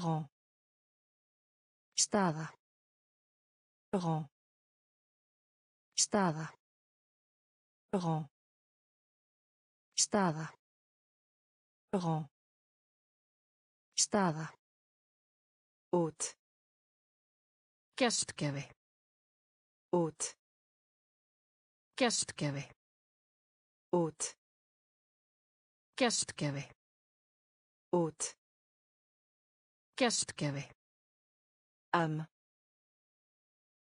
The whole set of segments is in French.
Rang. Staða. Rang. Staða. Rang. Staða. Rang. Staða. Út. Gestgefi. Út. Gestgefi. Út. Gestgefi. Út gestgjafi. Âme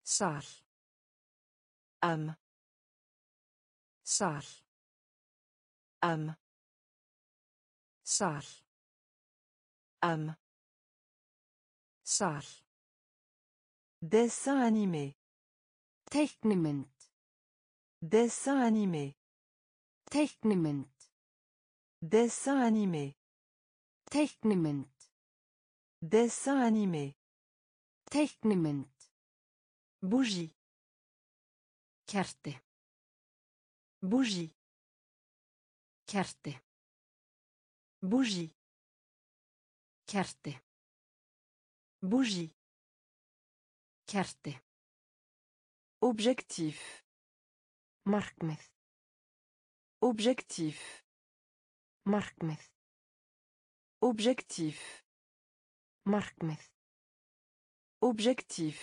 sal. Âme sal. Âme sal. Âme sal. Dessin animé. Teiknimynd. Dessin animé. Teiknimynd. Dessin animé. Teiknimynd dessin animé. Teiknimynd. Bougie. Kerti. Bougie. Kerti. Bougie. Kerti. Bougie. Kerti. Objectif. Markmið. Objectif. Markmið. Objectif markmið objectif.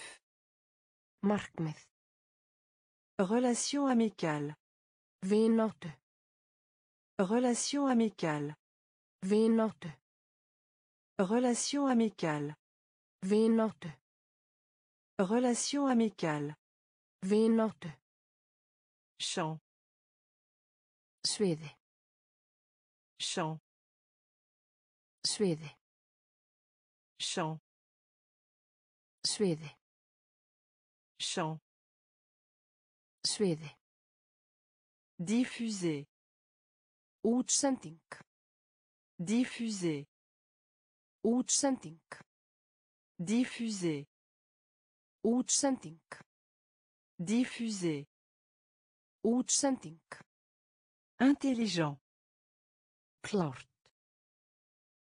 Markmið relation amicale. Vináttu relation amicale. Vináttu relation amicale. Vináttu relation amicale. Vináttu chant sviði chant sviði chant. Sviði chant. Sviði diffuser. Útsending. Diffuser. Útsending. Diffuser. Útsending. Diffuser. Útsending. Intelligent. Klárt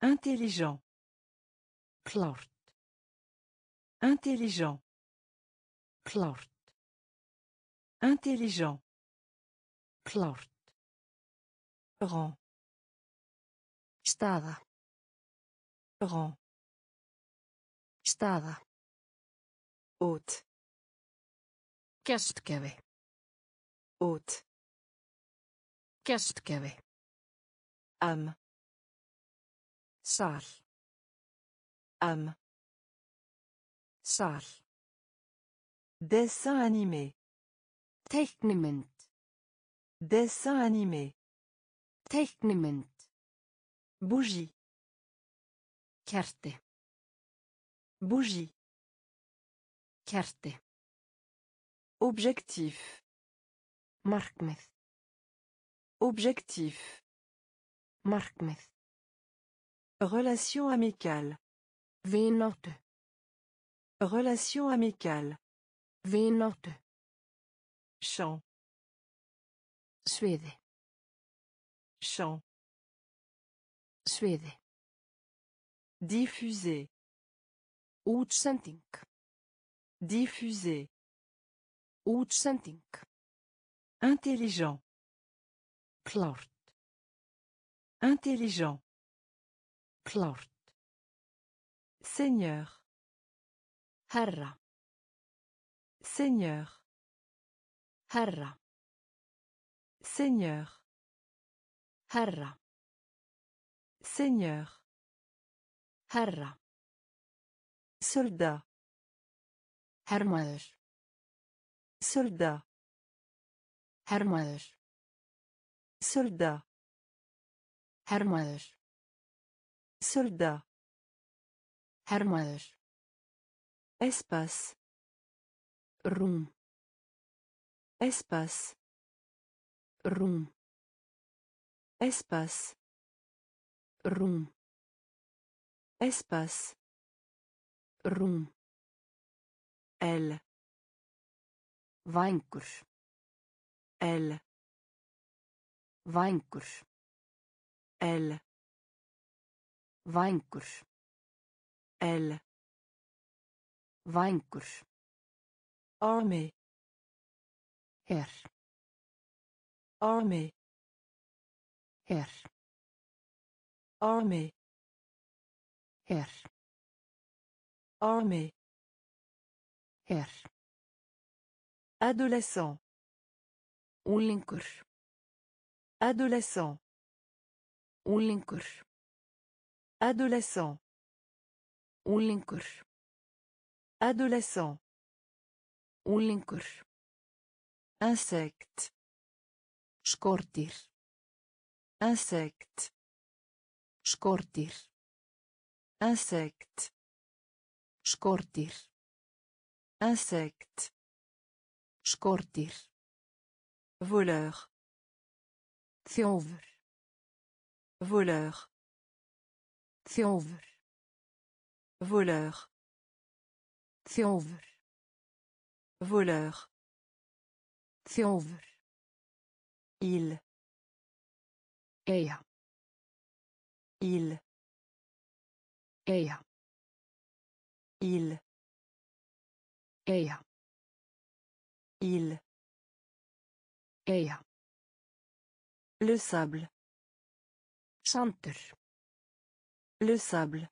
intelligent klárt intelligent. Klárt intelligent. Klárt rang staða rang staða haute. Gestgjafi haute. Gestgjafi âme sal âme sal. Dessin animé. Teiknimynd. Dessin animé. Teiknimynd. Bougie. Kerti. Bougie. Kerti. Objectif. Markmið. Objectif. Markmið. Relation amicale relation amicale. Vináttu chant. Sviði chant. Sviði diffuser. Útsending. Diffuser. Útsending. Intelligent. Klárt intelligent. Klárt seigneur. Herra seigneur. Herra seigneur. Herra seigneur. Herra soldat. Hermaður soldat. Hermaður soldat. Hermaður soldat hermaður espace rúm espace rúm espace rúm espace rúm elle vængur elle vængur elle vængur Elle. Vængur. Armée. Her. Armée. Her. Armée. Her. Armée. Her. Adolescent. Unglingur. Adolescent. Unglingur. Adolescent. Unglingur. Adolescent. Unglingur. Insecte. Skordýr. Insecte. Skordýr. Insecte. Skordýr. Insecte. Skordýr. Voleur. Þjófur. Voleur. Þjófur. Voleur. Þjófur. Voleur. Þjófur. Il. Eyja. Il. Eyja. Il. Eyja. Il. Eyja. Le sable. Sandur. Le sable.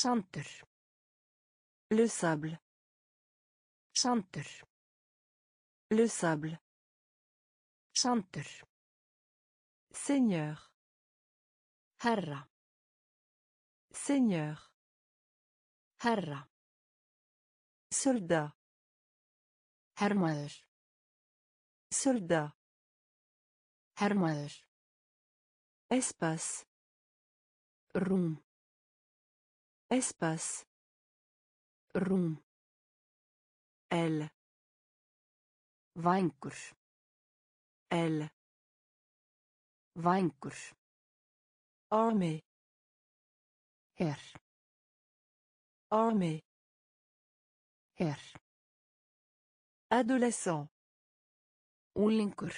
Sandur. Le sable. Sandur. Le sable. Sandur. Seigneur. Herra. Seigneur. Herra. Soldat. Hermaður. Soldat. Hermaður. Espace. Rúm. Espace. Rúm. El. Vængur. El. Vængur. Army. Her. Army. Her. Adolescent. Úlingur.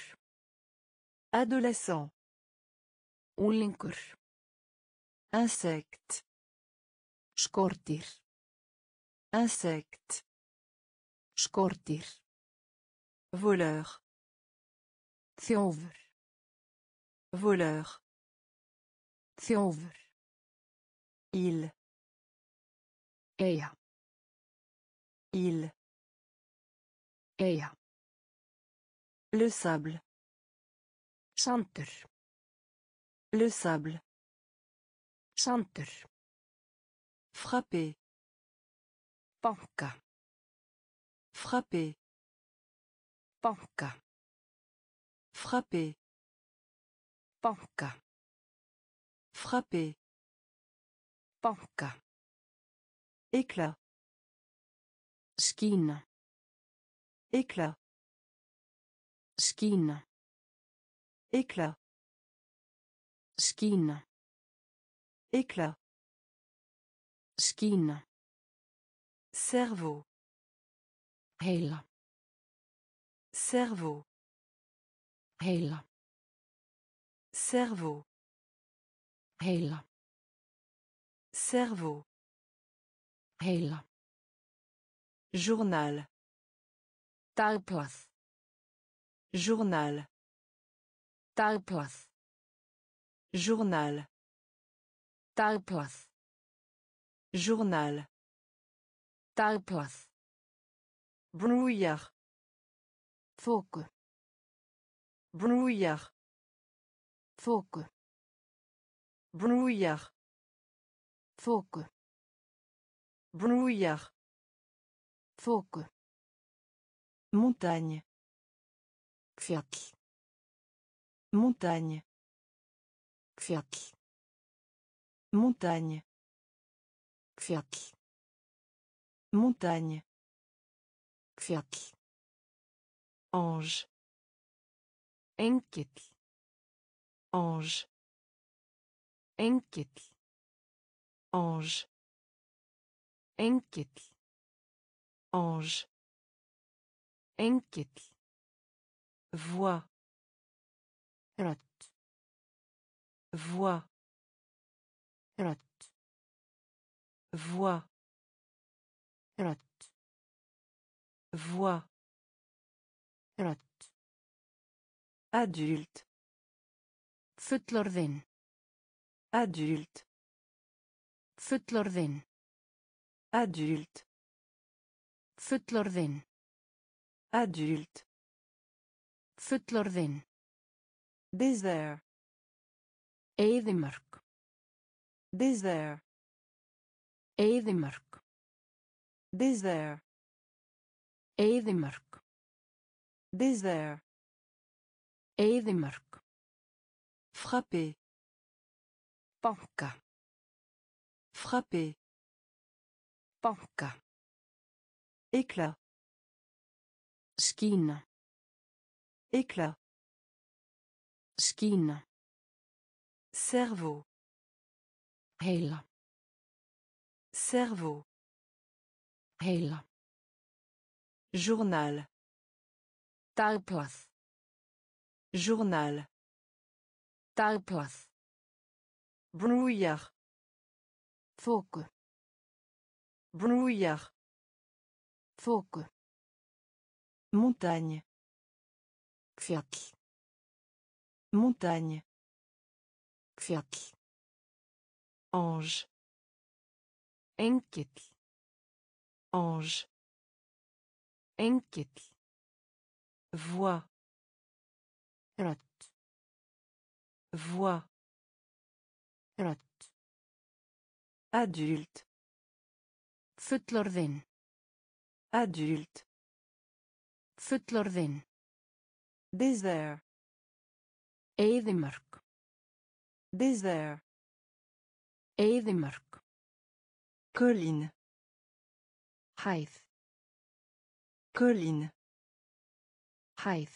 Adolescent. Úlingur. Insect. Skordýr. Insecte. Skordýr. Voleur. Þjófur. Voleur. Þjófur. Il. Eyja. Il. Eyja. Le sable. Sandur. Le sable. Sandur. Frapper. Banka. Frapper. Banka. Frapper. Banka. Frapper. Banka. Éclat. Skína. Éclat. Skína. Éclat. Skína. Éclat. Skína. Cerveau. Heila. Cerveau. Heila. Cerveau. Heila. Cerveau. Heila. Journal. Dagblað. Journal. Dagblað. Journal. Dagblað. Journal. Dagblað. Brouillard. Þoku. Brouillard. Þoku. Brouillard. Þoku. Brouillard. Þoku. Montagne. Fjall. Montagne. Fjall. Montagne. Fjall. Montagne. Fjall. Ange. Engill. Ange. Engill. Ange. Engill. Ange. Engill. Voix. Rödd. Voix. Rödd. Voix. Rött. Voix. Adulte. Fullorðin. Adulte. Fullorðin. Adulte. Fullorðin. Adulte. Fullorðin. Désert. Eyðimörk. Désert. Eyðimörk. Désert. Eyðimörk. Désert. Eyðimörk. Frapper. Banka. Frapper. Banka. Éclat. Skína. Éclat. Skína. Cerveau. Heila. Cerveau. Heila. Journal. Dagblað. Journal. Dagblað. Brouillard. Þoku. Brouillard. Þoku. Montagne. Fjall. Montagne. Fjall. Ange. Engill. Ange. Engill. Voix. Rött. Voix. Rött. Adulte. Fullorðin. Adulte. Fullorðin. Désert. Eyðimörk. Désert. Eyðimörk. Colline. Hæð. Colline. Hæð.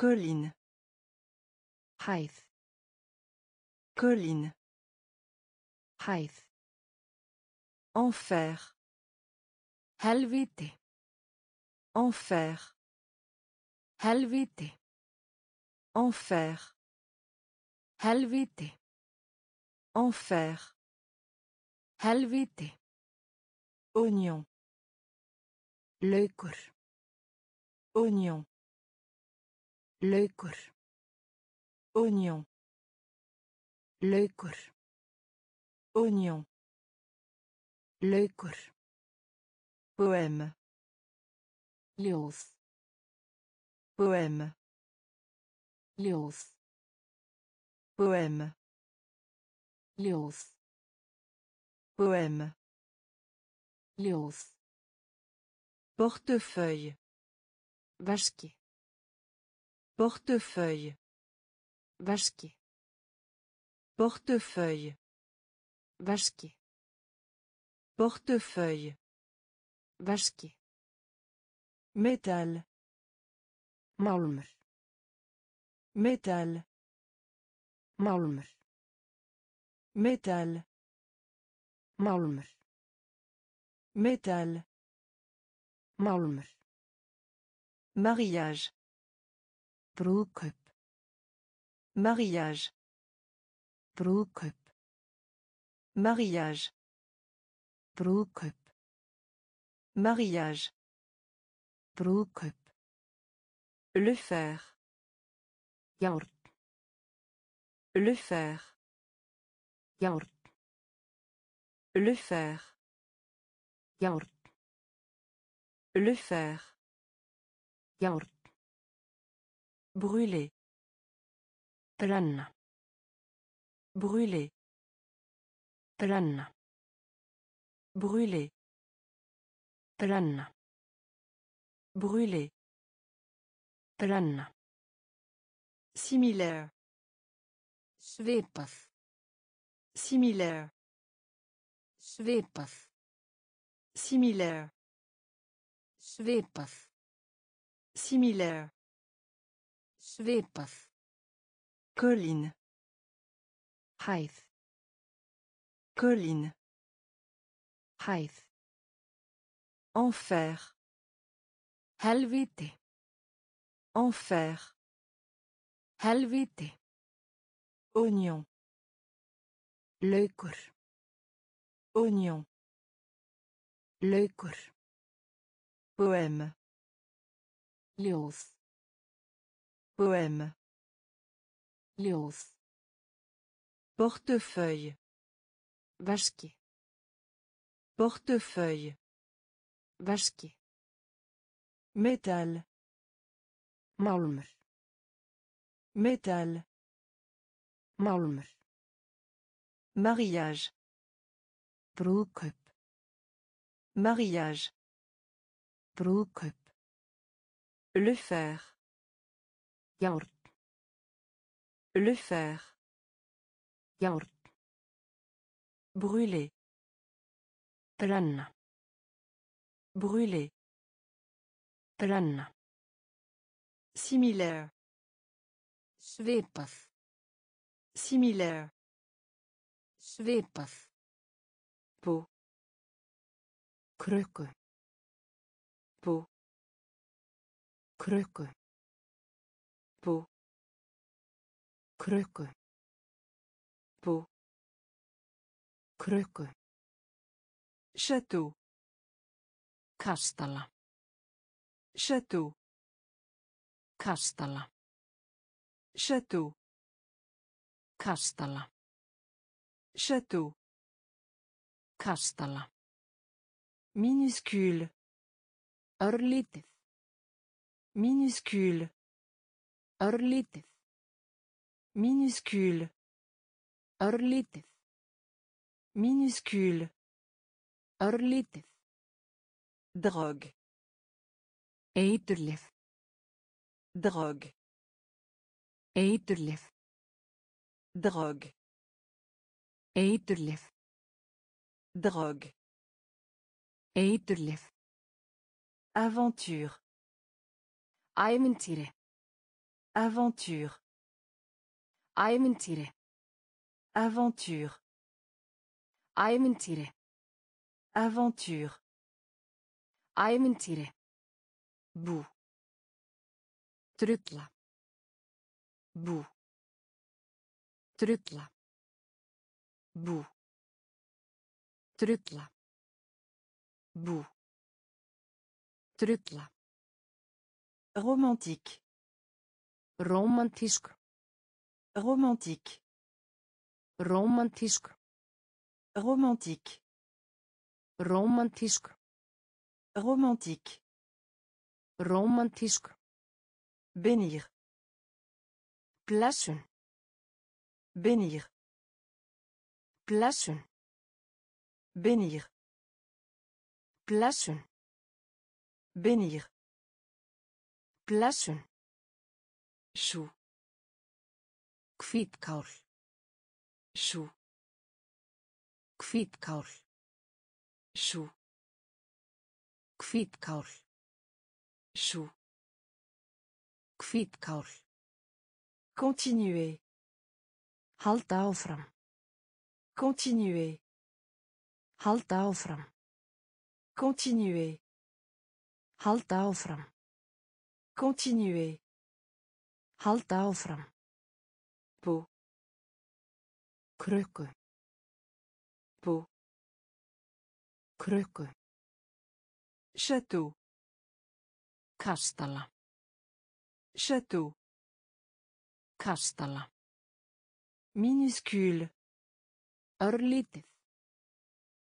Colline. Hæð. Colline. Hæð. Enfer. Helvíti. Enfer. Helvíti. Enfer. Helvíti. Enfer. Helvíti. Oignon. Laukur. Oignon. Laukur. Oignon. Laukur. Oignon. Laukur. Poème. Ljóð. Poème. Ljóð. Poème. Ljóð. Poème. Portefeuille. Veski. Portefeuille. Veski. Portefeuille. Veski. Portefeuille. Veski. Métal. Málmur. Métal. Málmur. Métal. Málmur. Métal. Málmur. Mariage. Brúðkaup. Mariage. Brúðkaup. Mariage. Brúðkaup. Mariage. Brúðkaup. Le faire. Járn. Le faire. Járn. Le faire. Járn. Le faire. Járn. Brûler. Brenna. Brûler. Brenna. Brûler. Brenna. Brûler. Brenna. Similaire. Svipað. Similaire. Svipað. Similaire. Svipað. Similaire. Svipað. Colline. Hæð. Colline. Hæð. Enfer. Helvíti. Enfer. Helvíti. Oignon. Laukur. Oignon. Laukur. Poème. Ljóð. Poème. Ljóð. Portefeuille. Veski. Portefeuille. Veski. Métal. Málmur. Métal. Málmur. Mariage. Brúðkaup. Mariage. Brúðkaup. Le fer. Járn. Le fer. Járn. Brûler. Brenna. Brûler. Brenna. Similaire. Svipað. Similaire. Svipað. Peau. Krukku. Peau. Krukku. Peau. Krukku. Peau. Krukku. Château. Kastala. Château. Kastala. Château. Kastala. Château. Kastala. Minuscule. Örlítið. Minuscule. Örlítið. Minuscule. Örlítið. Minuscule. Örlítið. Drogue. Eiturlyf. Drogue. Eiturlyf. Drogue. Eiturlyf. Drogue. Eiturlyf. Aventure. Ævintýri. Aventure. Ævintýri. Aventure. Ævintýri. Aventure. Ævintýri. Boue. Drulla. Boue. Drulla. Boue. Trubla. Bú. Trubla. Romantique. Romantísk. Romantique. Romantísk. Romantique. Romantísk. Romantique. Romantísk. Bénir. Plassen. Bénir. Plassen. Bénir. Blessun. Bénir. Blessun. Chou. Hvítkál. Chou. Hvítkál. Chou. Hvítkál. Chou. Hvítkál. Continuer. Halda áfram. Continuer. Halda áfram. Continuer. Halda áfram. Continuer. Halda áfram. Peau. Krukku. Peau. Krukku. Château. Kastala. Château. Kastala. Minuscule. Örlítið.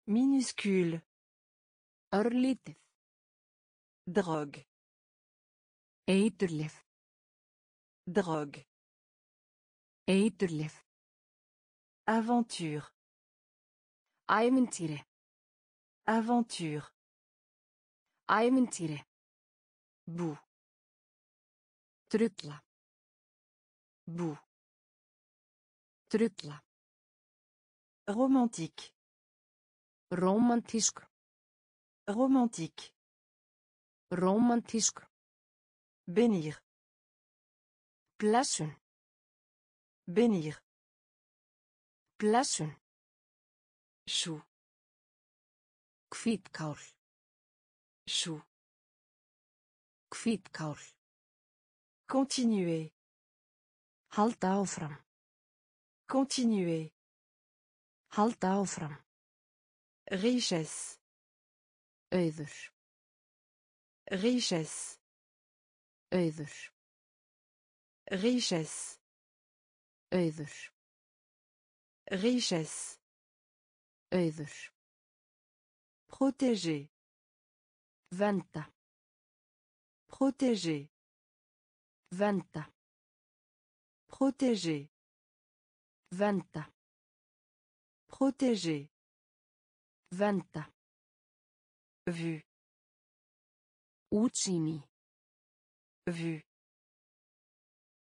Minuscule. Örlítið. Drogue. Eiturlyf. Drogue. Eiturlyf. Aventure. Ævintýri. Aventure. Ævintýri. Boue. Drulla. Boue. Drulla. Romantique. Rómantísk. Romantique. Rómantísk. Bénir. Blessun. Bénir. Blessun. Chou. Hvítkál. Chou. Hvítkál. Continuer. Halda áfram. Continuer. Halda áfram. Richesse. Auður. Richesse. Auður. Richesse. Auður. Richesse. Auður. Protéger. Vernda. Protéger. Vernda. Protéger. Vernda. Protéger. Vernda. Vue. Útsýni. Vue.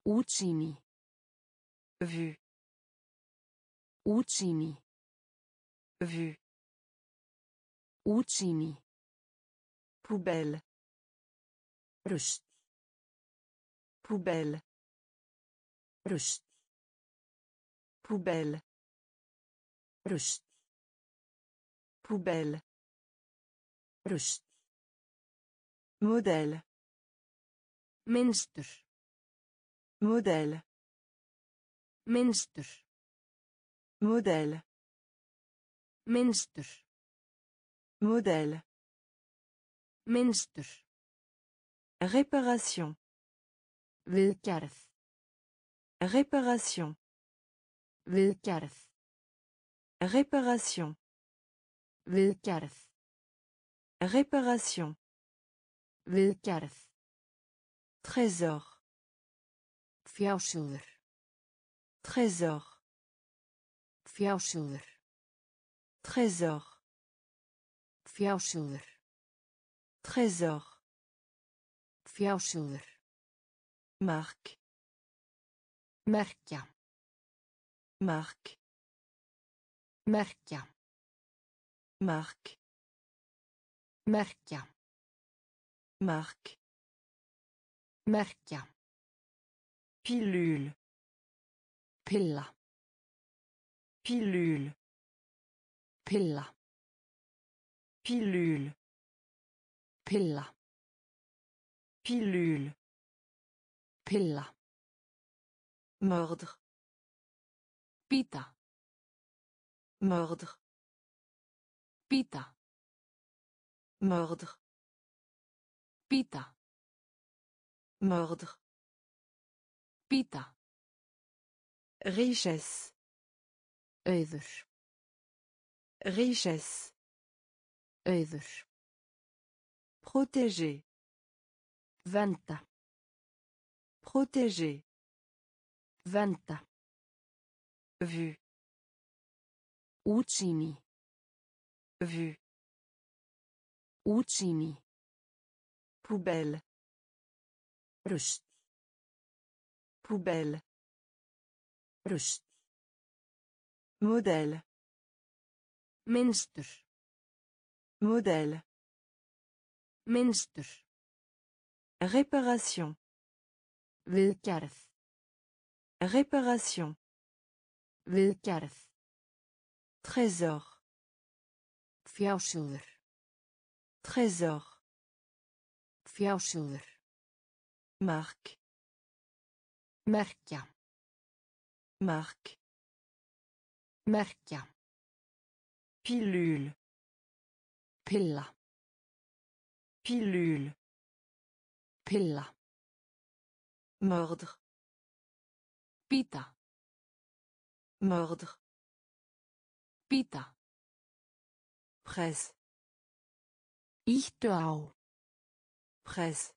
Útsýni. Vue. Útsýni. Vue. Poubelle. Rust. Poubelle. Rust. Poubelle. Rust. Poubelle. Rust. Modèle. Minnstur. Modèle. Minnstur. Modèle. Minnstur. Modèle. Minnstur. Réparation. Viðgerð. Réparation. Viðgerð. Réparation. Viðgerð. Réparation. Viðgerð. Trésor. Fjásjóður. Trésor. Fjásjóður. Trésor. Fjásjóður. Trésor. Fjásjóður. Marque. Merkja. Marque. Merkja. Marque. Merkja. Marque. Merkja. Pilule. Pilla. Pilule. Pilla. Pilule. Pilla. Pilule. Pilla. Mordre. Bíta. Mordre. Bíta. Mordre. Bíta. Mordre. Bíta. Richesse. Auður. Richesse. Auður. Protéger. Vernda. Protéger. Vernda. Vue. Vue. Útsýni. Poubelle. Rust. Poubelle. Rust. Modèle. Minnstur. Modèle. Minnstur. Réparation. Viðgerð. Réparation. Viðgerð. Trésor. Fjásjóður. Trésor. Fjásjóður. Marque. Merkja. Marque. Merkja. Pilule. Pilla. Pilule. Pilla. Mordre. Bíta. Mordre. Bíta. Presse. Ich dau. Presse.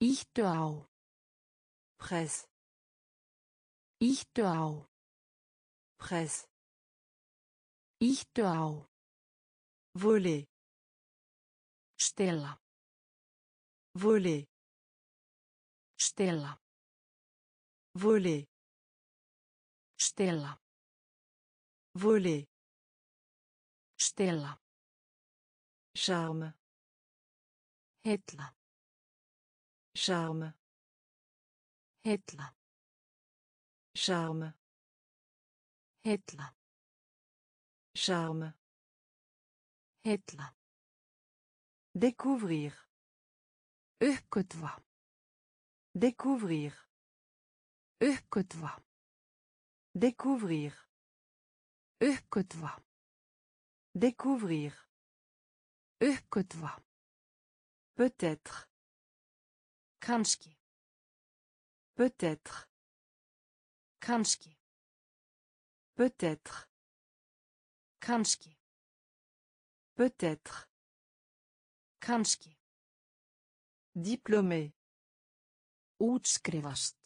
Ich dau. Presse. Ich dau. Presse. Ich dau. Voler. Stella. Voler. Stella. Voler. Stella. Voler. Stela. Charme. Heilla. Charme. Heilla. Charme. Heilla. Charme. Heilla. Découvrir. Uppgötva. Découvrir. Uppgötva. Découvrir. Uppgötva. Découvrir. Uppgötva. Peut-être. Kanski. Peut-être. Kanski. Peut-être. Kanski. Peut-être. Kanski. Diplômé. Útskrifast.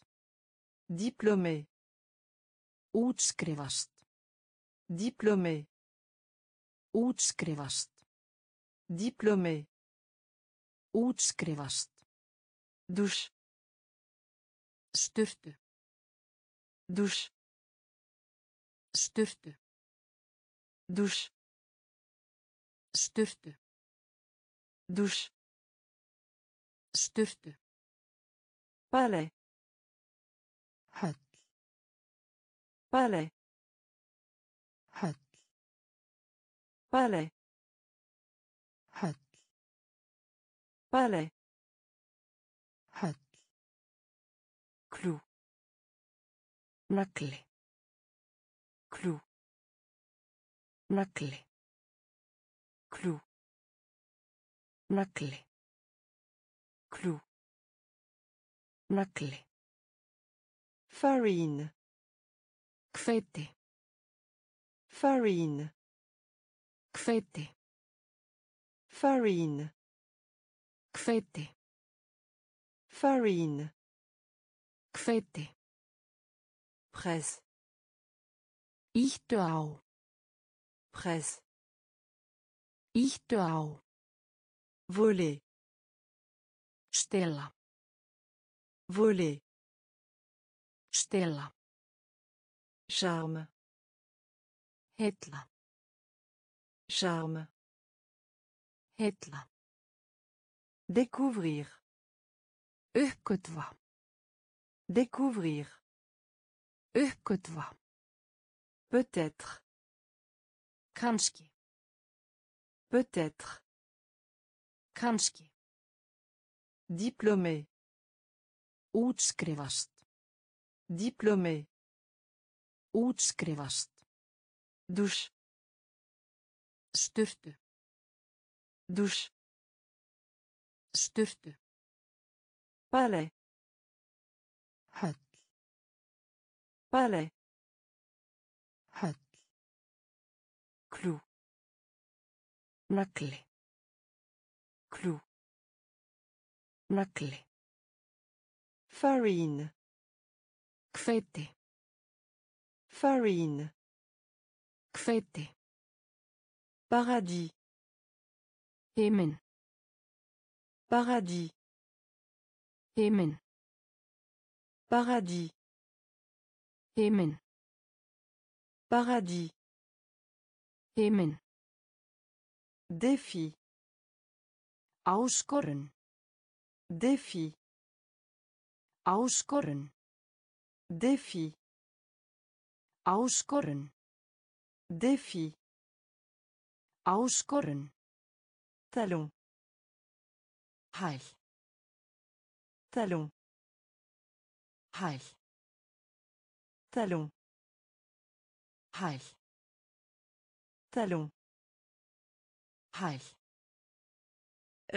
Diplômé. Útskrifast. Diplômé. Útskrifast. Diplômé. Útskrifast. Douche. Sturtu. Douche. Sturtu. Douche. Sturtu. Douche. Sturtu. Palais. Höll. Palais. Palais. Höll. Palais. Höll. Clou. Nagli. Clou. Nagli. Clou. Nagli. Clou. Nagli. Farine. Hveiti. Farine. Kweiti. Farine. Kweiti. Farine. Kweiti. Press. Ihtu á. Press. Ihtu á. Voler. Stela. Voler. Stela. Charme. Hetla. Charme. Heilla. Découvrir. Uppgötva. Découvrir. Uppgötva. Peut-être. Kanski. Peut-être. Kanski. Diplômé. Útskrifast. Diplômé. Útskrifast. Douche. Sturtu. Douche. Sturtu. Palais. Höll. Palais. Höll. Clou. Nagli. Clou. Nagli. Farine. Hveiti. Farine. Hveiti. Paradis. Himinn. Paradis. Himinn. Paradis. Himinn. Paradis. Himinn. Défi. Áskorun. Défi. Áskorun. Défi. Áskorun. Défi. Áskorun. Talon. Hæl. Talon. Hæl. Talon. Hæl. Talon. Hæl.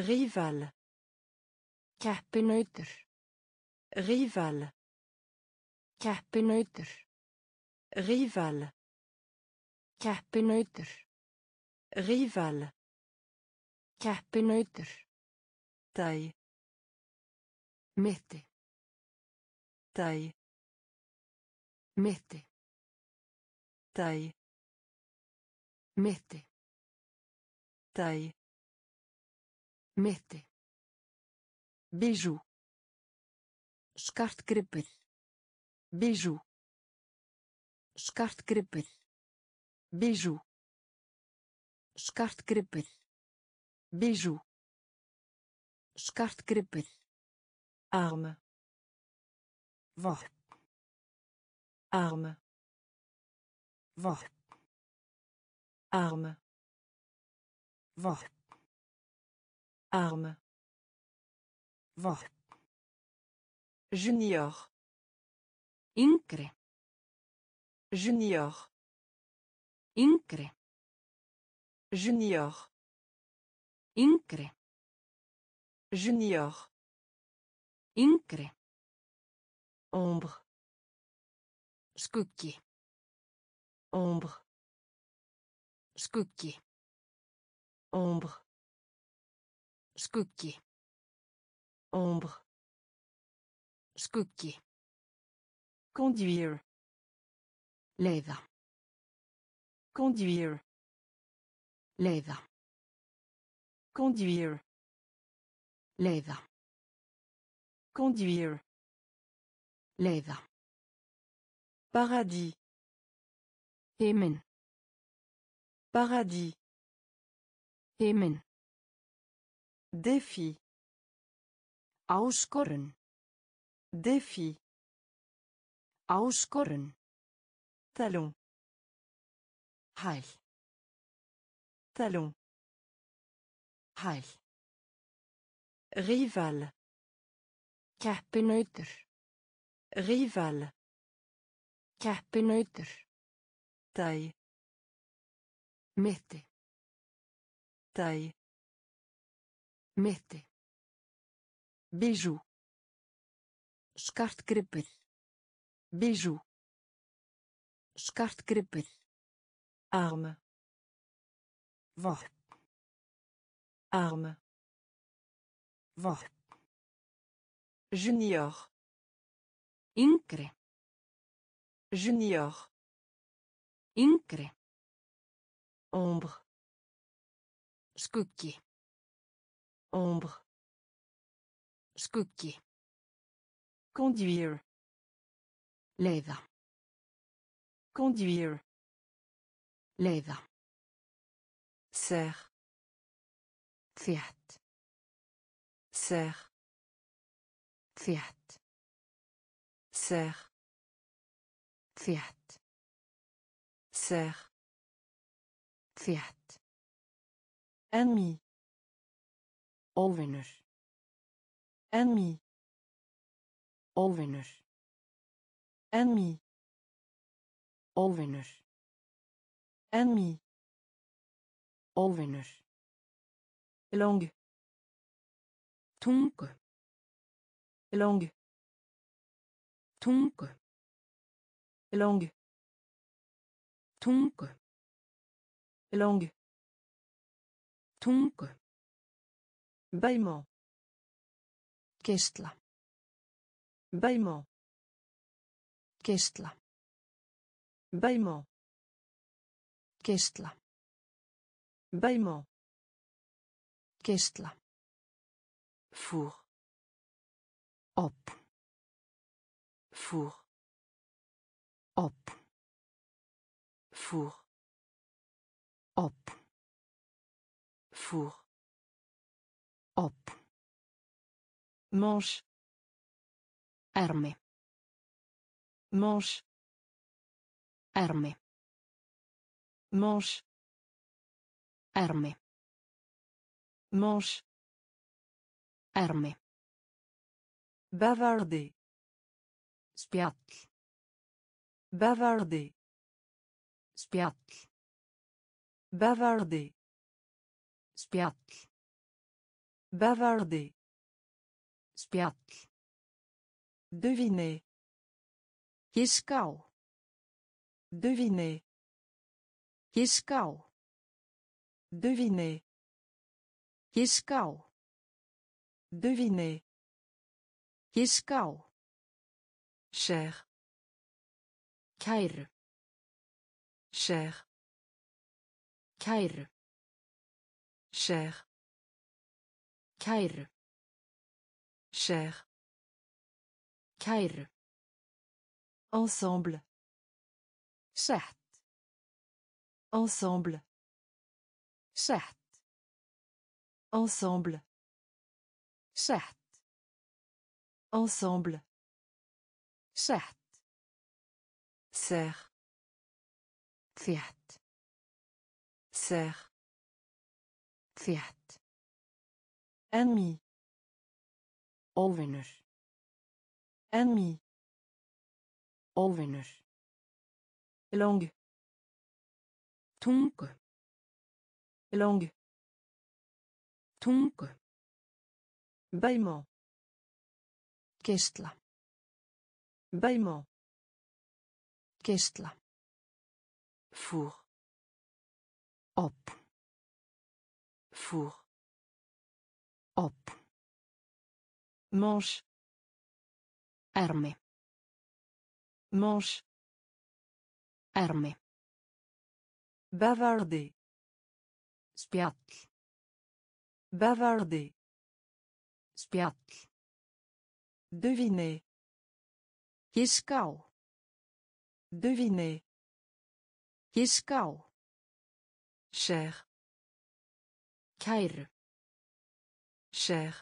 Rival. Keppinautur. Rival. Keppinautur. Rival. Keppinautur. Rival. Keppinautur. Dæ. Mitti. Dæ. Mitti. Dæ. Mitti. Dæ. Mitti. Bijú. Skartgripur. Bijú. Skartgripur. Bijú. Skartgripið. Bijou. Skartgripið. Arme. Vop. Arme. Vop. Arme. Vop. Arme. Vop. Junior. Yngre. Junior. Yngre. Junior. Yngri. Junior. Yngri. Ombre. Skuggi. Ombre. Skuggi. Ombre. Skuggi. Ombre. Skuggi. Conduire. Leiða. Conduire. Leiða. Conduire. Leiða. Conduire. Leiða. Paradis. Himinn. Paradis. Himinn. Défi. Áskorun. Défi. Áskorun. Talon. Hæl. Pantalon. Hæl. Rival. Keppinautur. Rival. Keppinautur. Dæ. Mitti. Dæ. Mitti. Bijú. Skartgripur. Bijú. Skartgripur. Arme. Arme. Vopn. Junior. Yngri. Junior. Yngri. Ombre. Skuggi. Ombre. Skuggi. Conduire. Leiða. Conduire. Leiða. Serre. Fiat. Serre. Fiat. Serre. Fiat. Serre. Fiat. Ami. Óvinnur. Ami. Óvinnur. Ami. Óvinnur. Ami. Óvinnur. Long. Tungu. Long. Tungu. Long. Tungu. Long. Tungu. Bæmá. Geistla. Bæmá. Geistla. Bæmá. Geistla. Bâillement. Geisla. Four. Op. Four. Op. Four. Op. Four. Op. Manche. Ermi. Manche. Ermi. Manche. Ermi. Manche. Ermi. Bavarder. Spjall. Bavarder. Spjall. Bavarder. Spjall. Bavarder. Spjall. Deviner. Giska. Deviner. Giska. Deviner. Giska á. Deviner. Giska á. Cher. Kæru. Cher. Kæru. Cher. Kæru. Cher. Kæru. Ensemble. Sett. Ensemble. Sett. Ensemble. Sett. Ensemble. Sett. Serre. Þétt. Serre. Þétt. Ennemi. Óvinur. Ennemi. Óvinur. Langue. Tungu. Langue. Tungu. Bâillement. Geisla. Bâillement. Geisla. Four. Op. Four. Op. Manche. Ermi. Manche. Ermi. Bavarder. Spjall. Bavarder. Spjall. Deviner. Giska á. Deviner. Giska á. Cher. Kæru. Cher.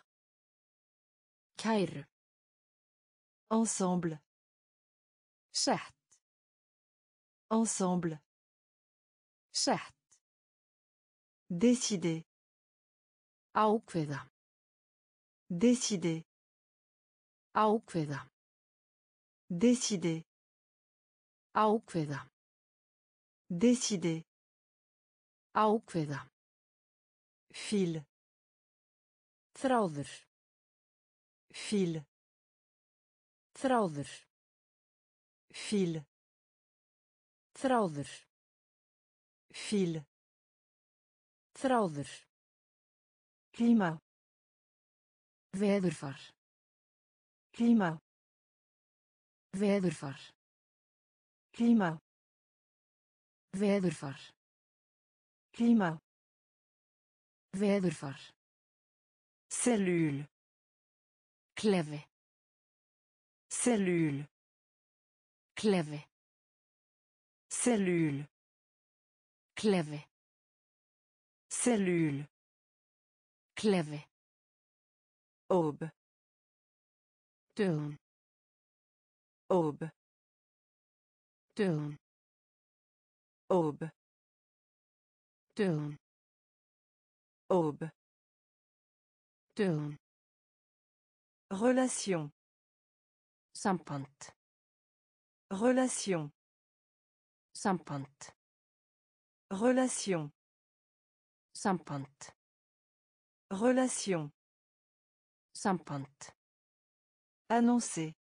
Kæru. Ensemble. Sett. Ensemble. Sett. Décider. Ákveða. Décider. Ákveða. Décider. Ákveða. Décider. Ákveða. Fil. Þráður. Fil. Þráður. Fil. Þráður. Fil. Þráður. Climat. Veðurfar. Climat. Veðurfar. Climat. Veðurfar. Climat. Veðurfar. Cellule. Klefi. Cellule. Klefi. Cellule. Klefi. Cellule. Klefi. Aube. Dögun. Aube. Dögun. Aube. Dögun. Aube. Dögun. Relation. Samband. Relation. Samband. Relation. Samband. Relation. Samband. Annoncer.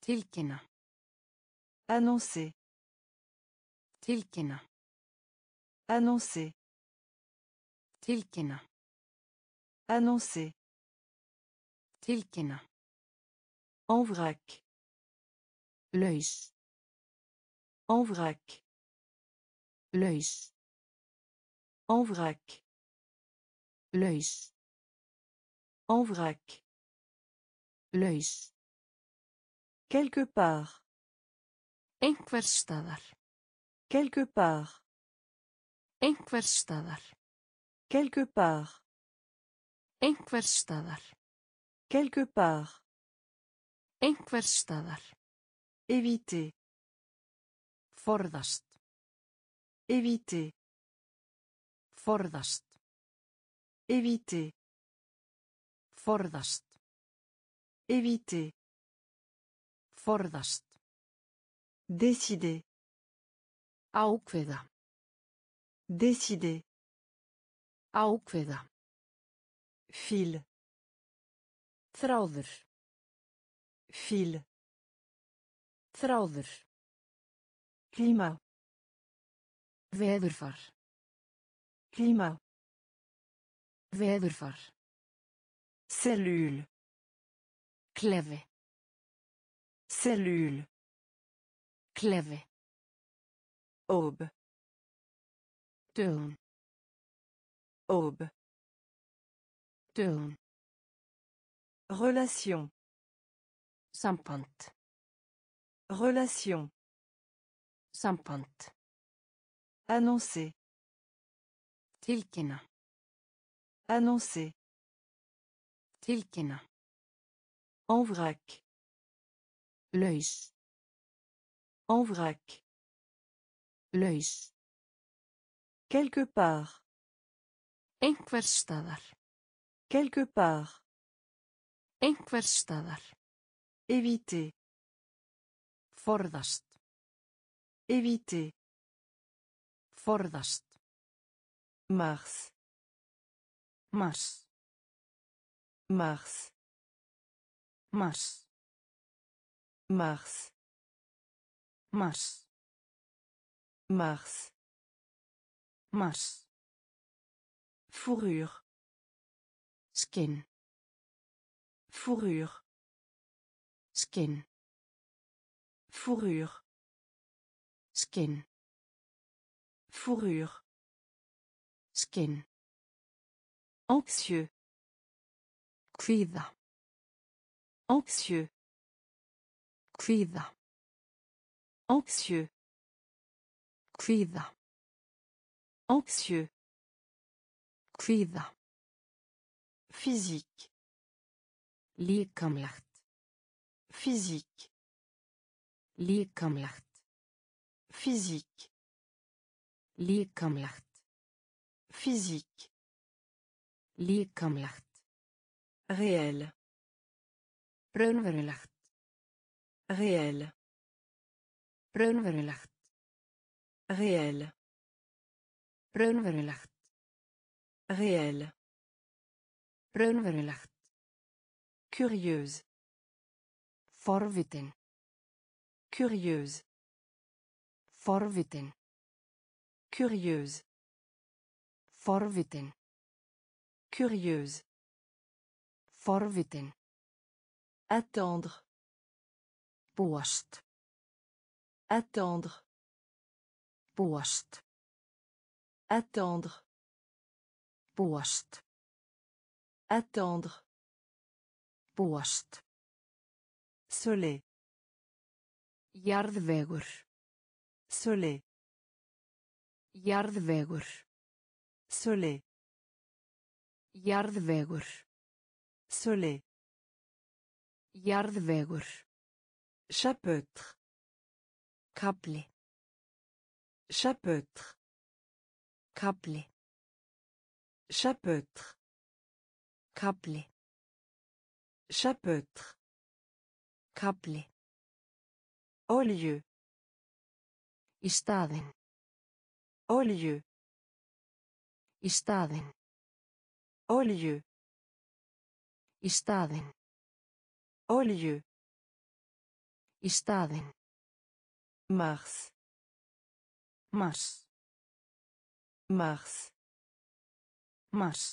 Tilkynna. Annoncer. Tilkynna. Annoncer. Tilkynna. Annoncer. Tilkynna. En vrac. Laus. En vrac. Laus. En vrac. Laus. En vrac. Laus. Quelque part. Einhvers staðar. Quelque part. Einhvers staðar. Quelque part. Einhvers staðar. Quelque part. Einhvers staðar. Éviter. Forðast. Éviter. Forðast. Éviter. Forðast. Éviter. Forðast. Décider. Ákveða. Décider. Ákveða. Fil. Þráður. Fil. Þráður. Climat. Veðurfar. Climat. Veðurfar. Cellule. Klefi. Cellule. Klefi. Aube. Dögun. Aube. Dögun. Relation. Samband. Relation. Samband. Annoncer. Tilkynna. Annoncer. Tilkynna. En vrac. Laus. En vrac. Laus. Quelque part. Einhvers staðar. Quelque part. Einhvers staðar. Éviter. Forðast. Éviter. Forðast. Mars. Mars. Mars. Mars. Mars. Mars. Mars. Mars. Fourrure. Skin. Fourrure. Skin. Fourrure. Skin. Fourrure. Skin. Anxieux. Kvíða. Anxieux. Kvíða. Anxieux. Kvíða. Anxieux. Kvíða. Physique. Líkamlegt. Physique. Líkamlegt. Physique. Líkamlegt. Physique. Líkamlegt. Réel. Raunverulegt. Réel. Raunverulegt. Réel. Raunverulegt. Réel. Raunverulegt. Curieuse. Forvitin. Curieuse. Forvitin. Curieuse. Forvitin. Curieuse. Forvitin. Attendre. Búast. Attendre. Búast. Attendre. Búast. Attendre. Búast. Soleil. Jarðvegur. Soleil. Jarðvegur. Soleil. Jarðvegur. Soleil. Jarðvegur. Chapeutre. Kabli. Chapeutre. Kabli. Chapeutre. Kabli. Chapeutre. Kabli. Olju. Í staðinn. Olju. Í staðinn. Au lieu. Í staðinn. Au lieu. Í staðinn. Mars. Mars. Mars. Mars.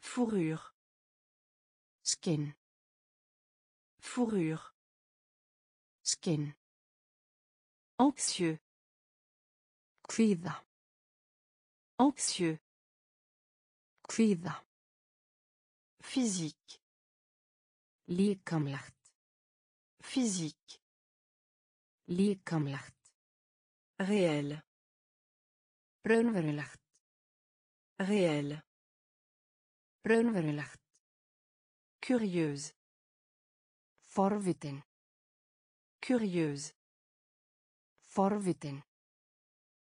Fourrure. Skin. Fourrure. Skin. Anxieux. Kvíða. Anxieux. Kvíða. Physique. Líkamlegt. Physique. Líkamlegt. Réel. Raunverulegt. Réel. Raunverulegt. Curieuse. Forvitin. Curieuse. Forvitin.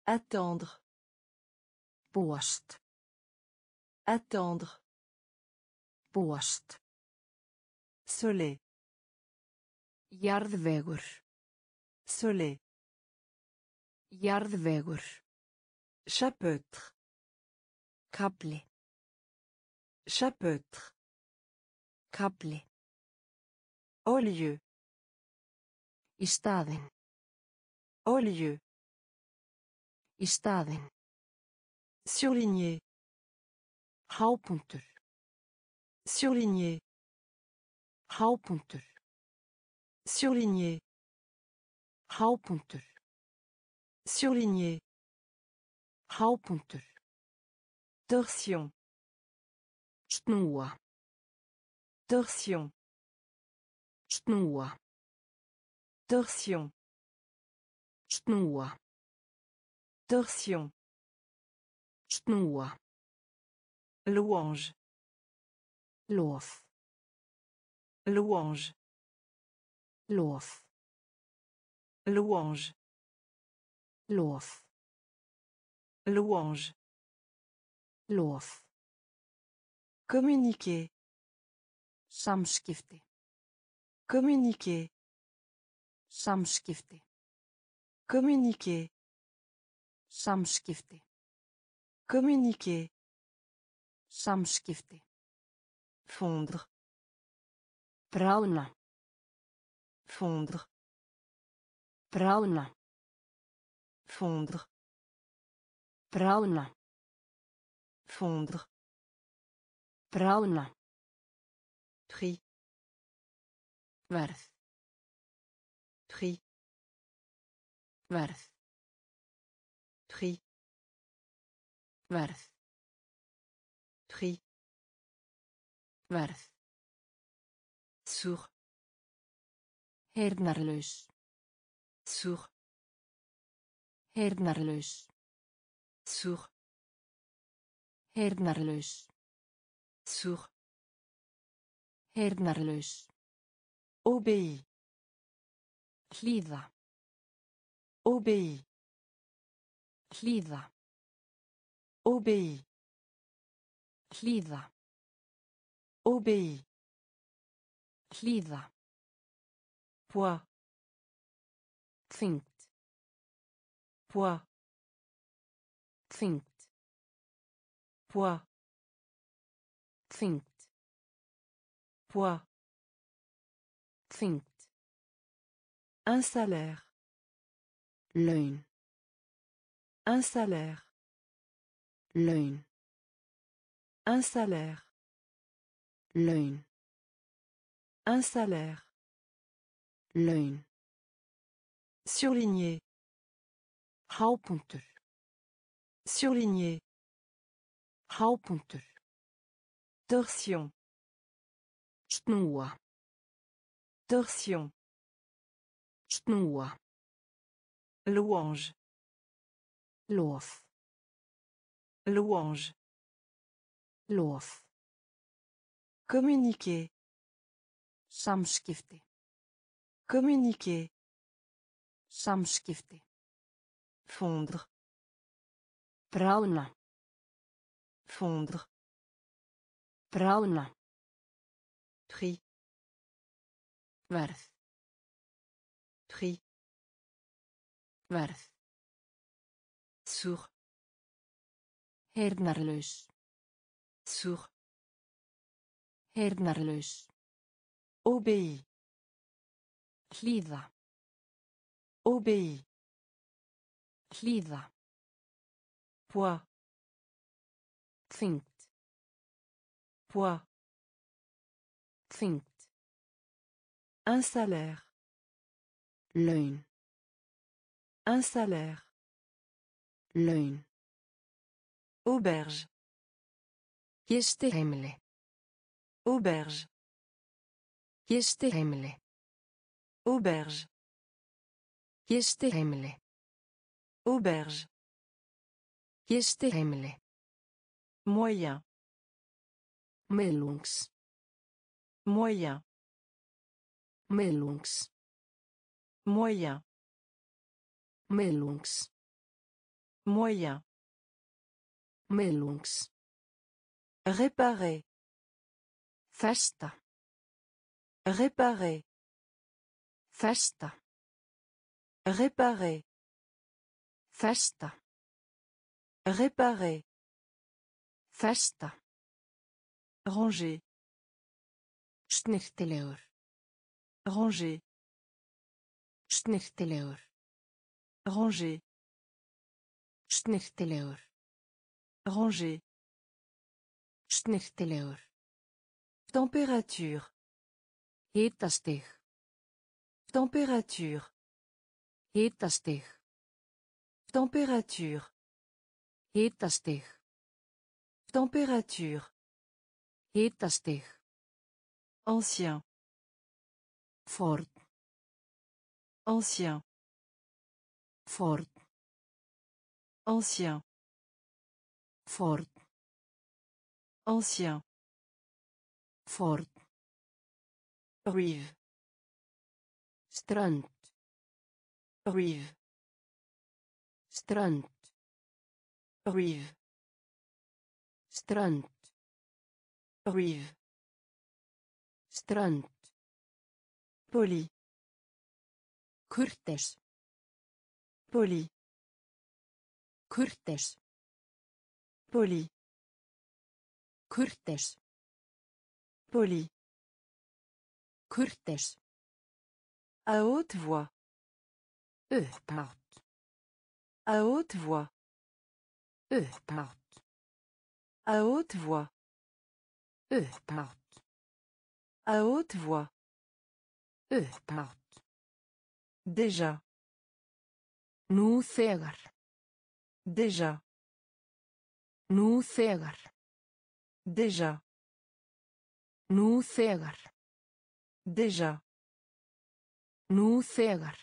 Attendre. Búast. Attendre. Búast. Soli. Jarðvegur. Soli. Jarðvegur. Chapeutre. Kabli. Chapeutre. Kabli. Olju. Í staðin. Olju. Í staðin. Surligné. Hápunktur. Surligné. Hápunktur. Surligné. Hápunktur. Surligné. Hápunktur. Torsion. Snúa. Torsion. Snúa. Torsion. Snúa. Torsion. Snoa. Louange. Lov. Louange. Lov. Louange. Lov. Louange. Lov. Communiquer. Samskifte. Communiquer. Samskifte. Communiquer. Samskifte. Communiquer. Samskipti. Fondre. Bráðna. Fondre. Bráðna. Fondre. Bráðna. Fondre. Bráðna. Prix. Verð. Prix. Verð. Verð. Prix. Verð. Sourd. Heyrnarlaus. Sourd. Heyrnarlaus. Sourd. Heyrnarlaus. Sourd. Heyrnarlaus. Obéi. Hlýða. Obéi. Hlýða. Obéi. Hlýða. Obéi. Hlýða. Poids. Þyngd. Poids. Þyngd. Poids. Þyngd. Poids. Þyngd. Un salaire. Laun. Un salaire. Laun. Un salaire. Laun. Un salaire. Laun. Surligné. Hápunktur. Surligné. Hápunktur. Torsion. Snúa. Torsion. Snúa. Louange. Lof. Louange. Lof. Communiquer. Samskipti. Communiquer. Samskipti. Fondre. Bráðna. Fondre. Bráðna. Prix. Verð. Prix. Verð. Sourd. Heyrnarlaus. Sourd. Heyrnarlaus. Obéi. Hlýða. Obéi. Hlýða. Poids. Þyngd. Poids. Þyngd. Un salaire. Laun. Un salaire. Laun. Auberge. Gistiheimili. Auberge. Gistiheimili. Auberge. Gistiheimili. Auberge. Gistiheimili. Moyen. Miðlungs. Moyen. Miðlungs. Moyen. Miðlungs. Moyen. Miðlungs. Réparer. Festa. Réparer. Festa. Réparer. Festa. Réparer. Festa. Ranger. Snirtilegur. Ranger. Snirtilegur. Ranger. Snirtilegur. Ranger. Snirtilegur. Température. Hitastig. Température. Hitastig. Température. Hitastig. Température. Ancien. Ford. Ancien. Ford. Ancien. Ford. Ancien. Ford. Rive. Strönd. Rive. Strönd. Rive. Strönd. Rive. Strönd. Poli. Kurteis. Poli. Kurteis. Poli. Kurteis. Poli. Kurteis. À haute voix. Upphátt. À haute voix. Upphátt. À haute voix. Upphátt. À haute voix. Upphátt. Déjà. Nú þegar. Déjà. Nú þegar. Déjà. Nú þegar. Déjà. Nú þegar.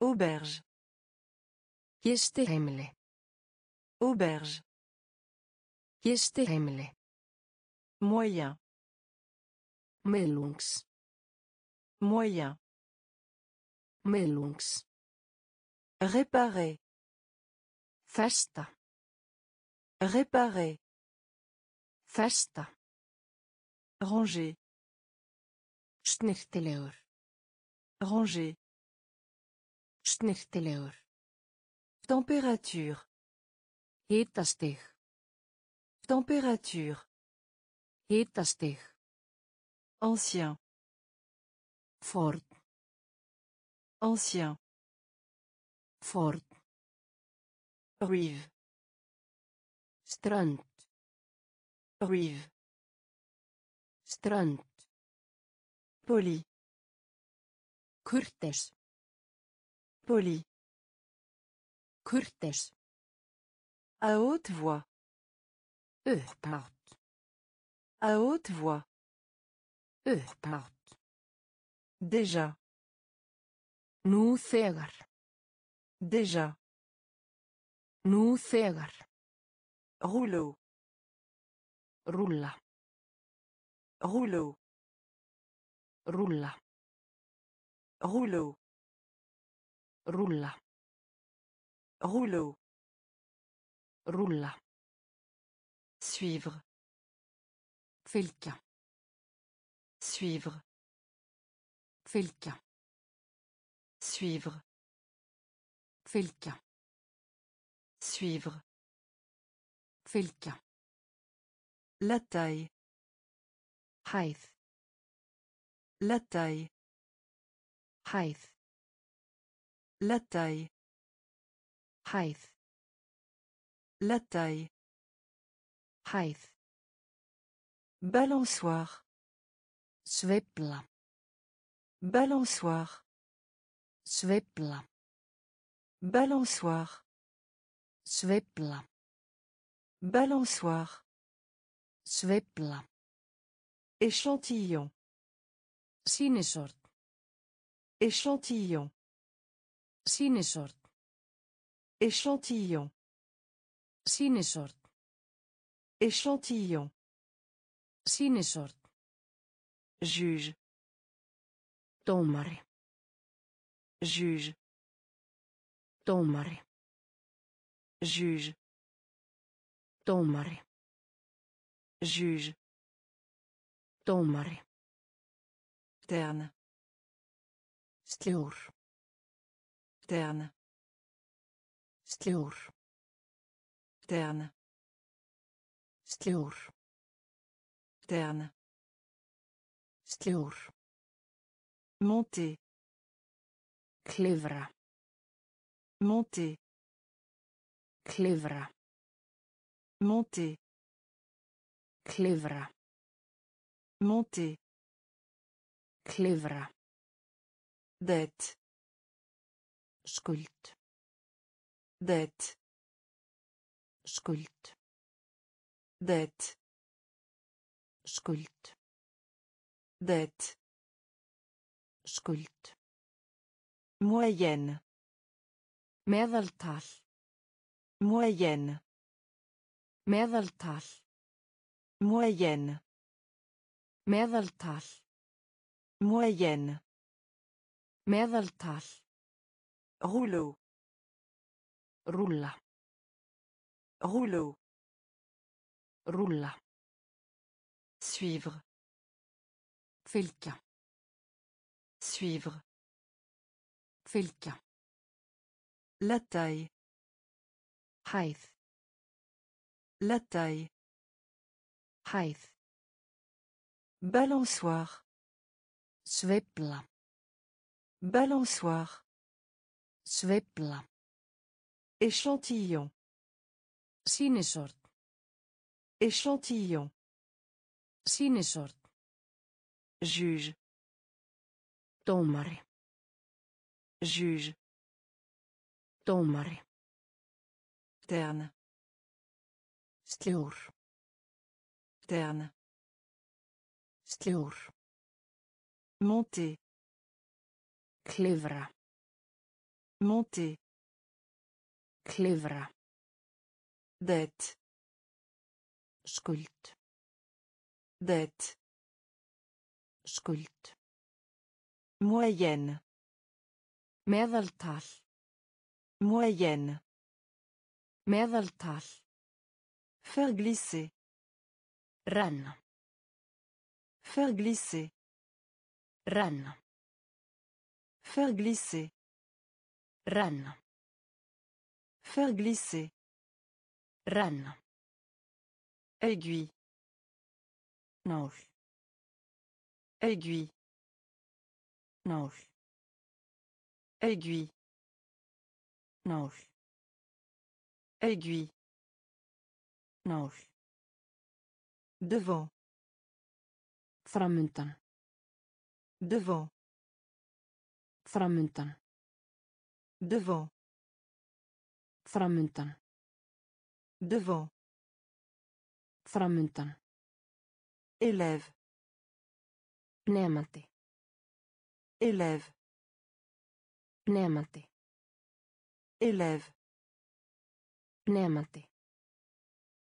Auberge. Gistiheimili. Auberge. Gistiheimili. Moyen. Miðlungs. Moyen. Miðlungs. Réparer. Festa. Réparer. Festa. Ranger. Snirtilegur. Ranger. Snirtilegur. Température. Hitastig. Température. Hitastig. Ancien. Ford. Ancien. Ford. Rive. Strönd. Rive. Strönd. Poli. Kurteis. Poli. Kurteis. À haute voix. Upphátt. À haute voix. Upphátt. Déjà. Nú þegar. Déjà. Nú þegar. Rouleau. Rúlla. Rouleau. Rúlla. Rouleau. Rúlla. Rouleau. Suivre. Fylgja. Suivre. Fylgja. Suivre. Fylgja. Suivre. La taille. Hæð. La taille. Hæð. La taille. Hæð. La taille. Hæð. Balançoire. Sveifla. Balançoire. Sveifla. Balançoire. Sveifla. Balançoire. Sveifla. Échantillon. Sýnisort. Échantillon. Sýnisort. Échantillon. Sýnisort. Échantillon. Sýnisort. Juge. Dómari. Juge. Dómari. Juge. Dómari. Juge. Dómari. Terne. Sljór. Terne. Sljór. Terne. Sljór. Terne. Sljór. Monter. Klifra. Monter. Klifra. Monter. Klifra. Monter. Klifra. Dette. Skuld. Dette. Skuld. Dette. Skuld. Dette. Skuld. Moyenne. Meðaltal. Moyenne. Meðaltal. Moyenne. Meðaltal. Moyenne. Meðaltal. Rouleau. Rúlla. Rouleau. Rúlla. Suivre. Fylgja. Suivre. Fylgja. La taille. Hæð. La taille. Hæð. Balançoire. Sveifla. Balançoire. Sveifla. Échantillon. Sýnisort. Échantillon. Sýnisort. Juge. Dómari. Juge. Dómari. Terne. Sljór. Terne. Sljór. Monter. Klifra. Monter. Klifra. Dette. Skuld. Dette. Skuld. Moyenne. Meðaltal. Moyenne. Meðaltal. Faire glisser. Renna. Faire glisser. Renna. Faire glisser. Renna. Faire glisser. Renna. Aiguille. Nál. Aiguille. Nál. Aiguille. Nál. Aiguille. Nál. Devant. Framundan. Devant. Framundan. Devant. Framundan. Devant. Framundan. Élève. Nemandi. Élève. Nemandi. Élève. Nemandi.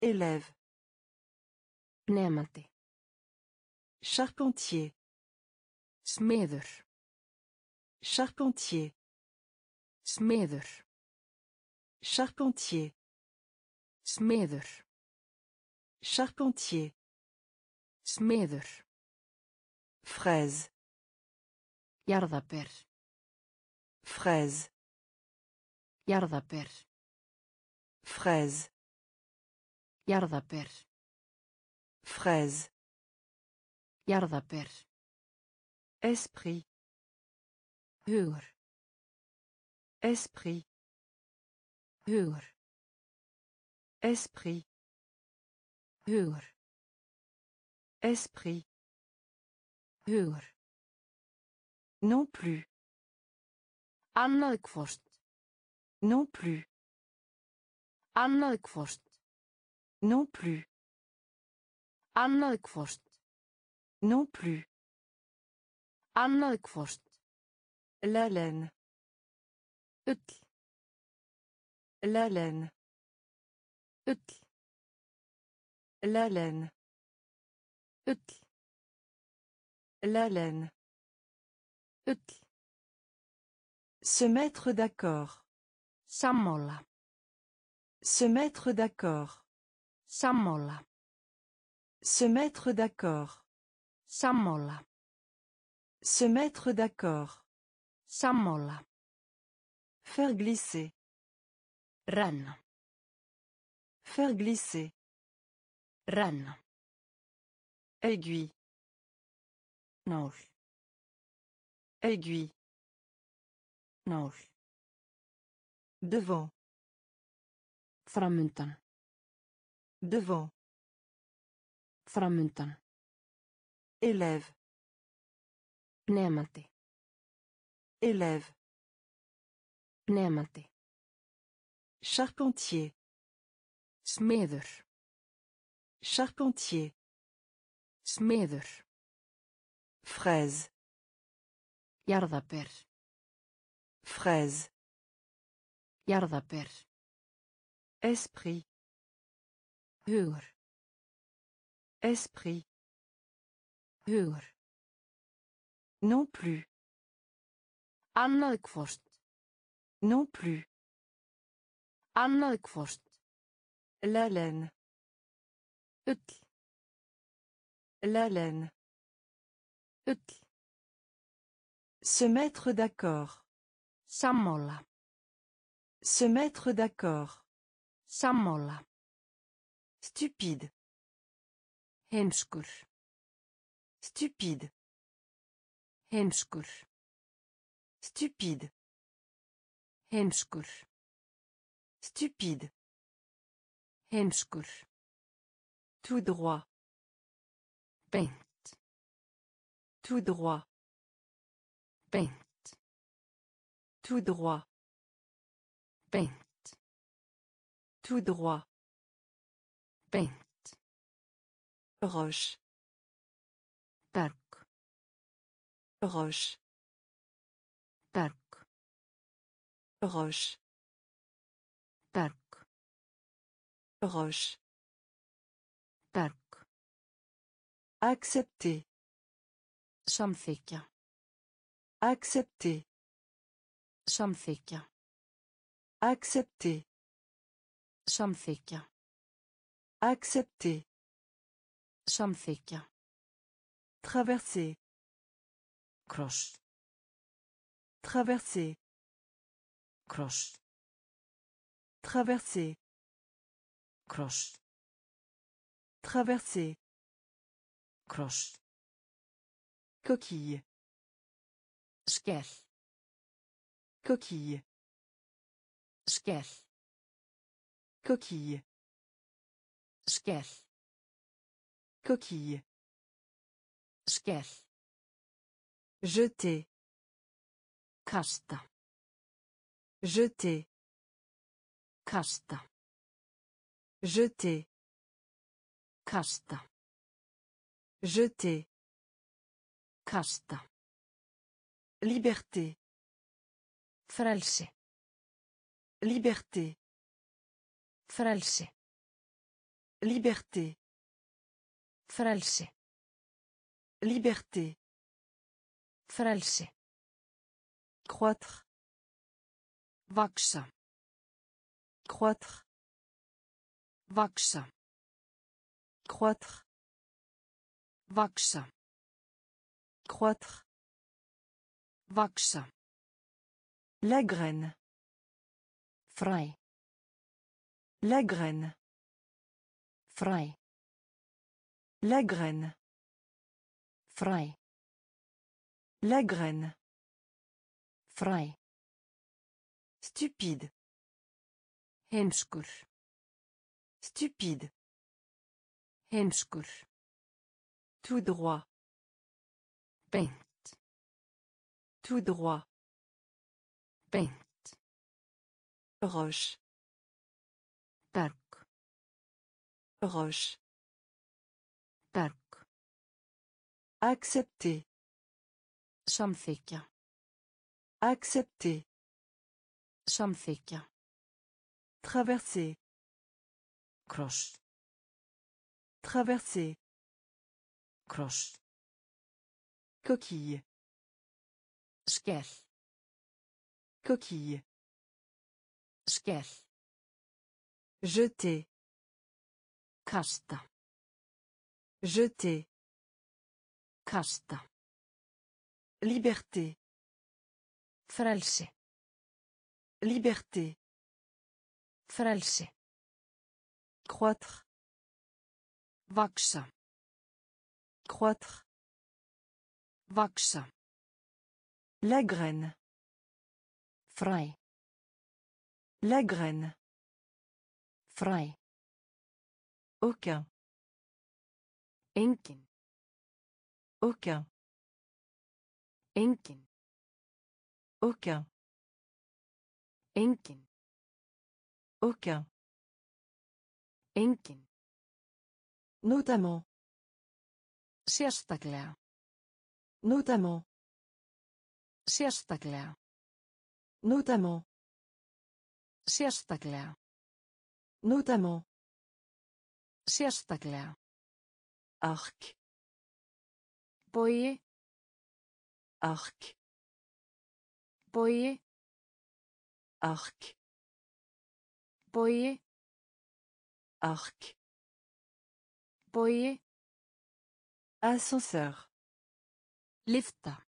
Élève. Nemandi. Charpentier. Smiður. Charpentier. Smiður. Charpentier. Smiður. Charpentier. Smiður. Fraise. Jarðaber. Fraise. Jarðaber. Fraise. Jarðaber. Fraise. Jarðaber. Esprit. Hugur. Esprit. Hugur. Esprit. Hugur. Esprit. Hugur. Non plus. Annað hvort. Non plus. Annað hvort. Non plus. Annað hvort. Non plus. Annað hvort. La laine. Ull. La laine. Ull. La laine. Ull. La laine. Ull. Se mettre d'accord. Sammála. Se mettre d'accord. Sammála. Se mettre d'accord. Sammála. Se mettre d'accord. Sammála. Faire glisser. Renna. Faire glisser. Renna. Aiguille. Nál. Aiguille. Nál. Devant. Framundan. Devant. Framundan. Élève. Nemandi. Élève. Nemandi. Charpentier. Smiður. Charpentier. Smiður. Fraise. Jarðaber. Fraise. Jarðaber. Esprit. Hugur. Esprit. Hugur. Non plus. Annað hvort. Non plus. Annað hvort. La laine. Ull. La laine. Ull. Se mettre d'accord. Sammála. Se mettre d'accord. Sammála. Stupide. Heimskur. Stupide. Heimskur. Stupide. Heimskur. Stupide. Heimskur. Tout droit. Beint. Tout droit. Beint. Tout droit. Beint. Tout droit. Beint. Roche. Berg. Roche. Berg. Roche. Berg. Roche. Berg. Accepter. Samþykja. Accepter. Samþykja. Accepter. Samþykja. Accepter. Samþykja. Traverser. Kross. Traverser. Kross. Traverser. Kross. Traverser. Kross. Coquille. Skell. Coquille. Skell. Coquille. Skell. Coquille. Skell. Jeter. Kasta. Jeter. Kasta. Jeter. Kasta. Jeter. Kasta. Liberté. Frelsi. Liberté. Frelsi. Liberté. Frelsi. Liberté. Frelsi. Croître. Vaksa. Croître. Vaksa. Croître. Vaksa. Croître. Vaksa. La graine. Fræ. La graine. La graine. Fræ. La graine. Fræ. Stupide. Heimskur. Stupide. Heimskur. Tout droit. Beint. Tout droit. Beint. Roche. Roche. Berg. Accepter. Samþykja. Accepter. Samþykja. Traverser. Kross. Traverser. Kross. Coquille. Skell. Coquille. Skell. Jeter. Kasta. Jeter. Kasta. Liberté. Frelsi. Liberté. Frelsi. Croître. Vaksa. Croître. Vaksa. La graine. Fræ. La graine. Fræ. Aucun. Engin. Aucun. Engin. Aucun. Engin. Aucun. Engin. Notamment. Sérstaklega. Notamment. Sérstaklega. Notamment. Sérstaklega. Notamment. Sérstaklega. Arc. Bogi. Arc. Bogi. Arc. Bogi. Arc. Bogi. Ascenseur. Lyfta.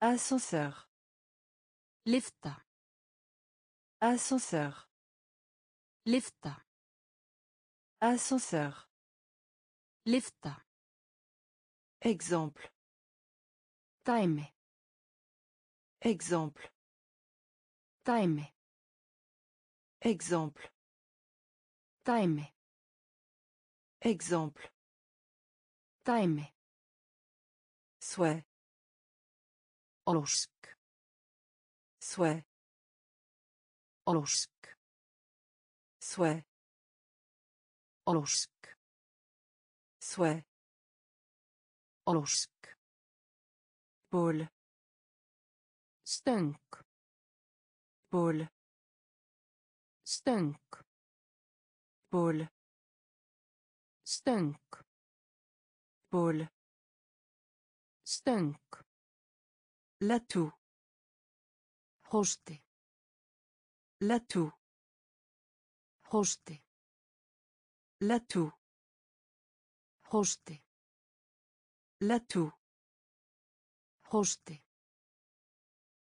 Ascenseur. Lyfta. Ascenseur. Lyfta. Ascenseur. Lyfta. Exemple. Dæmi. Exemple. Dæmi. Exemple. Dæmi. Exemple. Dæmi. Souhait. Ósk. Souhait. Ósk. Souhait. Olósk. Souhait. Olósk. Pôle. Stunk. Pôle. Stunk. Pôle. Stunk. Pôle. Stunk. L'atout. Hosti. L'atout. Hosti. L'atout. Hósti. L'atout. Hósti.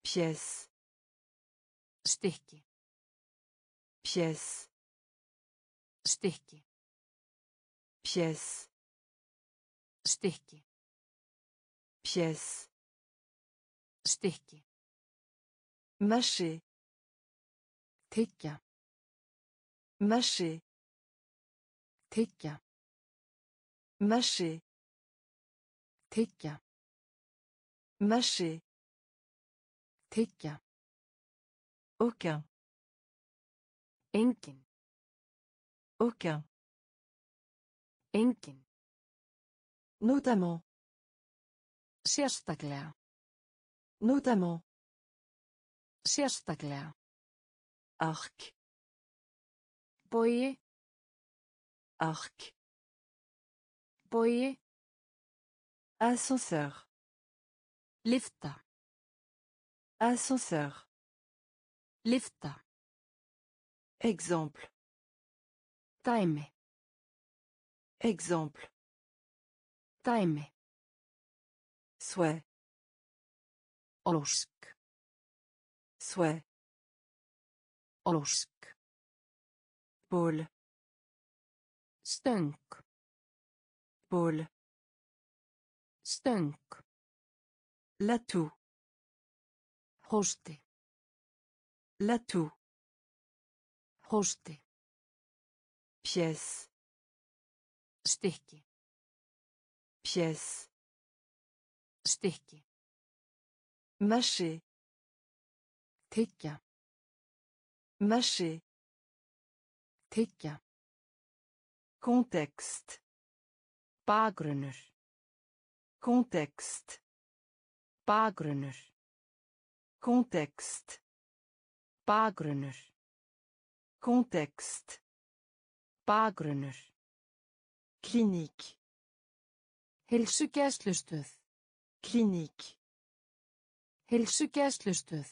Pièce. Stykki. Pièce. Stykki. Pièce. Stykki. Pièce. Stykki. Mâcher. Tyggja. Mâcher. Tyggja. Mâcher. Tyggja. Mâcher. Tyggja. Aucun. Engin. Aucun. Engin. Notamment. Sérstaklega. Notamment. Sérstaklega. Arc. Bogi. Arc. Bogi. Ascenseur. Lyfta. Ascenseur. Lyfta. Exemple. Dæmi. Exemple. Dæmi. Souhait. Ósk. Souhait. Ósk. Pôle. Stöng. Pôle. Stöng. L'atout. Hósti. L'atout. Hósti. Pièce. Stykki. Pièce. Stykki. Mâcher. Tyggja. Mâcher. Tyggja. Kontekst. Bakgrunnur. Kontekst. Bakgrunnur. Kontekst. Bakgrunnur. Kontekst. Bakgrunnur. Kliník. Hilsugeslustöð. Kliník. Hilsugeslustöð.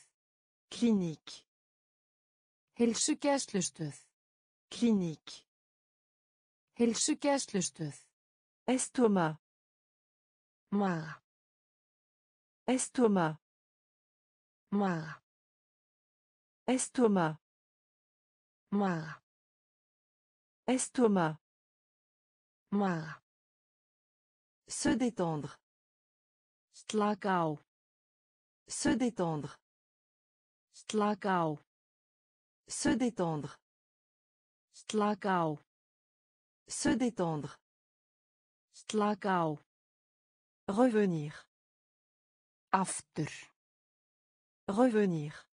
Kliník. Hilsugeslustöð. Kliník. Heilsugæslustöð. Estomac. Maga. Estomac. Maga. Estomac. Maga. Estomac. Maga. Se détendre. Slaka á. Se détendre. Slaka á. Se détendre. Slaka á. Se détendre. Slaka á. Revenir. Aftur. Revenir.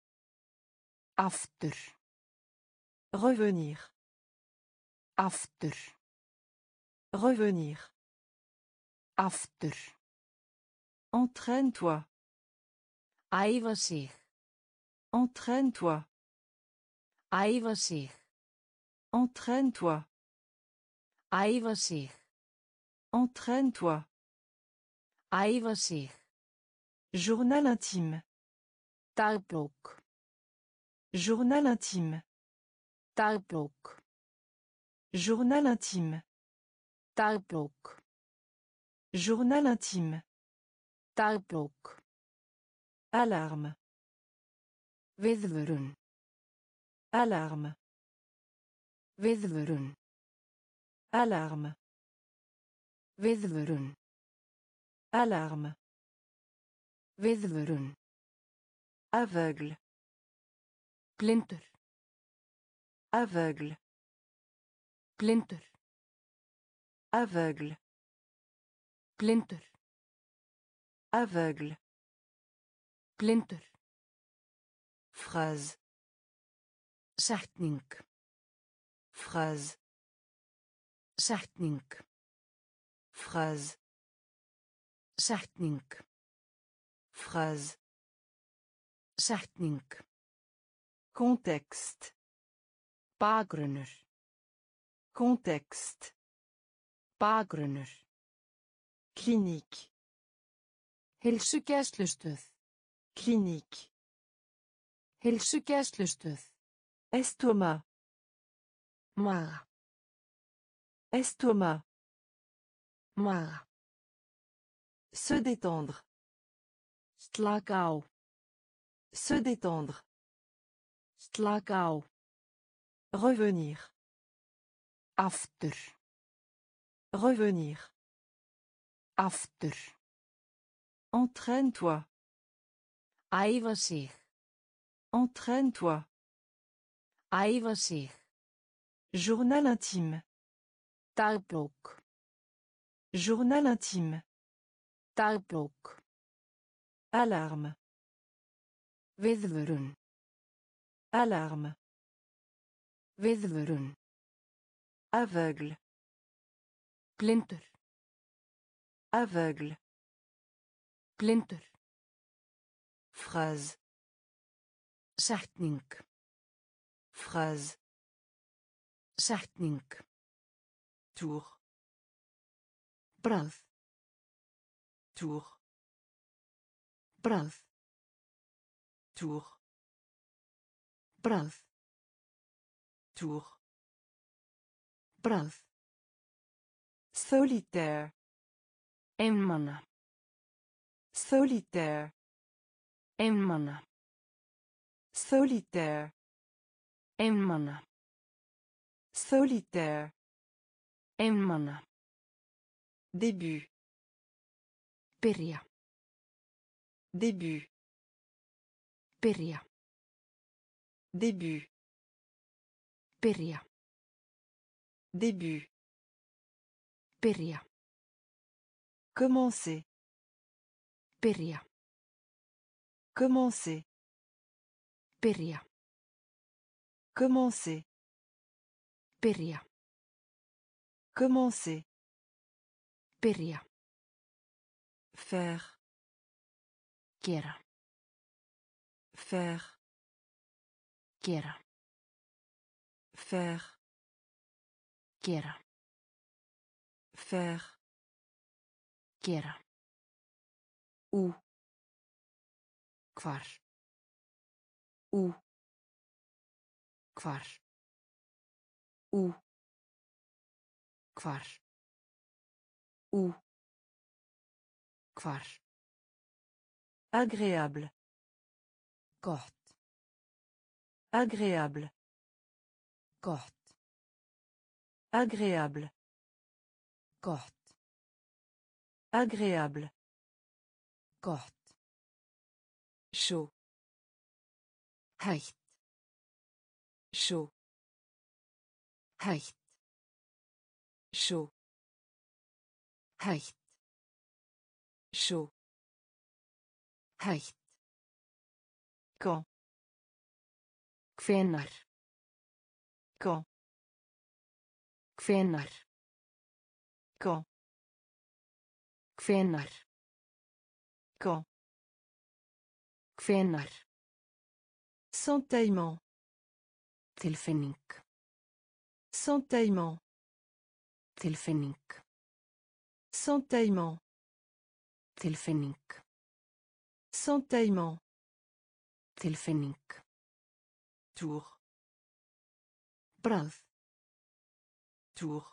Aftur. Revenir. Aftur. Revenir. Aftur. Entraîne-toi. Æfa sig. Entraîne-toi. Æfa sig. Entraîne-toi. Æfa sig. Entraîne-toi. Æfa sig. Journal intime. Dagbók. Journal intime. Dagbók. Journal intime. Dagbók. Journal intime. Dagbók. Alarme. Viðvörun. Alarme. Viðvörun. Alarme. Viðvörun. Alarme. Viðvörun. Aveugle. Blindur. Aveugle. Blindur. Aveugle. Blindur. Aveugle. Blindur. Phrase. Setning. Phrase. Setning. Phrase. Setning. Phrase. Setning. Kontekst. Bakgrunnur. Kontekst. Bakgrunnur. Kliník. Hilsugeslustöð. Kliník. Hilsugeslustöð. Estoma. Maga. Estomac. Maga. Se détendre. Slaka á. Se détendre. Slaka á. Revenir. Aftur. Revenir. Aftur. Entraîne-toi. Æfa. Entraîne-toi. Æfa. Journal intime. Dagbók. Journal intime. Dagbók. Alarme. Viðvörun. Alarme. Viðvörun. Aveugle. Blindur. Aveugle. Blindur. Phrase. Setning. Phrase. Setning. Tour. Bragð. Tour. Bragð. Tour. Bragð. Tour. Bragð. Solitaire. Einmana. Solitaire. Einmana. Solitaire. Einmana. Solitaire. Einmana. Début. Byrja. Début. Byrja. Début. Byrja. Début. Byrja. Commencer. Byrja. Commencer. Byrja. Commencer. Byrja. Commencer. Byrja. Faire. Gera. Faire. Gera. Faire. Gera. Faire. Gera. Où. Hvar. Où. Hvar. Où. Hvar? Où. Hvar? Agréable. Gott. Agréable. Gott. Agréable. Gott. Agréable. Gott. Chaud. Heitt. Chaud. Chaud. Heitt. Chaud. Heitt. Quand. Hvenar. Quand. Hvenar. Quand. Hvenar. Quand. Hvenar. Sentaillement. Tilfinning. Sentaillement. Tilfinning. Sentaillement. Tilfinning. Sentaillement. Tilfinning. Tour. Bragð. Tour.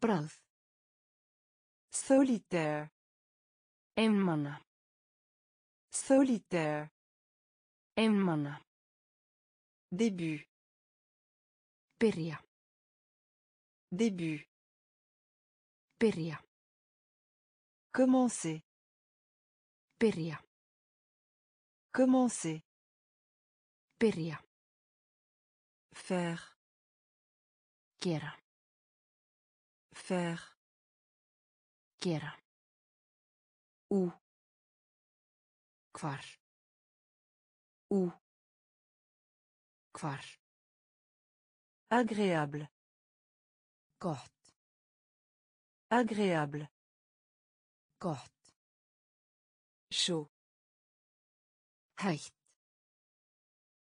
Bragð. Solitaire. Einmana. Solitaire. Einmana. Début. Byrja. Début. Byrja. Commencer. Byrja. Commencer. Byrja. Faire. Gera. Faire. Gera. Où. Hvar. Où. Hvar. Agréable. Gott. Agréable. Gott. Chaud. Heitt.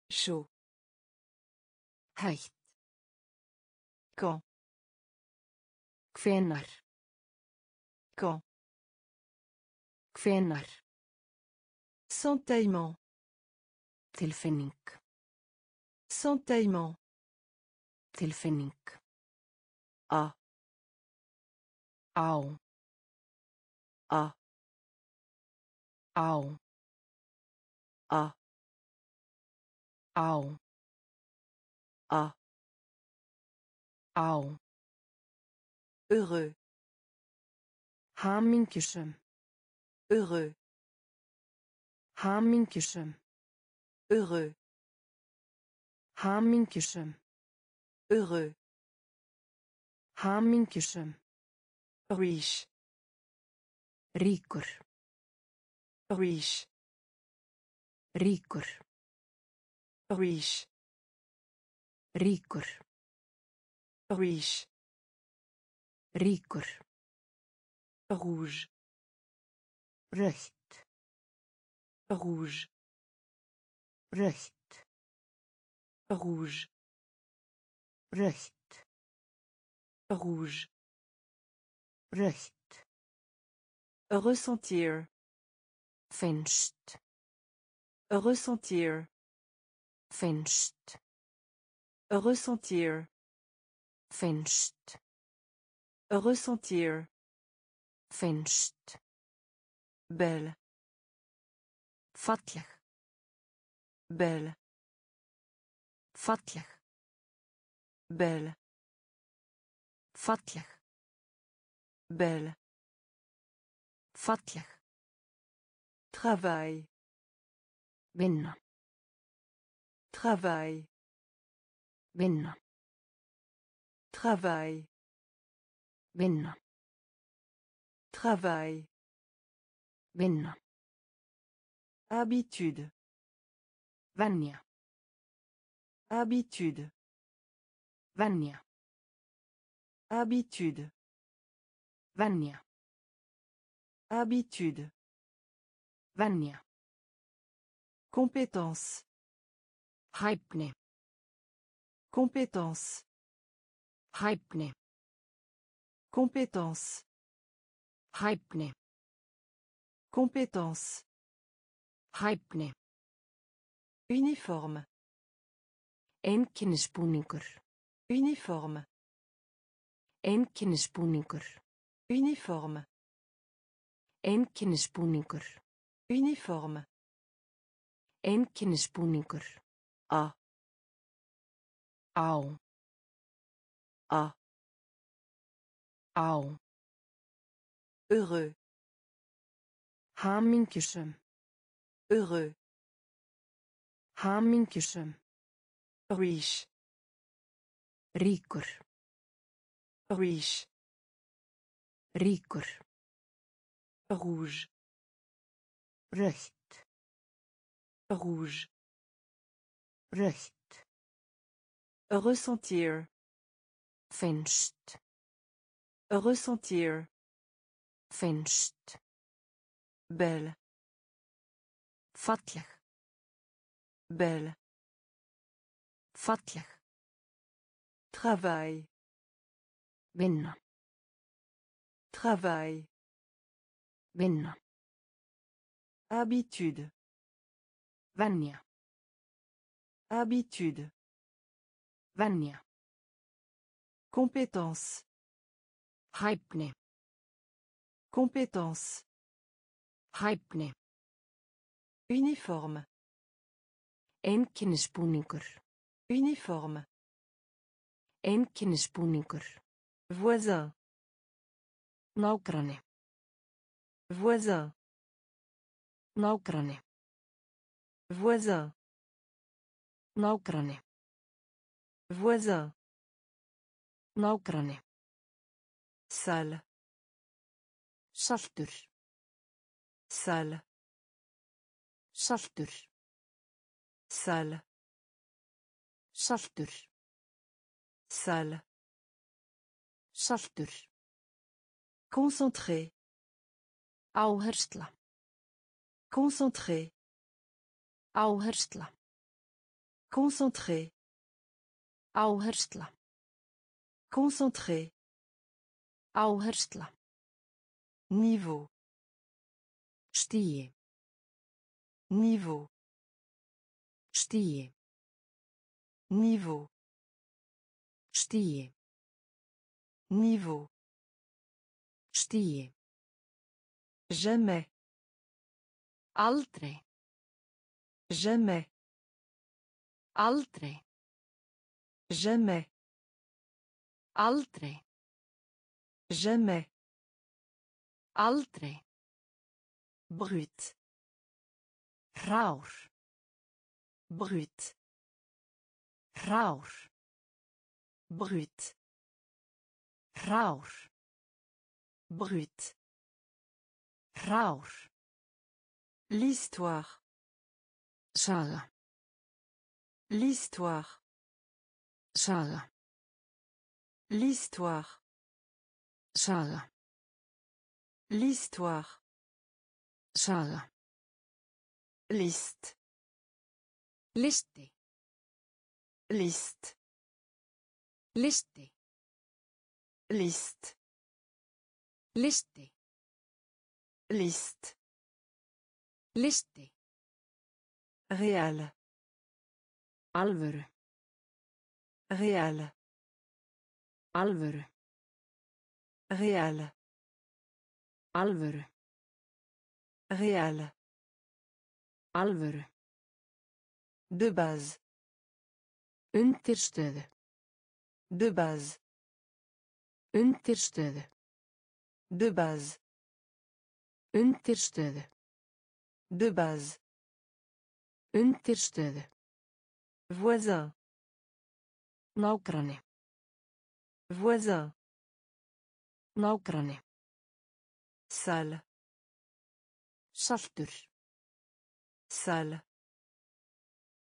Chaud. Heitt. Quand. Hvenar. Quand. Hvenar. Sentaillement. Tilfinning. Sentaillement. Tilfinning. A. Á. A. Á. A. Á. A. Á. Heureux. Hamingjusum. Heureux. Hamingjusum. Heureux. Hamingjusum. Heureux. Hamingjusum. Rís. Ríkur. Rís. Ríkur. Rís. Ríkur. Rís. Ríkur. Rouge. Rødt. Rouge. Rødt. Rouge. Rødt. Rouge. Rautt. Ressentir. Finnst. Ressentir. Finnst. Ressentir. Finnst. Ressentir. Finnst. Belle. Falleg. Belle. Falleg. Belle. Falleg. Belle. Falleg. Travail. Vinna. Travail. Vinna. Travail. Vinna. Travail. Vinna. Habitude. Venja. Habitude. Venja. Habitude. Venja. Habitude. Venja. Compétence. Hæfni. Compétence. Hæfni. Compétence. Hæfni. Compétence. Hæfni. Uniforme. Einkennisbúningur. Uniforme. Einkennisbúningur. Uniforme. Einkennisbúningur. Uniforme. Einkennisbúningur. A. Á. A. Á. Heureux. Hamingjusum. Heureux. Hamingjusum. Riche. Ríkur. Riche. Ríkur. Rouge. Rautt. Rouge. Rautt. Ressentir. Finnst. Ressentir. Finnst. Belle. Falleg. Belle. Falleg. Travail. Vinna. Travail. Vinna. Habitude. Venja. Habitude. Venja. Compétence. Hæfni. Compétence. Hæfni. Uniforme. Einkennisbúningur. Uniforme. Einkennisbúningur. Voisin. Nágranni. Voisin. Nágranni. Voisin. Nágranni. Voisin. Nágranni. Salle. Saltur. Salle. Saltur. Salle. Saltur. Salle. Saltur. Concentré. Áhersla. Concentré. Áhersla. Concentré. Áhersla. Concentré. Áhersla. Niveau. Stíi. Niveau. Stíi. Niveau. Stíi. Niveau. Stíi. Jamais. Aldrei. Jamais. Aldrei. Jamais. Aldrei. Jamais. Aldrei. Brut. Hrár. Brut. Hrár. Brut. Hrár. Brut. Hrár. L'histoire. Saga. L'histoire. Saga. L'histoire. Saga. L'histoire. Saga. Liste. Listi. Liste. Listi. Liste. Listi. Liste. Listi. Réal. Alvöru. Réal. Alvöru. Réal. Alvöru. Réal. Alvöru. De base. Undirstöðu. De base. Undirstöðu. De base. Undirstöðu. De base. Undirstöðu. Voisin. Nágranni. Voisin. Nágranni. Salle. Saltur. Salle.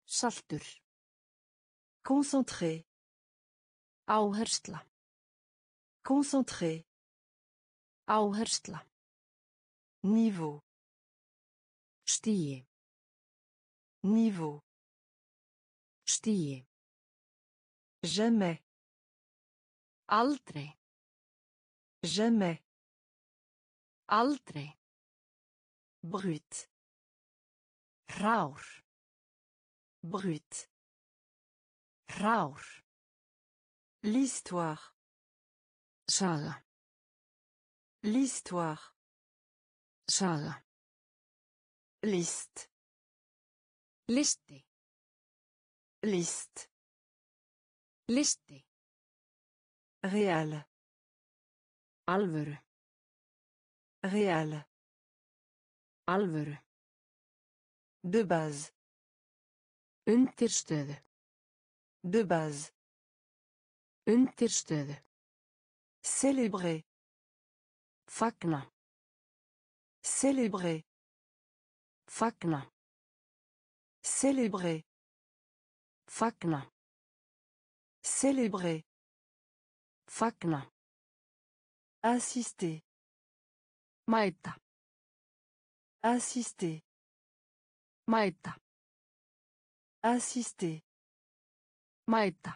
Saltur. Concentré. Áhersla. Concentré. Áhersla. Niveau. Stíi. Niveau. Stíi. Jamais. Aldrei. Jamais. Aldrei. Brut. Hrár. Brut. Hrár. L'histoire. Saga. L'histoire. Saga. Liste. Listi. Liste. Listi. Réal. Alvöru. Réal. Alvöru. De base. Undirstöðu. De base. Undirstöðu. Célébrer. Fagna. Célébrer. Fagna. Célébrer. Fagna. Célébrer. Fagna. Assister. Mæta. Assister. Mæta. Assister. Mæta.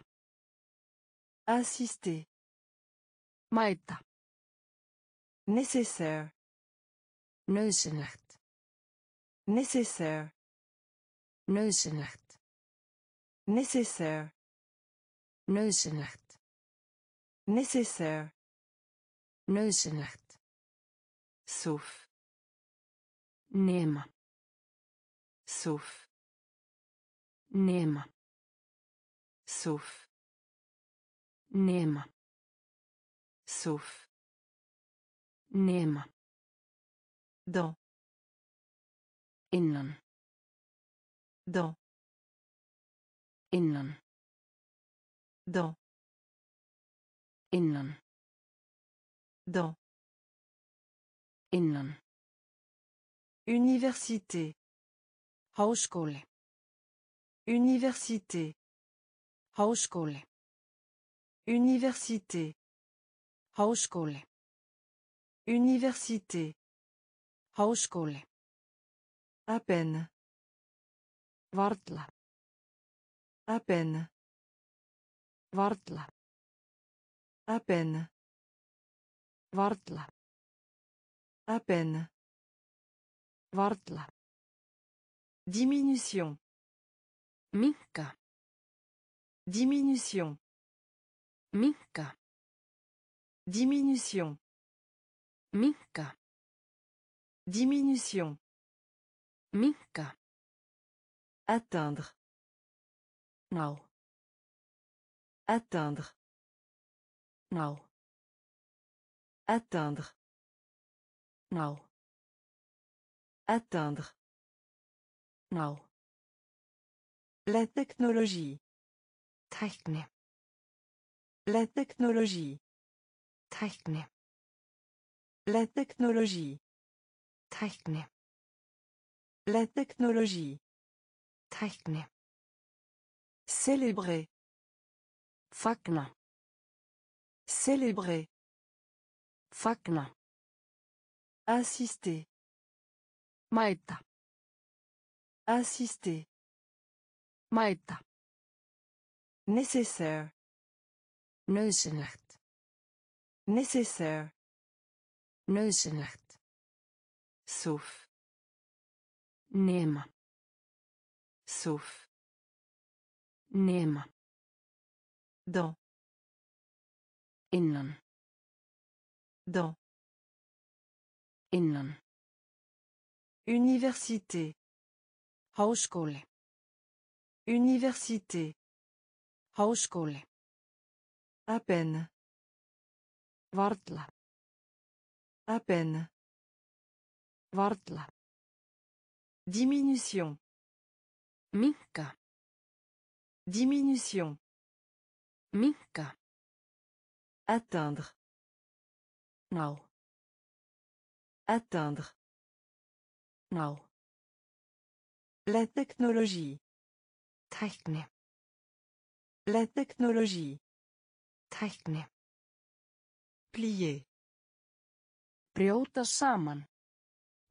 Assister. Mæta. Nécessaire. Nauðsynlegt. Nécessaire. Nauðsynlegt. Nécessaire. Nauðsynlegt. Nécessaire. Nauðsynlegt. Sauf. Nema. Sauf. Nema. Sauf. Nema. Sauf. Nema. Dans. Innan. Dans. Innan. Dans. Innan. Dans. Innan. Université. Háskóli. Université. Háskóli. Université. Háskóli. Université. Háskóli. À peine. Varla. À peine. Varla. À peine. Varla. À peine. Varla. Diminution. Minkka. Diminution. Minkka. Diminution. Minkka. Diminution. Minkka. Atteindre. Ná. Atteindre. Ná. Atteindre. Ná. Atteindre. Ná. La technologie. Tækni. La technologie. Tækni. La technologie. Tækni. La technologie. Tækni. Célébrer. Fagna. Célébrer. Fagna. Assister. Mæta. Assister. Mæta. Nécessaire. Nauðsynlegt. Nécessaire. Nauðsynlegt. Sauf. Nema. Sauf. Nema. Dans. Innan. Dans. Innan. Université. Háskóli. Université. Háskóli. À peine. Varla. À peine. Varla. Diminution. Minkka. Diminution. Minkka. Atteindre. Ná. Atteindre. Ná. La technologie. Tækni. La technologie. Tækni. Plier. Brjóta saman.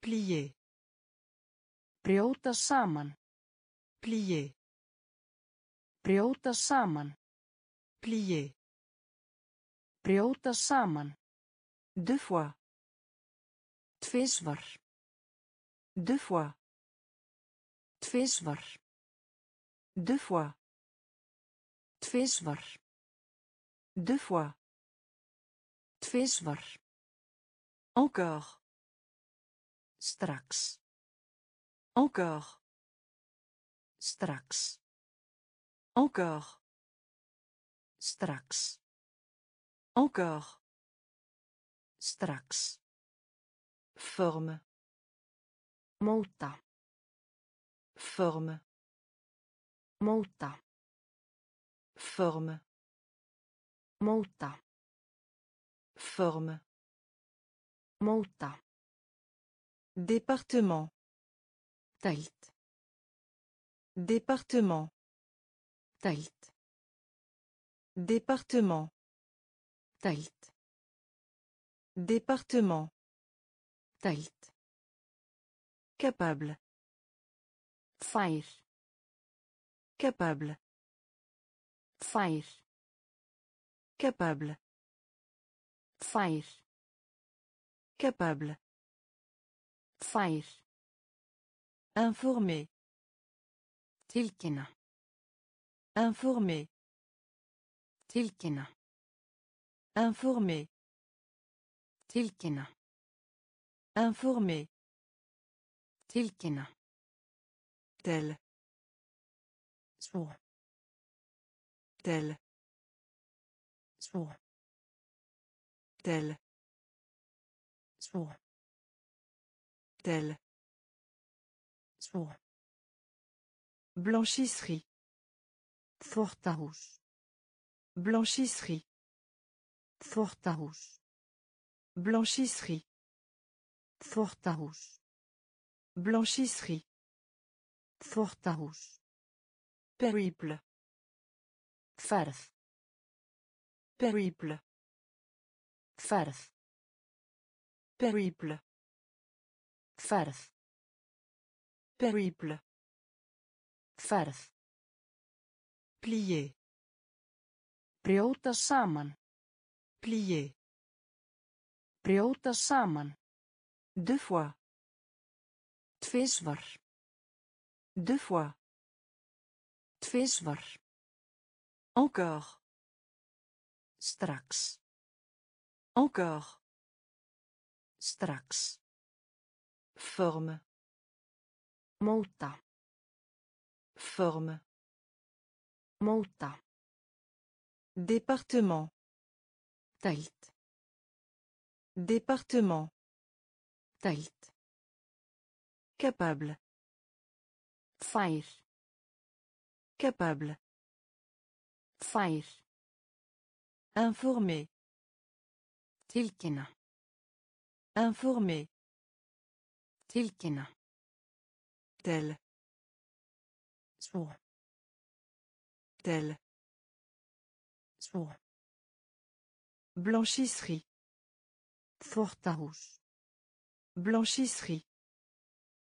Plier. Brjóta saman. Plier. Brjóta saman. Plier. Brjóta saman. Deux fois. Tvisvar. Deux fois. Tvisvar. Deux fois. Tvisvar. Deux fois. Tvisvar. Encore. Strax. Encore. Strax. Encore. Strax. Encore. Strax. Forme. Móta. Forme. Móta. Forme. Móta. Forme. Móta. Département. Deild. Département. Deild. Département. Deild. Département. Deild. Capable. Fær. Capable. Fær. Capable. Fær. Capable. Fær. Informer. Tilkynna. Informer. Tilkynna. Informer. Tilkynna. Informer. Tilkynna. Tel. Svo. Tel. Svo. Tel Svo. tel Svo. blanchisserie Þvottahús. blanchisserie Þvottahús. blanchisserie Þvottahús. blanchisserie Þvottahús. périple Ferð. périple Ferð. périple Ferð. périple Ferð. plier Brjóta saman. plier Brjóta saman. deux fois Tvisvar. deux fois Tvisvar. encore Strax. Encore Strax. forme Móta. forme Móta. département Deild. département Deild. capable Fær. capable Fær. informer Tilkynna. informer Tilkynna. tel Svo. tel Svo. blanchisserie Þvottahús. blanchisserie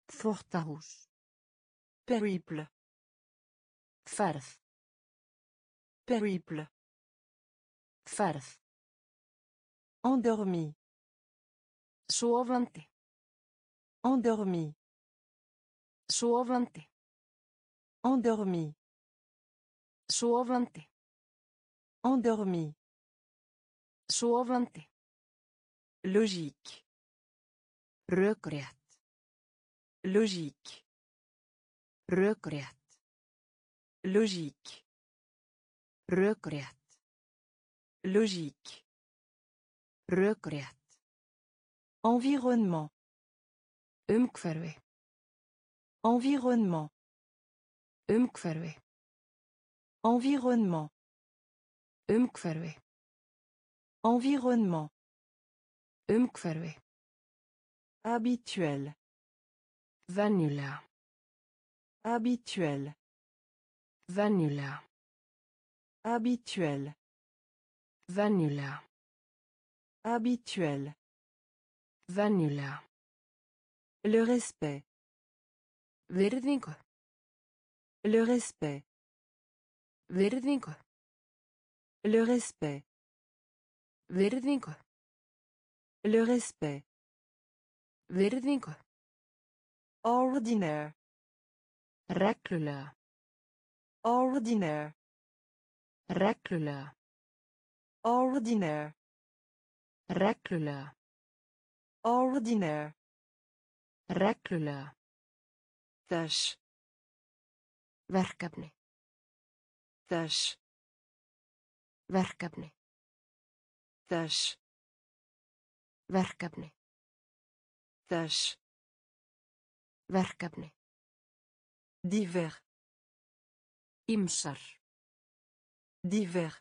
Þvottahús. périple Ferð. périple Ferð. Endormi Sofandi. endormi Sofandi. endormi Sofandi. endormi Sofandi. logique Rökrétt. logique Rökrétt. logique Rökrétt. logique Rökrétt. environnement Umhverfi. environnement Umhverfi. environnement Umhverfi. environnement Umhverfi. habituel Venjulega. habituel Venjulega. habituel Venjulega. Habituel Venjulega. le respect Virðingu. le respect Virðingu. le respect Virðingu. le respect Virðingu. ordinaire Reglulega. ordinaire Reglulega. ordinaire Reglulega. Ordinær. Reglulega. Þess. Verkefni. Þess. Verkefni. Þess. Verkefni. Þess. Verkefni. Diver. Ymsar. Diver.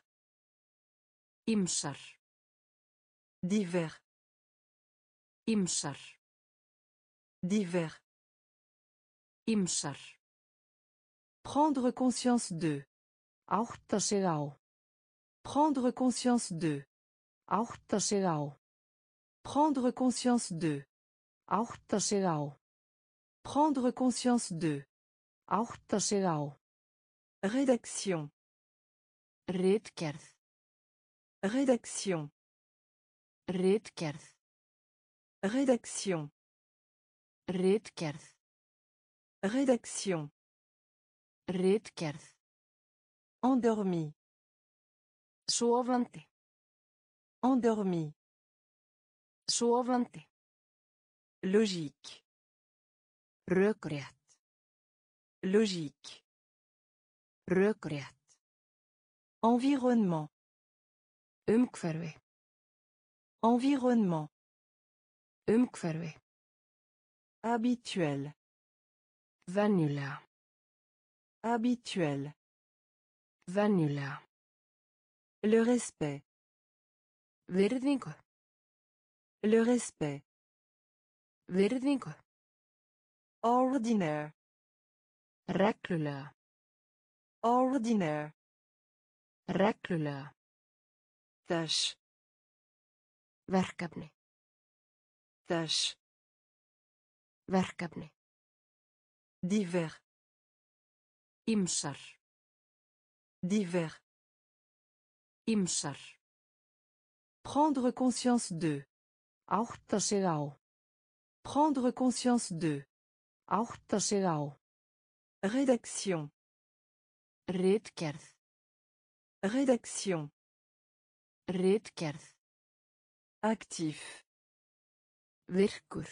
Ymsar. Divers Ýmsar. divers Ýmsar. prendre conscience de Átta sig á. prendre conscience de Átta sig á. prendre conscience de Átta sig á. prendre conscience de Átta sig á. rédaction Ritgerð. rédaction Ritgerð. rédaction Ritgerð. rédaction Ritgerð. endormi Sofandi. endormi Sofandi. logique Rökrétt. logique Rökrétt. environnement Umhverfi. Environnement. Umhverfi. Habituel. Venjulega. Habituel. Venjulega. Le respect. Virðingu. Le respect. Virðingu. Ordinaire. Reglulega. Ordinaire. Reglulega. Tâche. Verkefni. Tâche. Verkefni. Divers. Ýmsar. Divers. Ýmsar. Prendre conscience de. Átta sig á. Prendre conscience de. Átta sig á. Rédaction. Ritgerð. Rédaction. Ritgerð. Actif. Virkur.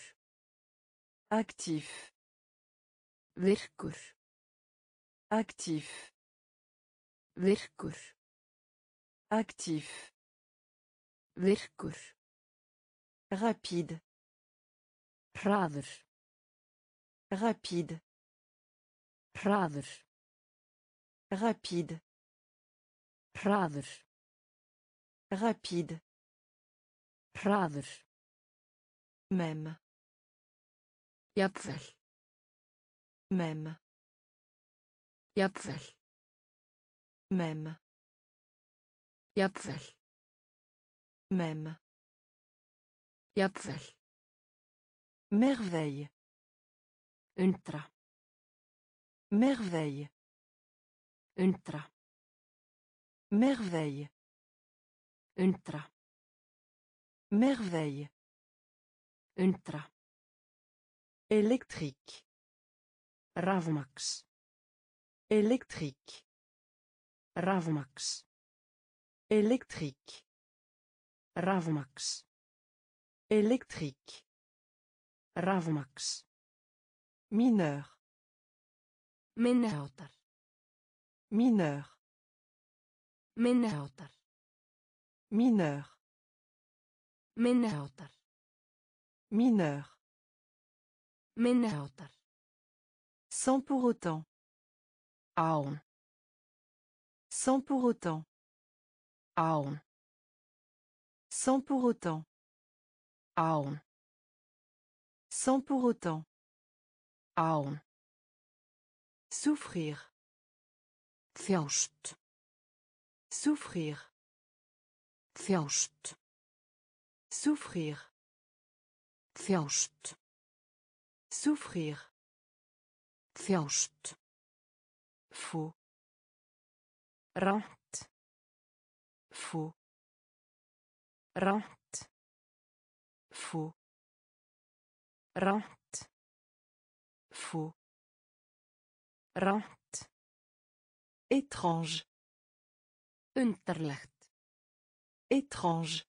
Actif. Virkur. Actif. Virkur. Actif. Virkur. Rapide. Hraður. Rapide. Hraður. Rapide. Hraður. Rapide. Hraður. Même. Jafnvel. Même. Jafnvel. Même. Jafnvel. Même. Jafnvel. Merveille. Undra. Merveille. Undra. Merveille. Undra. Merveille. Undra. Électrique. Rafmaks. Électrique. Rafmaks. Électrique. Rafmaks. Électrique. Rafmaks. Mineur. Mineur. Mineur. Minniháttar. Mineur. Sans pour autant. Án. Sans pour autant. Án. Sans pour autant. Án. Sans pour autant. Án. Souffrir. Þjást. Souffrir. Þjást. Souffrir. Þjást. Souffrir. Þjást. Faux. Ránt. Faux. Ránt. Faux. Ránt. Faux. Ránt. Étrange. Undarlegt. Étrange.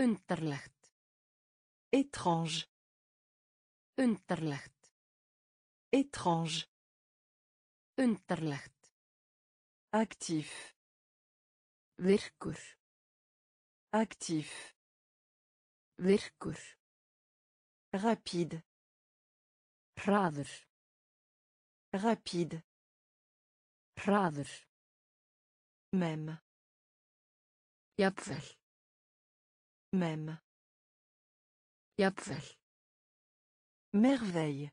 Undarlegt. Étrange. Undarlegt. Étrange. Undarlegt. Actif. Virkur. Actif. Virkur. Rapide. Hraður. Rapide. Hraður. Même. Jafnvel. Même. Jafnvel. Merveille.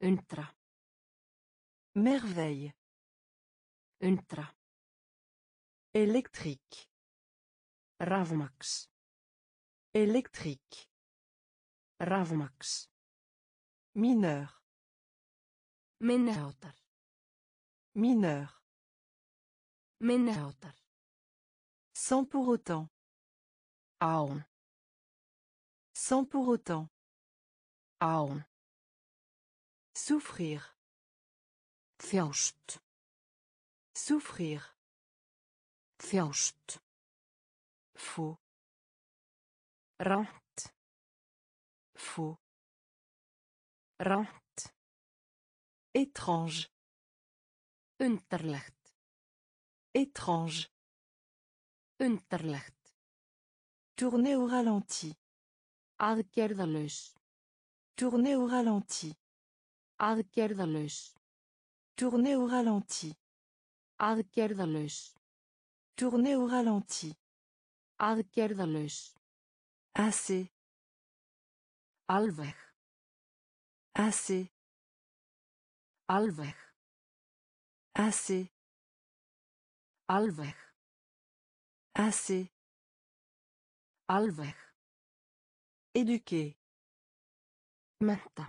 Undra. Merveille. Undra. Électrique. Rafmaks. Électrique. Rafmaks. Mineur. Minniháttar. Mineur. Minniháttar. Sans pour autant. Án. Sans pour autant. Án. Souffrir. Þjást. Souffrir. Þjást. Faux. Ránt. Faux. Ránt. Étrange. Undarlegt. Étrange. Undarlegt. Tourner au ralenti. Aðgerðalaus. Tourner au ralenti. Aðgerðalaus. Tourner au ralenti. Aðgerðalaus. Tourner au ralenti. Aðgerðalaus. Assez. Alveg. Assez. Alveg. Assez. Alveg. Assez. Alveg. Éduquer. Menta.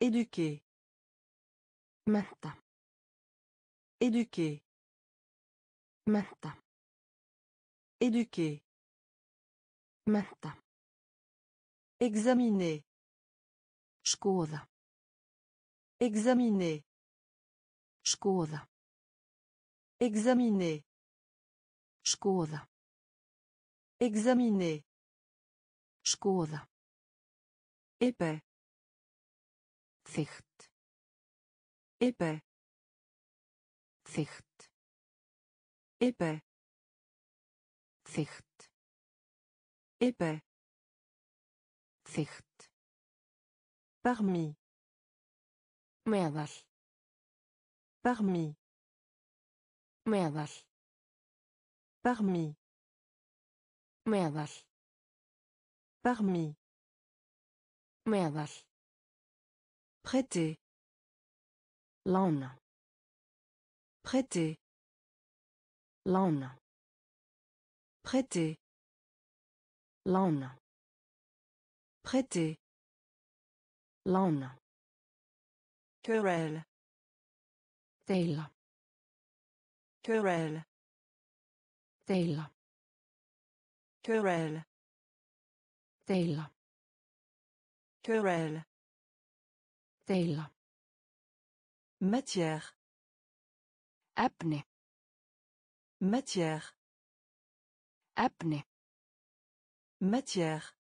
Éduquer. Menta. Éduquer. Menta. Éduquer. Menta. Examiner. Skoða. Examiner. Skoða. Examiner. Skoða. Examiner. Skoða. Épais. Þykkt. Épais. Þykkt. Épais. Þykkt. Épais. Þykkt. Parmi. Meðal. Parmi. Meðal. Parmi. Meðal. Parmi. Meðal. Prêter. Lána. Prêter. Lána. Prêter. Lána. Prêter. Lána. Querelle. Deila. Querelle. Deila. Querelle. Deila. Querelle. Matière. Efni. Matière. Efni. Matière.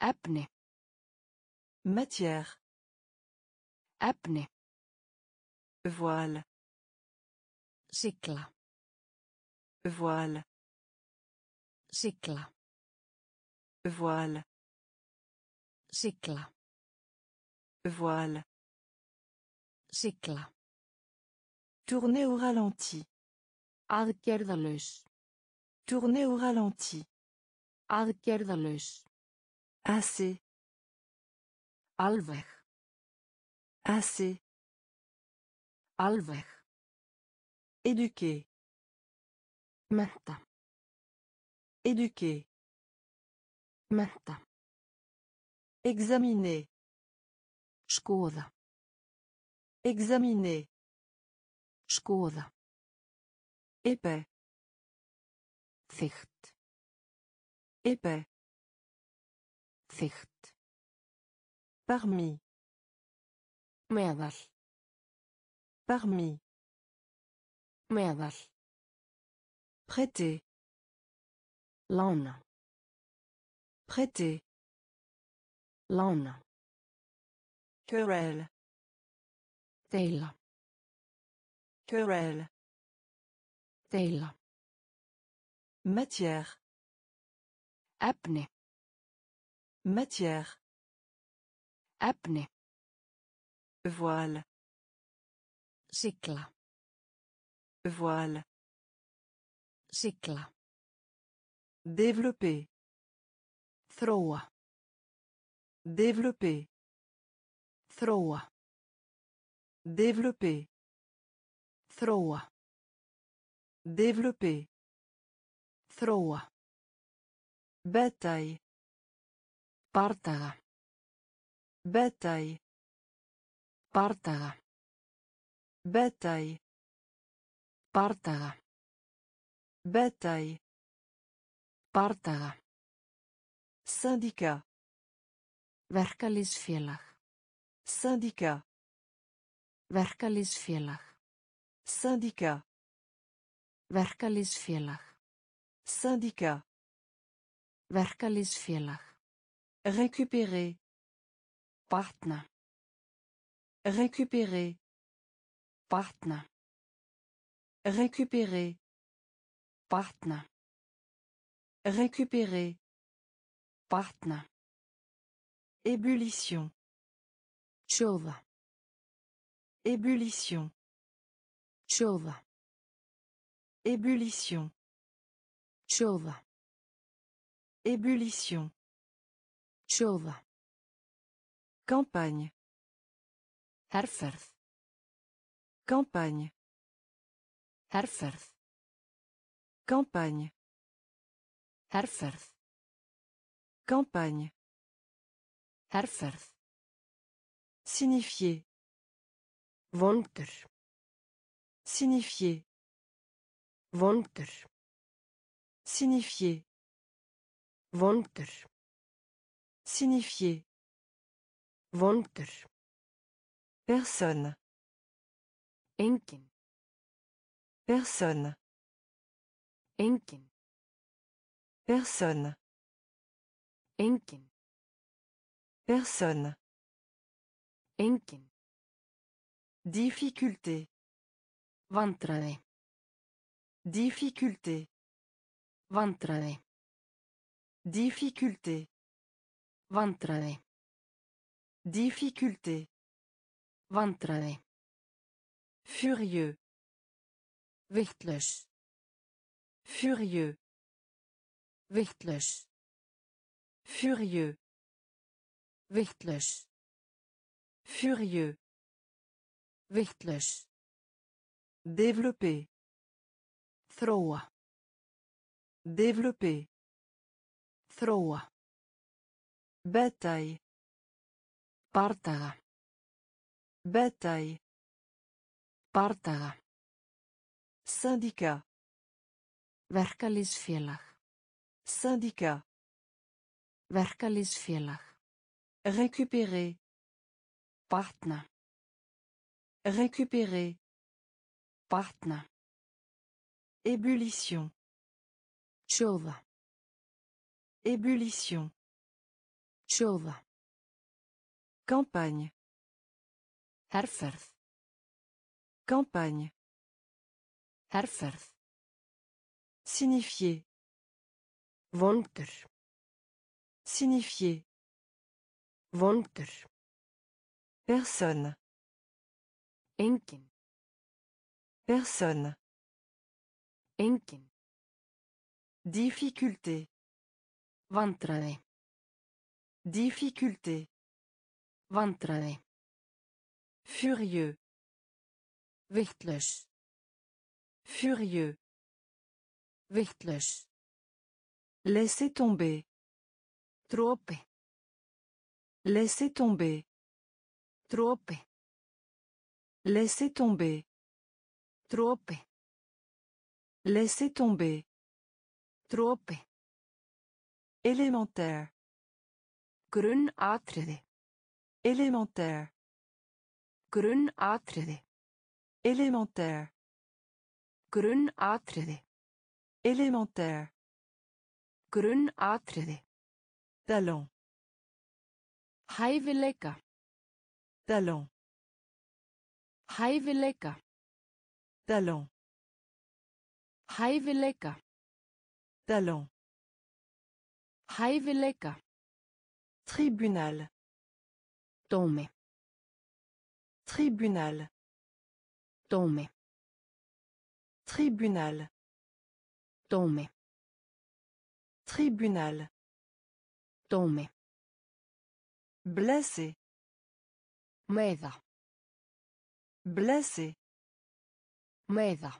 Efni. Matière. Efni. Voile. Sigla. Voile. Sigla. Voile. Sigla. Voile. Sigla. Tourner au ralenti. Aðgerðalaus. Tourner au ralenti. Aðgerðalaus. Assez. Alveg. Assez. Alveg. Éduquer. Menta. Éduquer. Menta. Examiner. Skoða. Examiner. Skoða. Épais. Þykkt. Épais. Þykkt. Parmi. Meðal. Parmi. Meðal. Prêter. Lána. Prêter. Lána. Querelle. Deila. Querelle. Deila. Matière. Efni. Matière. Efni. Voile. Sigla. Voile. Sigla. Développer. Þróa. Développer. Þróa. Développer. Þróa. Développer. Þróa. Bataille. Bardaga. Bataille. Bardaga. Bataille. Bardaga. Bataille. Bardaga. Syndicat. Verkalýsfélag. Syndicat. Verkalýsfélag. Syndicat. Verkalýsfélag. Syndicat. Verkalýsfélag. Récupérer. Batna. Récupérer. Batna. Récupérer. Batna. Récupérer. Batna. Ébullition. Sjóða. Ébullition. Sjóða. Ébullition. Sjóða. Ébullition. Sjóða. Campagne. Herferð. Campagne. Herferð. Campagne. Herferð. Campagne. Herferð. Signifier. Vondur. Signifier. Vondur. Signifier. Vondur. Signifier. Vondur. Personne. Engin. Personne. Engin. Personne. Engin. Personne. Engin. Difficulté. Vandræði. Difficulté. Vandræði. Difficulté. Vandræði. Difficulté. Vandræði. Furieux. Vittlaus. Furieux. Vittlaus. Furieux. Vittlaus. Furieux. Vittlaus. Développer. Þróa. Développer. Þróa. Bataille. Bardaga. Bataille. Bardaga. Syndicat. Verkalýsfélag. Syndicat. Verkalýsfélag. Récupérer. Batna. Récupérer. Batna. Ébullition. Sjóða. Ébullition. Sjóða. Campagne. Herferð. Campagne. Herferð. Signifier. Vondur. Signifier. Vondur. Personne. Engin. Personne. Engin. Difficulté. Vandræði. Difficulté. Vandræði. Furieux. Vittlaus. Furieux. Vittlaus. Laissez tomber. Dropi. Laissez tomber. Dropi. Laissez tomber. Dropi. Laissez tomber. Dropi. Élémentaire. Grunnatriði. Élémentaire. Grunnatriði. Élémentaire. Grunnatriði. Élémentaire. Grunnatriði. Talent. Hæfileika. Talent. Hæfileika. Talent. Hæfileika. Talent. Hæfileika. Tribunal. Dómi. Tribunal. Dómi. Tribunal. Dómi. Tribunal. Dómi. Blessé. Meiða. Blessé. Meiða.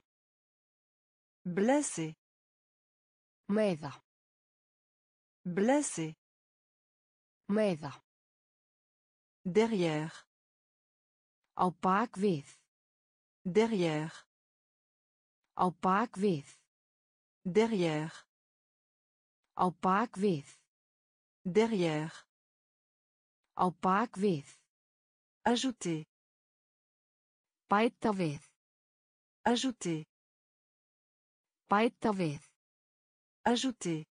Blessé. Meiða. Blessé. Meiða. Derrière. Á bak við. Derrière. Á bak við. Derrière. Á bak við. Derrière. Á bak við. Ajouter. Bæta við. Ajouter. Bæta við. Ajouter.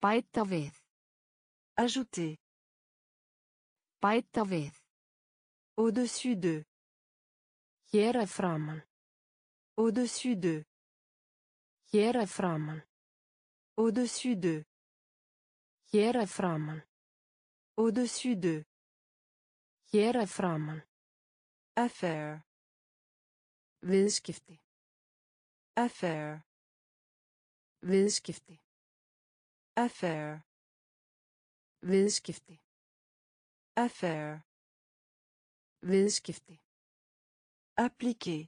Bæta við. Ajouter. Bæta við. Au-dessus de. Hér er framan. Au-dessus de. Hér er framan. Au-dessus de. Hér að framan. Au-dessus de. Hér að framan. Affaire. Viðskipti. Affaire. Viðskipti. Affaire. Viðskipti. Affaire. Viðskipti. Appliquer.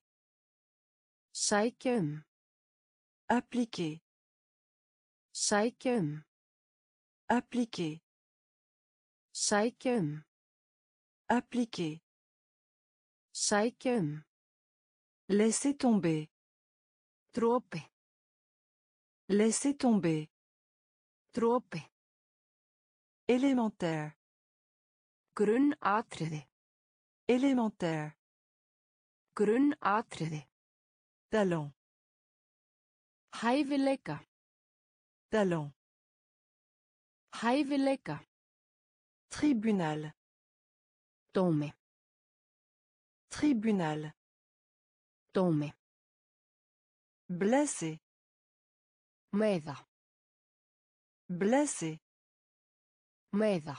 Sækja um. Appliquer. Sækja um. Appliquer. Sækja um. Appliquer. Sækja um. Laissez tomber. Dropi. Laissez tomber. Dropi. Élémentaire. Grunnatriði. Élémentaire. Grunnatriði. Talent. Hæfileika. Talent. Hæfileika. Tribunal. Dómi. Tribunal. Dómi. Blessé. Meða. Blessé. Meða.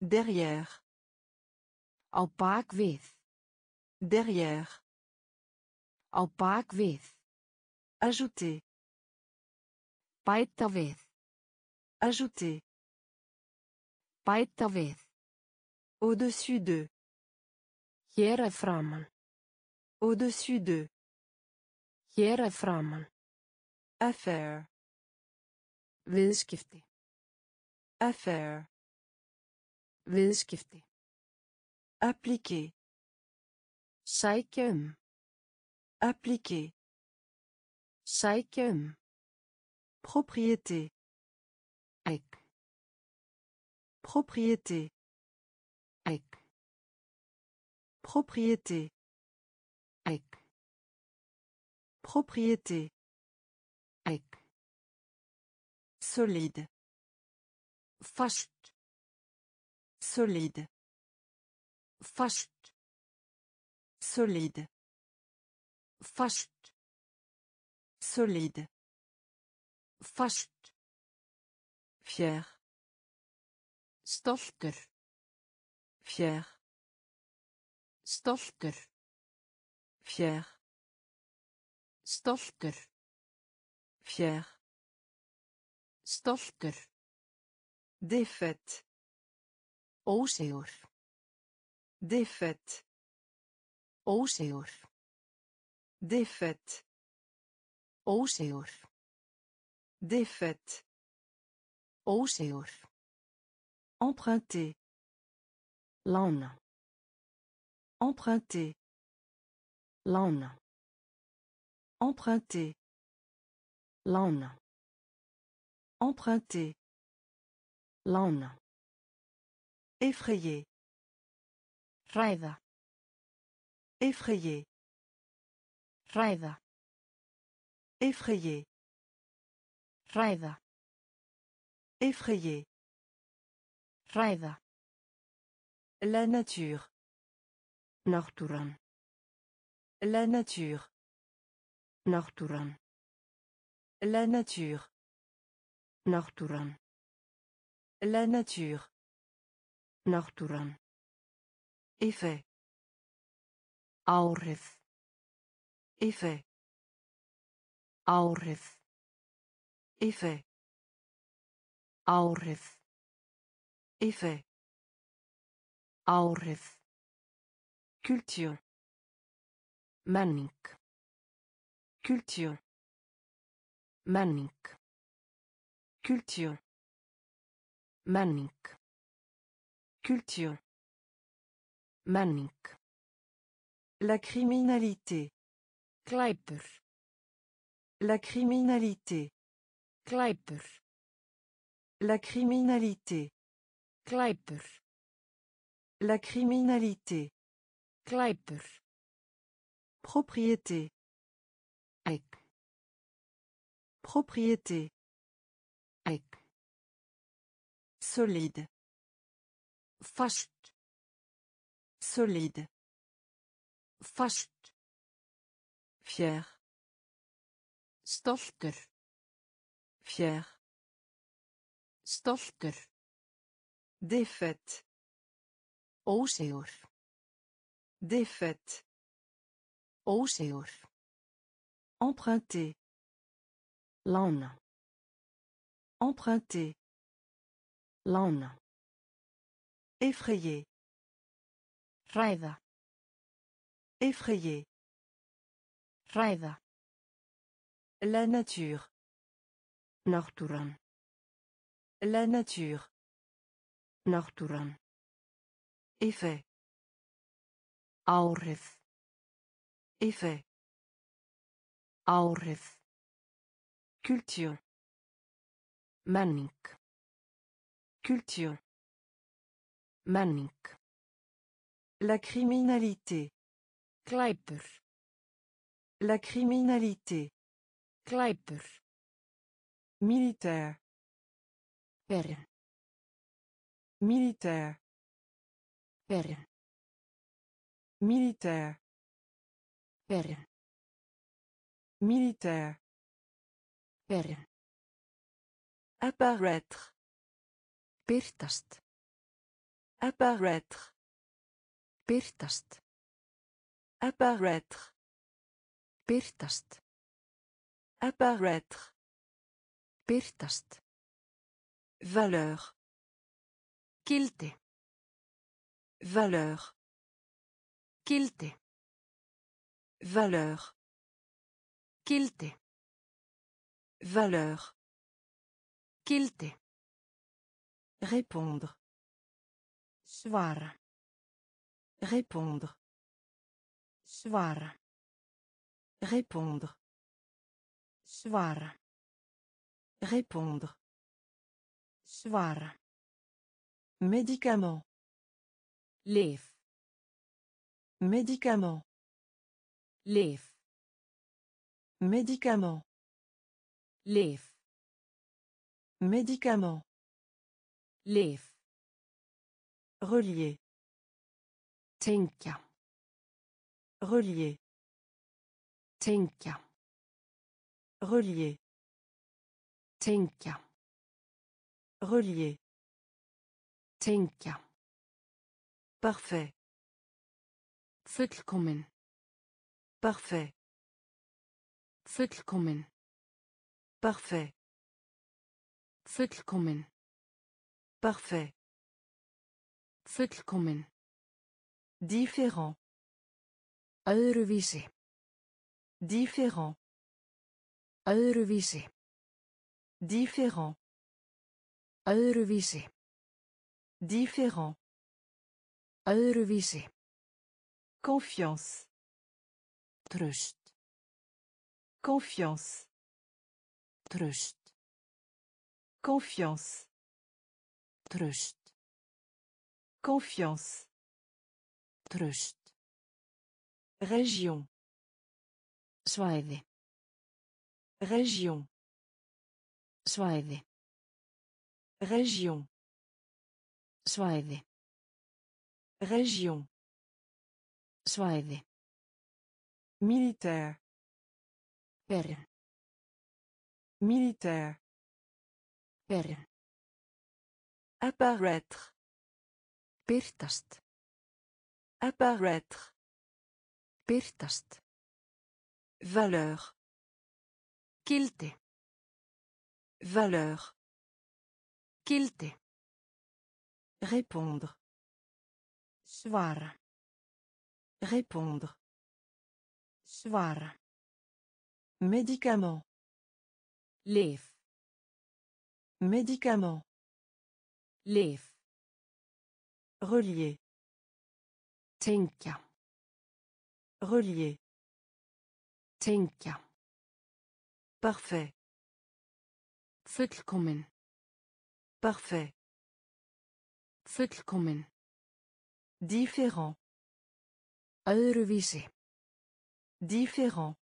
Derrière. Á bak við. Derrière. Á bak við. Ajouter. Bæta við. Ajouter. Bæta við. Au-dessus de. Hér að framan. Au-dessus de. Hér að framan. Affaire. Viðskipti. Affaire. Viðskipti. Appliquer. Sækja um. Appliquer. Sækja um. Propriété. Eign. Propriété. Eign. Propriété. Eign. Propriété. Eign. Solide. Fast. Solide. Fast. Solide. Fast. Solide. Fast. Fier. Stoltur. Fier. Stoltur. Fier. Stoltur. Fier. Stoltur. Défaite. Ósigur. Défaite. Ósigur. Défaite. Ósigur. Défaite. Ósigur. Emprunter. Lána. Emprunter. Lána. Emprunter. Lána. Emprunter. Lána. Effrayer. Hræða. Effrayer. Hræða. Effrayer. Hræða. Effrayer. Hræða. La nature. Náttúran. La nature. Náttúran. La nature. Náttúran. La nature. Náttúran. Effet. Áhrif. Effet. Áhrif. Effet. Áhrif. Effet. Áhrif. Culture. Menning. Culture. Menning. Culture. Menning. Culture. Menning. La criminalité. Glæpur. La criminalité. Glæpur. La criminalité. Glæpur. La criminalité. Glæpur. Propriété. Eign. Propriété. Eign. Solide. Fast. Solide. Fast. Fier. Stoltur. Fier. Stoltur. Défaite. Ósigur. Défaite. Ósigur. Emprunter. Lána. Emprunter. Lána. Effrayer. Hræða. Effrayer. Hræða. La nature. La nature. Náttúran. Effet. Áhrif. Effet. Áhrif. Culture. Menning. Culture. Menning. La criminalité. Glæpur. La criminalité. Glæpur. Militaire. Berin. Militaire. Berin. Militaire. Berin. Militaire. Berin. Apparaître. Birtast. Apparaître. Birtast. Apparaître. Birtast. Apparaître. Birtast. Valeur. Gildi. Valeur. Gildi. Valeur. Gildi. Valeur. Gildi. Répondre. Svara. Répondre. Svara. Répondre. Svara. Répondre. Svara. Médicament. Lyf. Médicament. Lyf. Médicament. Lyf. Médicament. Lyf. Relier. Tengja. Relier. Tengja. Relier. Tengja. Relier. Tengja. Parfait. Fullkomin. Parfait. Fullkomin. Parfait. Fullkomin. Parfait. Fullkomin. Différent. Öðruvísi. Différent. Öðruvísi. Différent. Öðruvísi. Différent. Öðruvísi. Confiance. Tröst. Confiance. Tröst. Confiance. Tröst. Confiance. Tröst. Région. Svæði. Région. Svæði. Région. Svæði. Région. Svæði. Militaire. Berin. Militaire. Berin. Apparaître. Birtast. Apparaître. Birtast. Valeur. Gildi. Valeur. Gildi. Répondre. Svara. Répondre. Svara. Médicament. Lyf. Médicament. Lyf. Relier. Tengja. Relier. Tengja. Parfait. Fullkomin. Parfait. Fullkomin. Différent. Öðruvísi. Différent.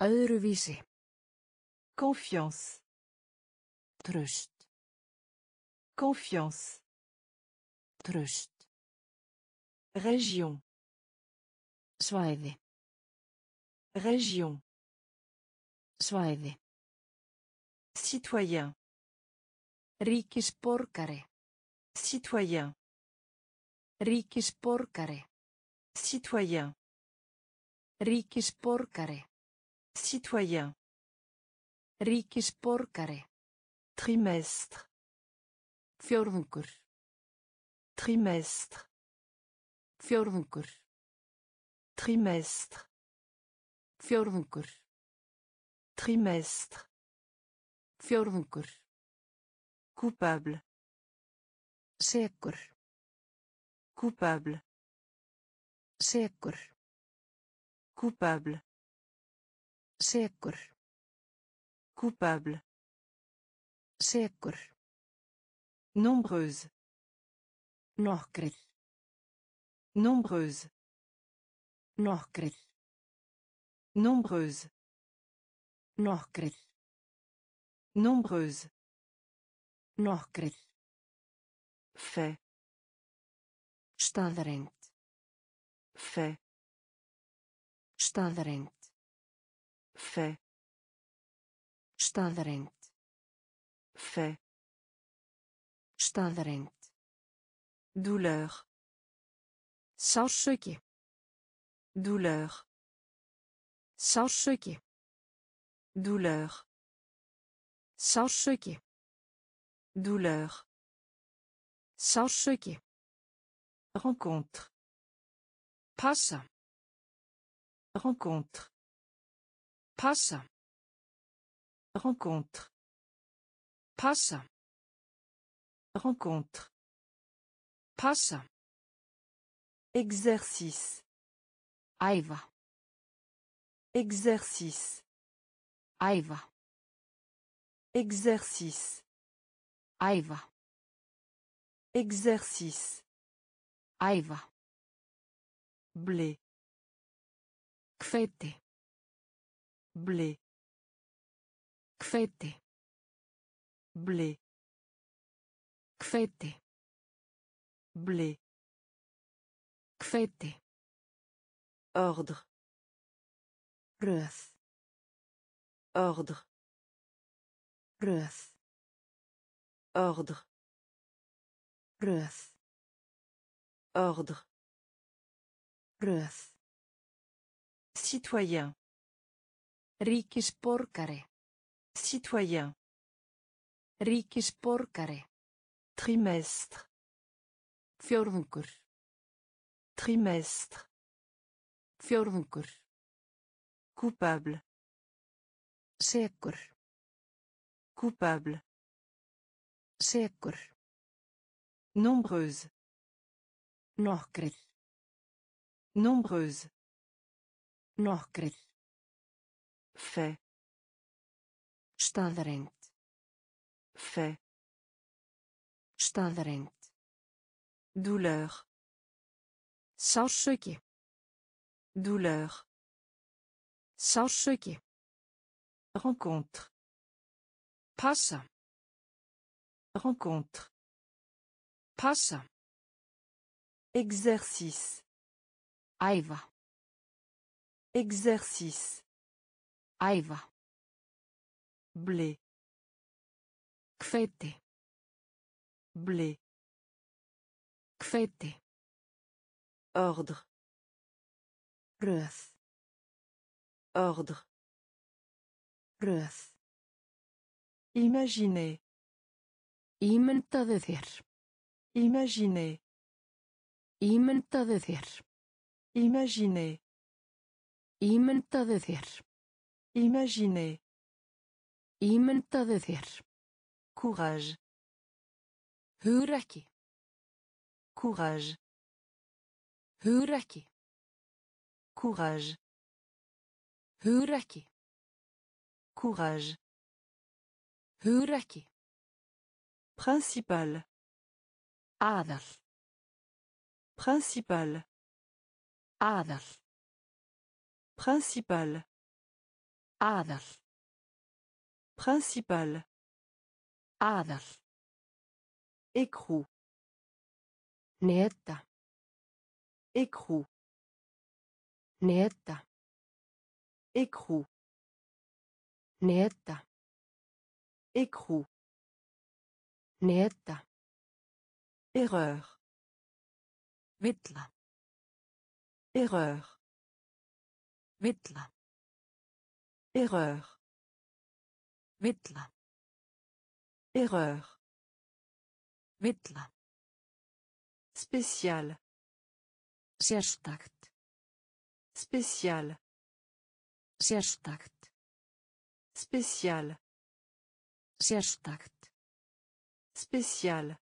Öðruvísi. Confiance. Tröst. Confiance. Tröst. Région. Svæði. Région. Svæði. Citoyen. Ríkisborgari. Citoyen. Ríkisborgari. Citoyen. Ríkisborgari. Citoyen. Ríkisborgari. Trimestre. Fjórðungur. Trimestre. Fjórðungur. Trimestre. Fjórðungur. Trimestre. Fjórðungur. Coupable. Sekur. Coupable. Sekur. Coupable. Sekur. Coupable. Sekur. Nombreuse. Nokkrir. Nombreuse. Nokkrir. Nombreuse. Nokkrir. Nombreuse. Nokkrir. Fait. Staðreind. Fait. Staðreind. Fait. Staðreind. Fait. Staðreind. Douleur. Sársauki. Douleur. Sársauki. Douleur. Douleur. Sársauki. Rencontre. Passa. Rencontre. Passa. Rencontre. Passa. Rencontre. Passa. Exercice. Æfa. Exercice. Æfa. Exercice. Æfa. Exercice. Æfa. Blé. Hveiti. Blé. Hveiti. Blé. Hveiti. Blé. Hveiti. Ordre. Röð. Ordre. Röð. Ordre. Röð. Ordre. Röð. Citoyen. Ríkisborgari. Citoyen. Ríkisborgari. Trimestre. Fjórðungur. Trimestre. Fjórðungur. Coupable. Sekur. Coupable. Sekur. Nombreuse. Nokkrir. Nombreuse. Nokkrir. Fait. Staðreind. Fait. Staðreind. Douleur. Sársauki. Douleur. Sársauki. Rencontre. Rencontre. Passa. Exercice. Æfa. Exercice. Æfa. Blé. Hveiti. Blé. Hveiti. Ordre. Röð. Ordre. Röð. Imaginez. Ímyndaðu þér. Imaginez. Ímyndaðu þér. Imaginez. Ímyndaðu þér. Imaginez. Ímyndaðu þér. Courage. Hugrekki. Courage. Hugrekki. Courage. Hugrekki. Courage. Hugrekki. Principal. Aðal. Principal. Aðal. Principal. Aðal. Principal. Aðal. Écrou. Neta. Écrou. Neta. Écrou. Neta. Écrou. Neta. Erreur. Villa. Erreur. Villa. Erreur. Villa. Erreur. Villa. Spécial. Sérstakt. Spécial. Sérstakt. Spécial. Sérstakt. Spécial.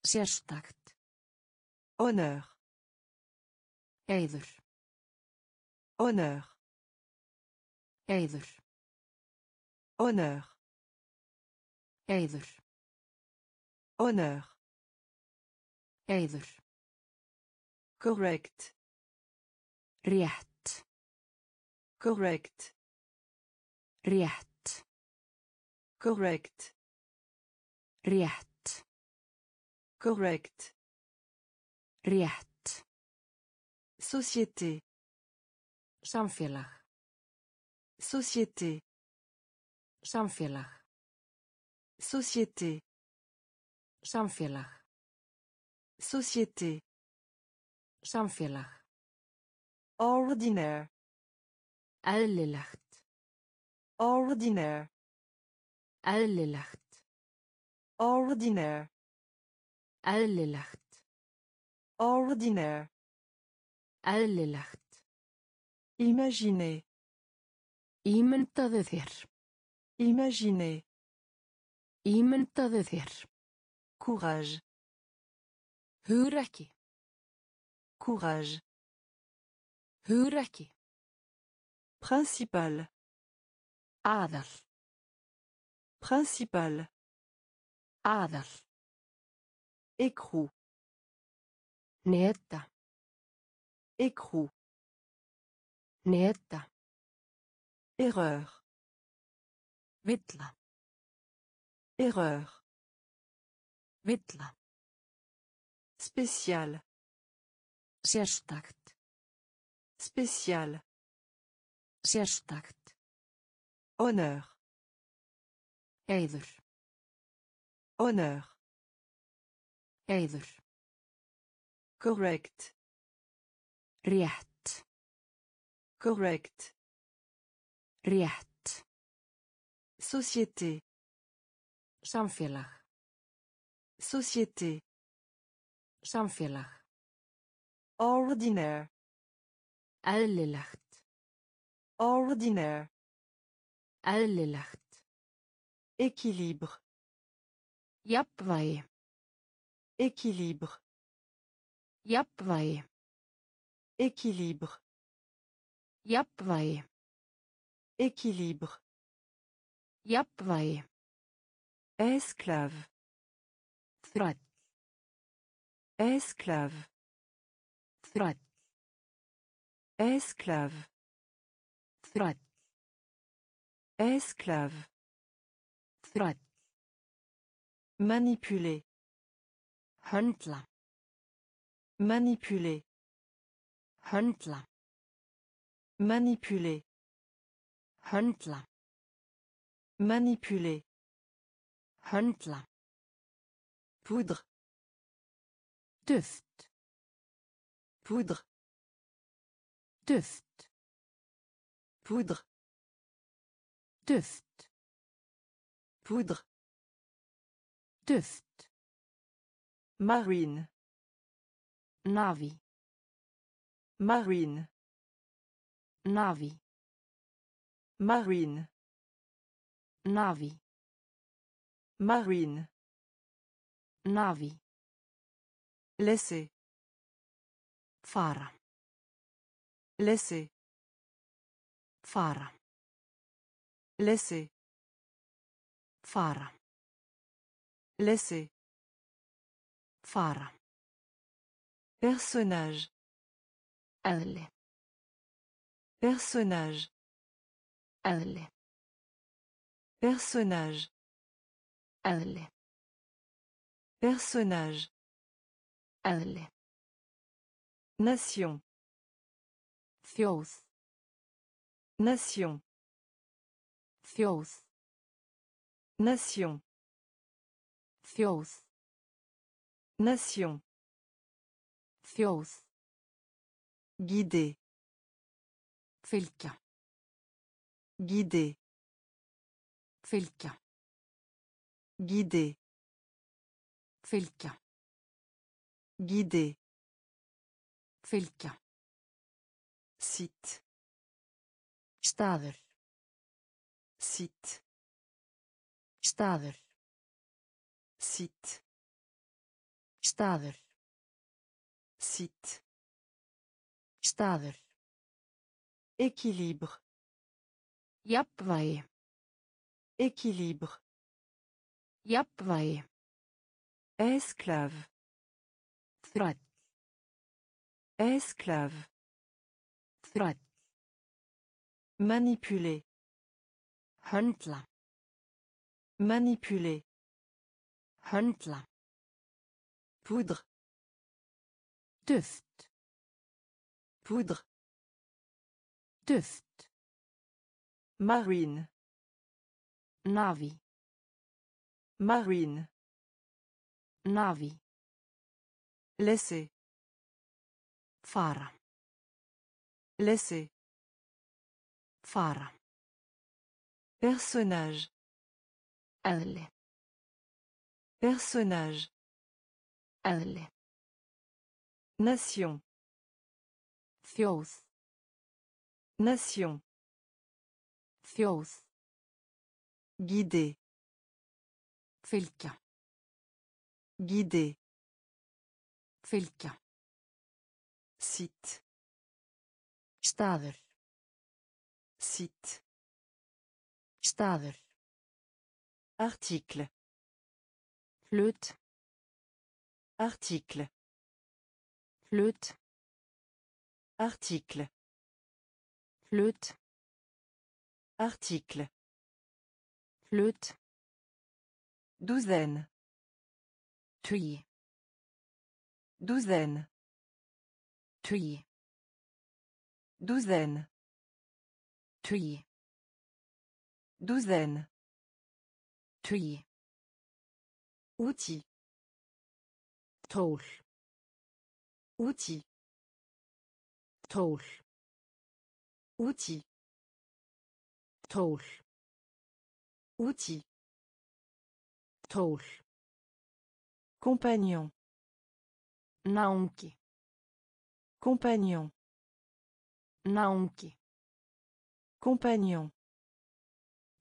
Sérstakt. Honneur. Heiður. Honneur. Heiður. Honneur. Heiður. Honneur. Heiður. Correct. Rétt. Correct. Rétt. Correct. Rétt. Correct. Rétt. Société. Samfélag. Société. Samfélag. Société. Samfélag. Société. Samfélag. Ordinaire. Eðlilegt. Ordinaire. Eðlilegt. Ordinaire. Eðlilegt. Ordinaire. Eðlilegt. Imaginez. Ímyndaðu þér. Imaginez. Ímyndaðu þér. Courage. Hugrekki. Courage. Hugrekki. Principal. Aðal. Principal. Aðal. Écrou. Neta. Écrou. Neta. Erreur. Villa. Erreur. Villa. Spécial. Sérstakt. Spécial. Sérstakt. Honneur. Heiður. Honneur. Heiður. Correct. Rétt. Correct. Rétt. Société. Samfélag. Société. Samfélag. Ordinaire. Eðlilegt. Ordinaire. Eðlilegt. Équilibre. Jafnvægi. Équilibre. Jafnvægi. Équilibre. Jafnvægi. Équilibre. Jafnvægi. Esclave. Þræll. Esclave. Þræll. Esclave. Þræll. Esclave. Manipuler. Höndla. Manipuler. Höndla. Manipuler. Höndla. Manipuler. Höndla. Poudre. Duft. Poudre. Duft. Poudre. Duft. Poudre. Duft. Marine. Navi. Marine. Navi. Marine. Navi. Marine. Navi. Laisser. Fara. Laisser. Fara. Laisser. Fara. Laisser. Fara. Personnage. Eðli. Personnage. Eðli. Personnage. Eðli. Personnage. Eðli. Nation. Þjóð. Nation. Nation. Þjóð. Nation. Þjóð. Guider. Fylgja. Guider. Fylgja. Guider. Fylgja. Guider. Fylgja. Site. Staður. Site. Staður. Site. Staður. Site. Staður. Équilibre. Jafnvægi. Équilibre. Jafnvægi. Esclave. Þræll. Esclave. Þræll. Manipuler. Höndla. Manipuler. Höndla. Poudre. Duft. Poudre. Duft. Marine. Navi. Marine. Navi. Laisser. Fara. Laisser. Fara. Personnage. Personnage. Nation. Þjóð. Nation. Þjóð. Guider. Fylgja. Guider. Fylgja. Site. Staður. Site. Staður. Article. Hlut. Article. Hlut. Article. Hlut. Article. Hlut. Douzaine. Tugi. Douzaine. Tugi. Douzaine. Tugi. Douzaine. Tugi. Outil. Tól. Outil. Tól. Outil. Tól. Outil. Tól. Compagnon. Náungi. Compagnon. Náungi. Compagnon.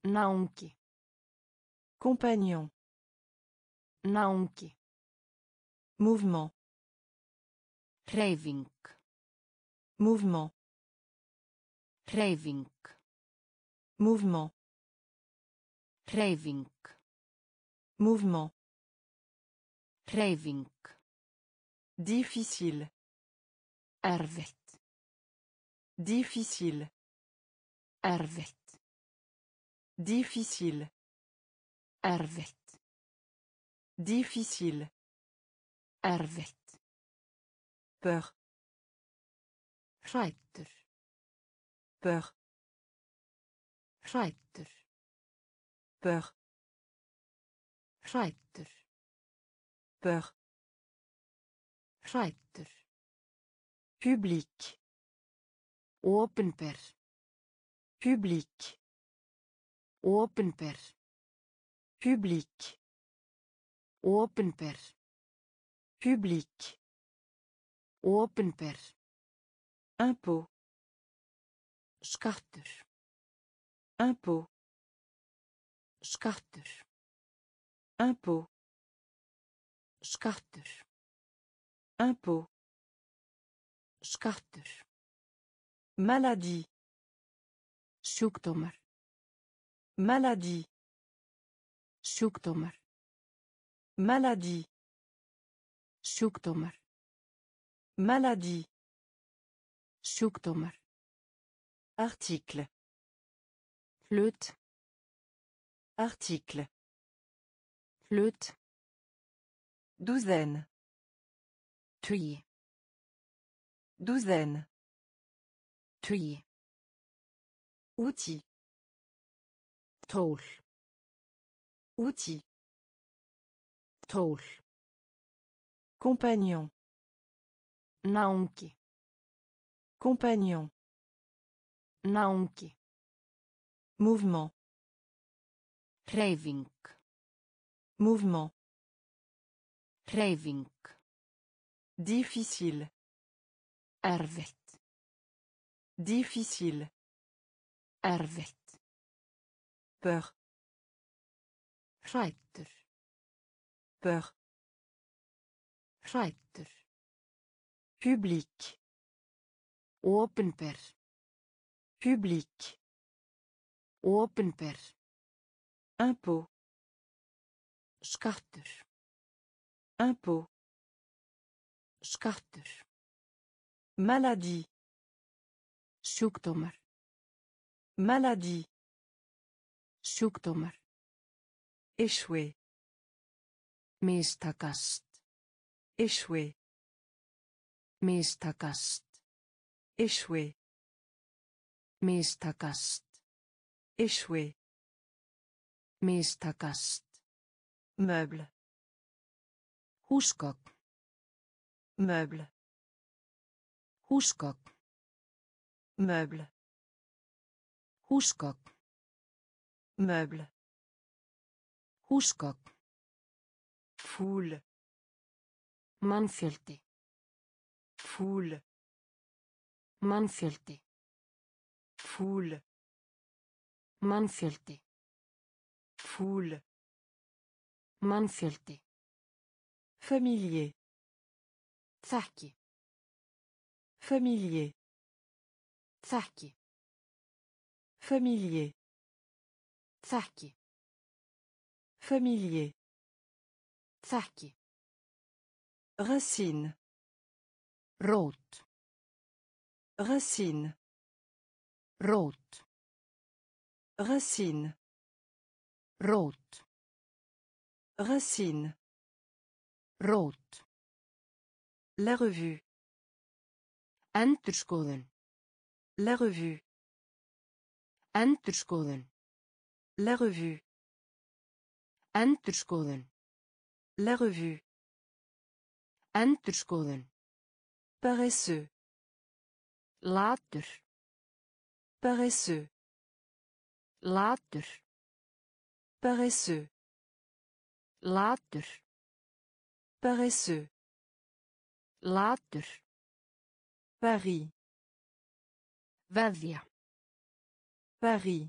Náungi. Compagnon. Náungi. Mouvement. Hreyfing. Mouvement. Hreyfing. Mouvement. Hreyfing. Mouvement. Hreyfing. Difficile. Erfitt. Difficile. Erfitt. Difficile. Erfitt. Difficile. Erfitt. Peur. Hrættur. Peur. Hrættur. Peur. Hrættur. Peur. Hrættur. Public. Opinber. Public. Opinber. Public. Opinber. Public. Opinber. Impôt. Skattur. Impôt. Skattur. Impôt. Skattur. Impôt. Skattur. Maladie. Sjúkdómar. Maladie. Sjúkdómar. Maladie. Sjúkdómar. Maladie. Sjúkdómar. Article. Hlut. Article. Hlut. Douzaine. Tugi. Douzaine. Tugi. Outil. Tól. Outil. Tól. Compagnon. Náungi. Compagnon. Náungi. Mouvement. Hreyfing. Mouvement. Hreyfing. Difficile. Erfitt. Difficile. Erfitt. Peur. Hræddur. Peur. Hræddur. Public. Opinber. Public. Opinber. Impôt. Skattur. Impôt. Skattur. Maladie. Sjúkdómar. Maladie. Sjúkdómar. Échouer. Mistakast. Échouer. Mistakast. Échouer. Mistakast. Échouer. Mistakast. Meuble. Húsgögn. Meuble. Húsgögn. Meuble. Húsgögn. Meuble. Húsgögn. Foule. Mannfjöldi. Foule. Mannfjöldi. Foule. Mannfjöldi. Foule. Mannfjöldi. Familier. Þekki. Familier. Þekki. Familier. Þekki. Familier. Þekki. Racine. Rót. Racine. Rót. Racine. Rót. Racine. Rót. La revue. Endurskoðun. La revue. Endurskoðun. La revue. Endurskoðun. La revue. Endurskoðun. Paresseux. Latur. Paresseux. Latur. Paresseux. Latur. Paresseux. Latur. Paris. Veðja. Paris.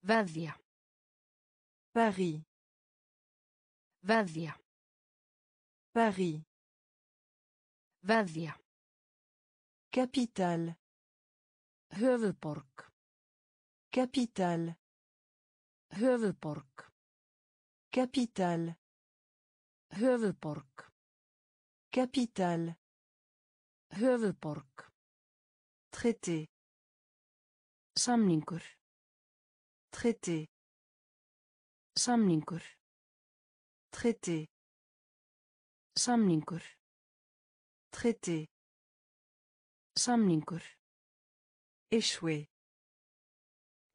Veðja. Paris. Veðja. Paris. Veðja. Capitale. Höfuðborg. Capitale. Höfuðborg. Capitale. Höfuðborg. Capitale. Höfuðborg. Traité. Samningur. Traité. Samningur. Traité. Samningur. Traité. Samningur. Échouer.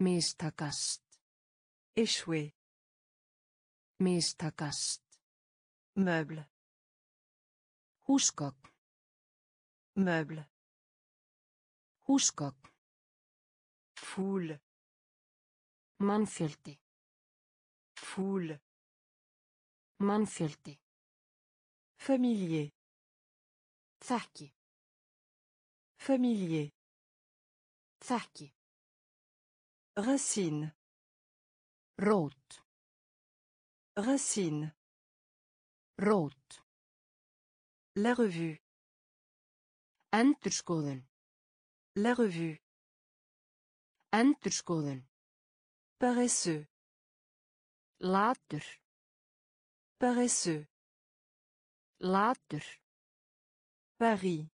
Mistakast. Échouer. Mistakast. Meuble. Húsgögn. Meuble. Húsgögn. Foule. Mannfjöldi. Foule. Mannfjöldi. Familier. Þekki. Familier. Þekki. Racine. Rót. Racine. Rót. La revue. Endurskoðun. La revue. Endurskoðun. Paresseux. Latur. Paresseux. Latur. Paris.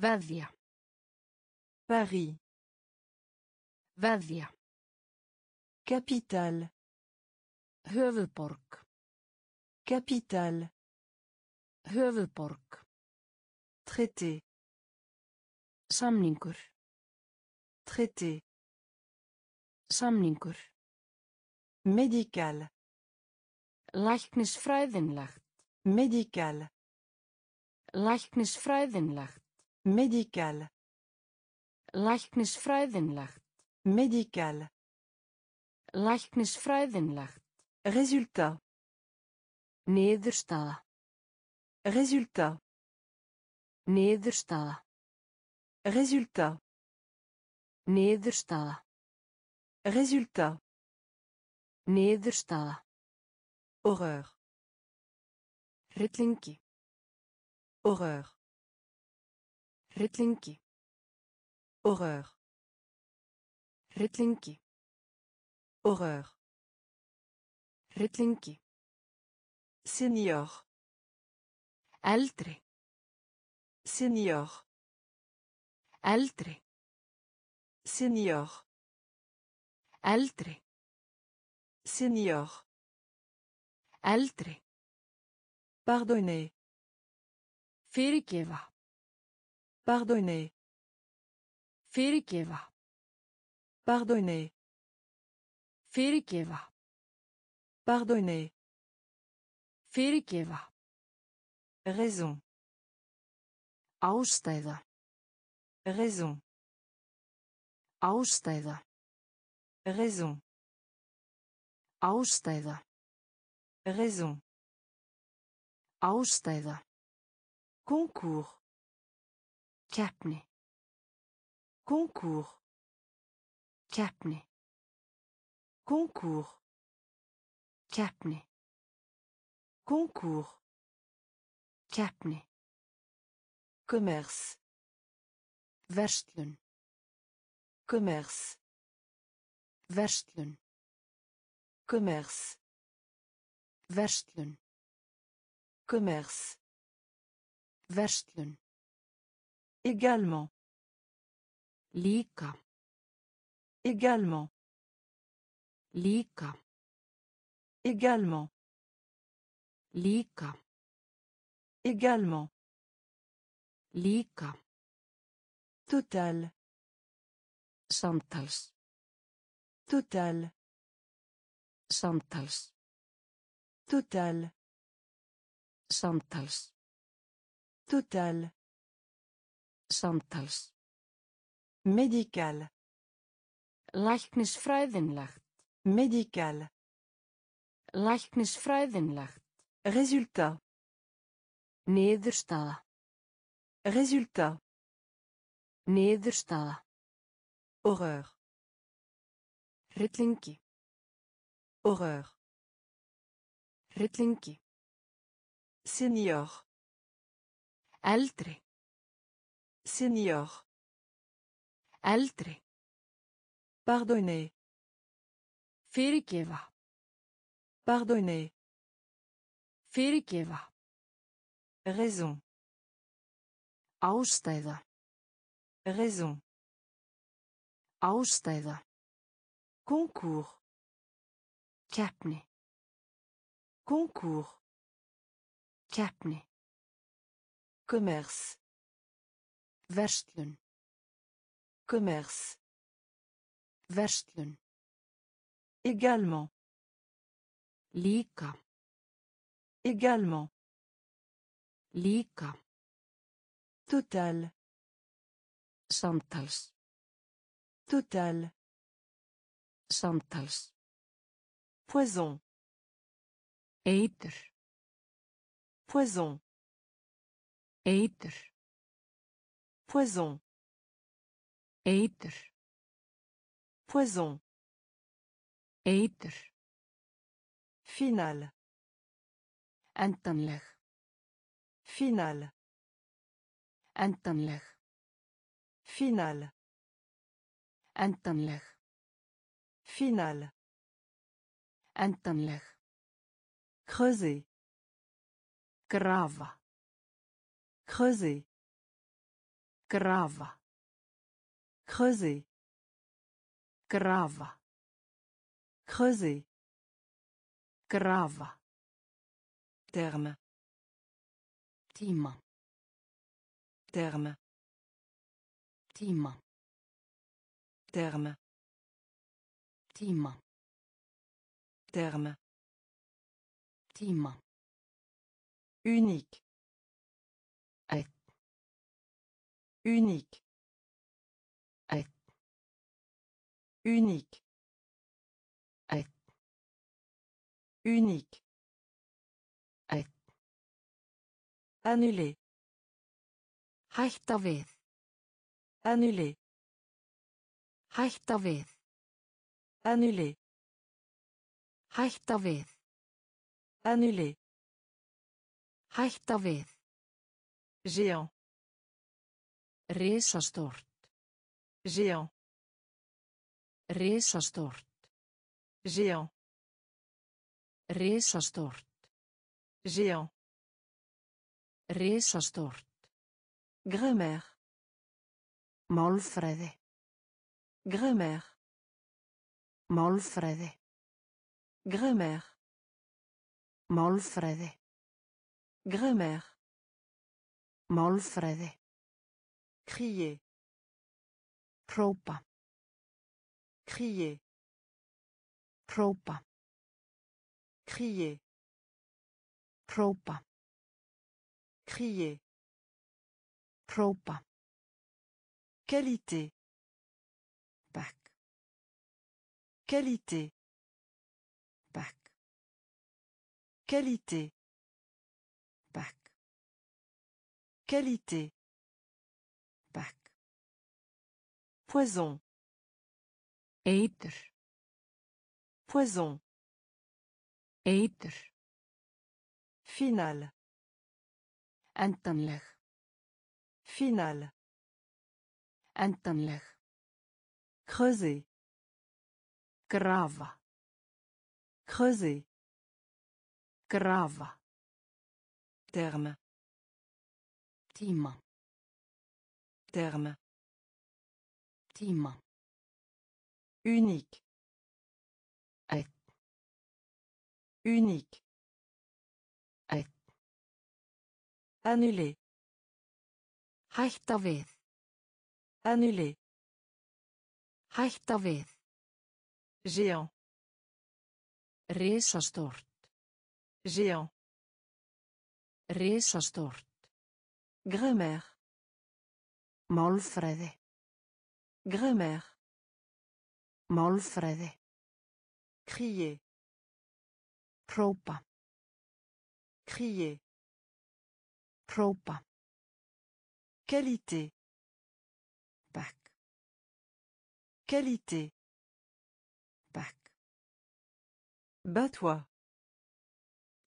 Veðja. Paris. Veðja. Capitale. Höfuðborg. Capitale. Höfuðborg. Traité. Samningur. Traité. Samningur. Médical. Læknisfræðinlegt. Médical. Læknisfræðinlegt. Médical. Læknisfræðinlegt. Médical. Læknisfræðinlegt. Résultat. Niðurstaða. Résultat. Niðurstaða. Résultat. Niðurstaða. Résultat. Niðurstaða. Horreur. Hryllingi. Horreur. Hryllingi. Horreur. Hryllingi. Horreur. Hryllingi. Senior. Eldri. Senior. Eldri. Senior. Eldri. Senior. Eldri. Pardonner. Fyrirgefa. Pardonner. Fyrirgefa. Pardonner. Fyrirgefa. Pardonner. Fyrirgefa. Raison. Ástæða. Raison. Ástæða. Raison. Ástæða. Raison. Ástæða. Konkúr. Kjapni. Konkúr. Kjapni. Konkúr. Kjapni. Konkúr. Kjapni. Commerce. Verslun. Commerce. Verslun. Commerce. Verslun. Commerce. Verslun. Également. Líka. Également. Líka. Également. Líka. Également. Líka. Total. Samtals. Total. Samtals. Total. Samtals. Total. Samtals. Medical. Læknisfræðinlagt. Medical. Læknisfræðinlagt. Resultat. Niðurstaða. Resultat. Niðurstaða. Horreur. Rillingi. Horreur. Hryllingi. Senior. Eldri. Senior. Eldri. Pardonner. Fyrirgefa. Pardonner. Fyrirgefa. Raison. Ástæða. Raison. Ástæða. Concours. Keppni. Concours. Keppni. Commerce. Verslun. Commerce. Verslun. Également. Líka. Également. Líka. Total. Samtals. Total. Samtals. Poison. Eitur. Poison. Eitur. Poison. Eitur. Poison. Eitur. Final. Endanleg. Final. Endanleg. Final. Endanleg. Final. Endanleg. Creuser. Grafa. Creuser. Grafa. Creuser. Grafa. Creuser. Grafa. Terme. Tíma. Terme. Tíma. Terme. Tíma. Terme. Tíma. Unique. Einn. Unique. Einn. Unique. Einn. Unique. Einn. Annuler. Hætta við. Annuler. Hætta við. Annuler. Hætta við. Annuler. Hætta við. Géant. Risastórt. Géant. Risastórt. Géant. Risastórt. Géant. Risastórt. Grammaire. Málfræði. Grammaire. Málfræði. Grammaire. Málfræði. Grammaire. Málfræði. Crier. Hrópa. Crier. Hrópa. Crier. Hrópa. Crier. Hrópa. Qualité. Back. Qualité. Qualité. Back. Qualité. Back. Poison. Eitur. Poison. Eitur. Final. Endanleg. Final. Endanleg. Creuser. Grafa. Creuser. Grafa. Terme. Tíma. Terme. Tíma. Unique. Einn. Unique. Einn. Annuler. Hætta við. Annuler. Hætta við. Géant. Risastórt. Géant. Risastórt. Grammaire. Málfræði. Grammaire. Málfræði. Crier. Hrópa. Crier. Hrópa. Qualité. Back. Qualité. Back. Bats-toi.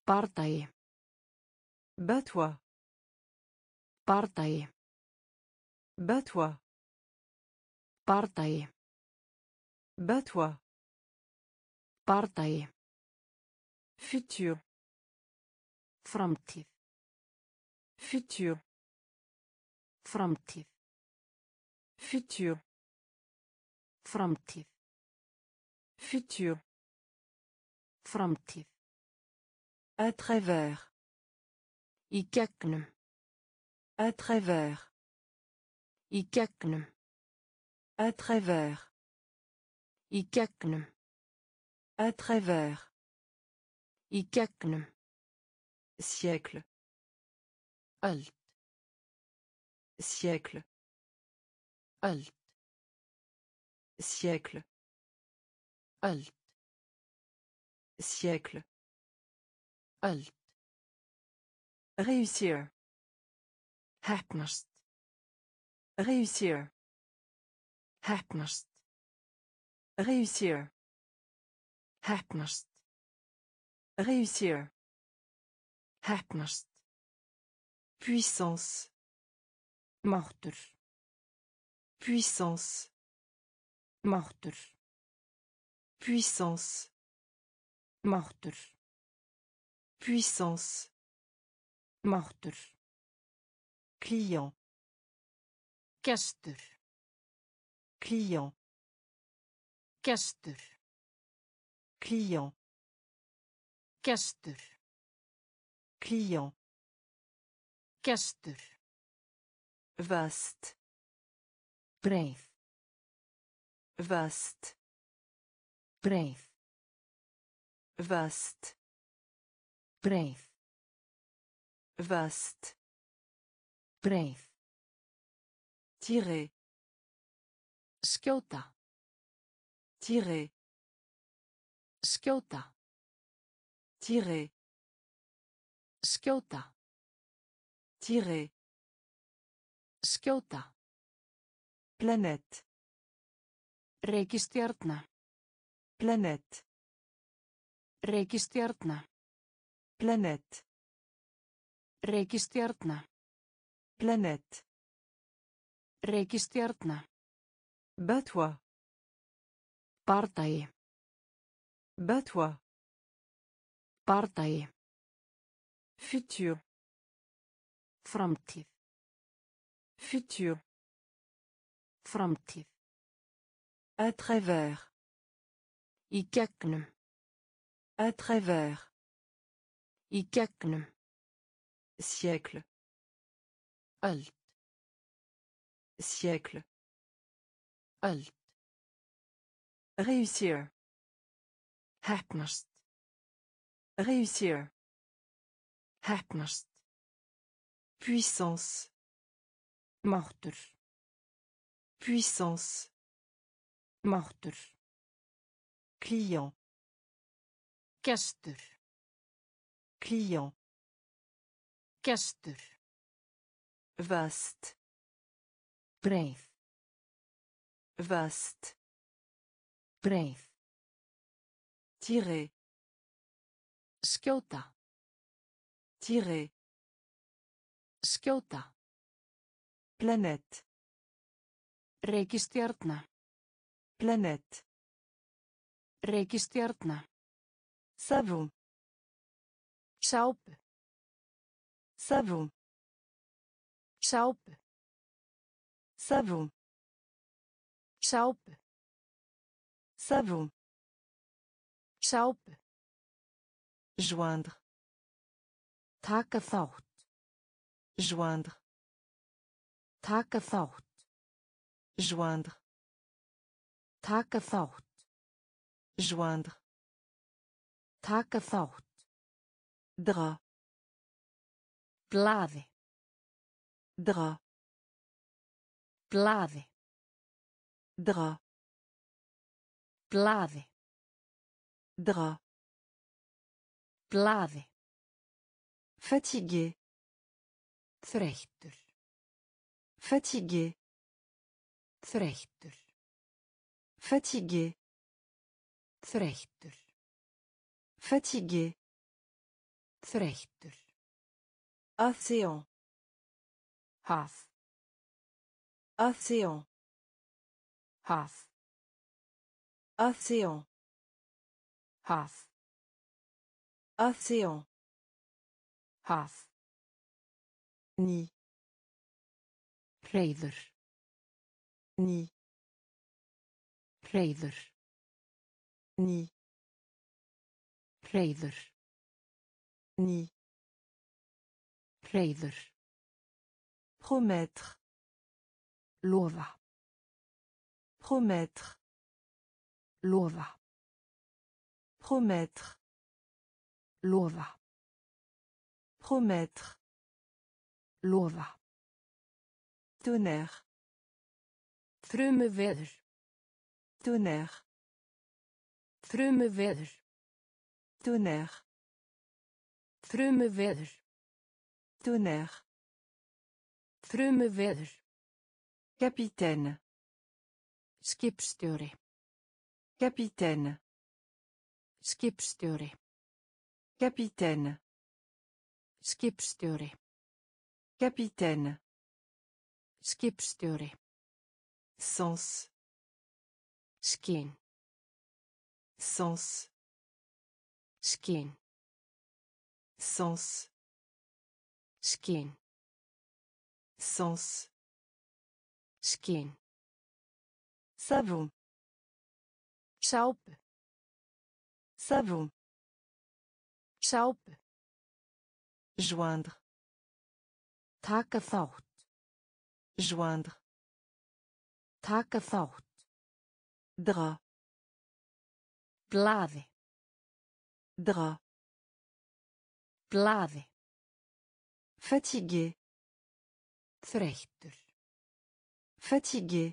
Partaj. Bats-toi. Partaj. Bats-toi. Partaj. Bats-toi. Partaj. Futur. Framtid. Futur. Framtid. Futur. Framtid. Futur. Framtid. À travers. Gegnum. À travers. Gegnum. À travers. Gegnum. À travers. Gegnum. Siècle. Öld. Siècle. Öld. Siècle. Öld. Siècle. Öld. Réussir. Heppnast. Réussir. Heppnast. Réussir. Heppnast. Réussir. Heppnast. Puissance. Máttur. Puissance. Máttur. Puissance. Máttur. Puissance. Máttur. Client. Gestur. Client. Gestur. Client. Gestur. Client. Gestur. Vaste. Breið. Vaste. Breið. Vaste. Breið Vaste. breið Tirer. skjóta Tirer. skjóta Tirer. skjóta Tirer. skjóta Planète. reikistjarna Planète. reikistjarna Planète. reikistjarna Planète. reikistjarna Bats-toi. bardagi Bats-toi. bardagi Futur. framtíð Futur. framtíð À travers. í gegnum À travers. Gegnum Siècle. öld Siècle. öld Réussir. heppnast Réussir. heppnast Puissance. máttur Puissance. máttur Client. gestur Client. gestur Vaste. breið Vaste. breið Tirer. skjóta Tirer. skjóta Planète. reikistjarna Planète. reikistjarna Savon. Sápu Savon. sápu Savon. sápu Savon. sápu Joindre. taka þátt Joindre. taka þátt Joindre. taka þátt Joindre. taka þátt Drap. blaði Drap. blaði Drap. blaði Drap. blaði Fatigué. þreyttur Fatigué. þreyttur Fatigué. þreyttur Fatigué. Þreyttur Océan. haf Océan. haf Océan. haf Océan. haf Ni. hreiður Ni. hreiður Ni. hreiður Ni. hreiður Promettre. lofa Promettre. lofa Promettre. lofa Promettre. lofa Tonnerre. þrumu veður Tonnerre. þrumu veður Tonnerre. Þrumu veður Tonnerre. þrumu veður Capitaine. skipstjóri Capitaine. skipstjóri Capitaine. skipstjóri Capitaine. skipstjóri Sens. skinn Sens. skinn Sens. skinn Sens. skinn Savon. sápu Savon. sápu Joindre. taka þátt Joindre. taka þátt Drap. blaði Drap. Glaði. Fatigué. Þreyttur. Fatigué.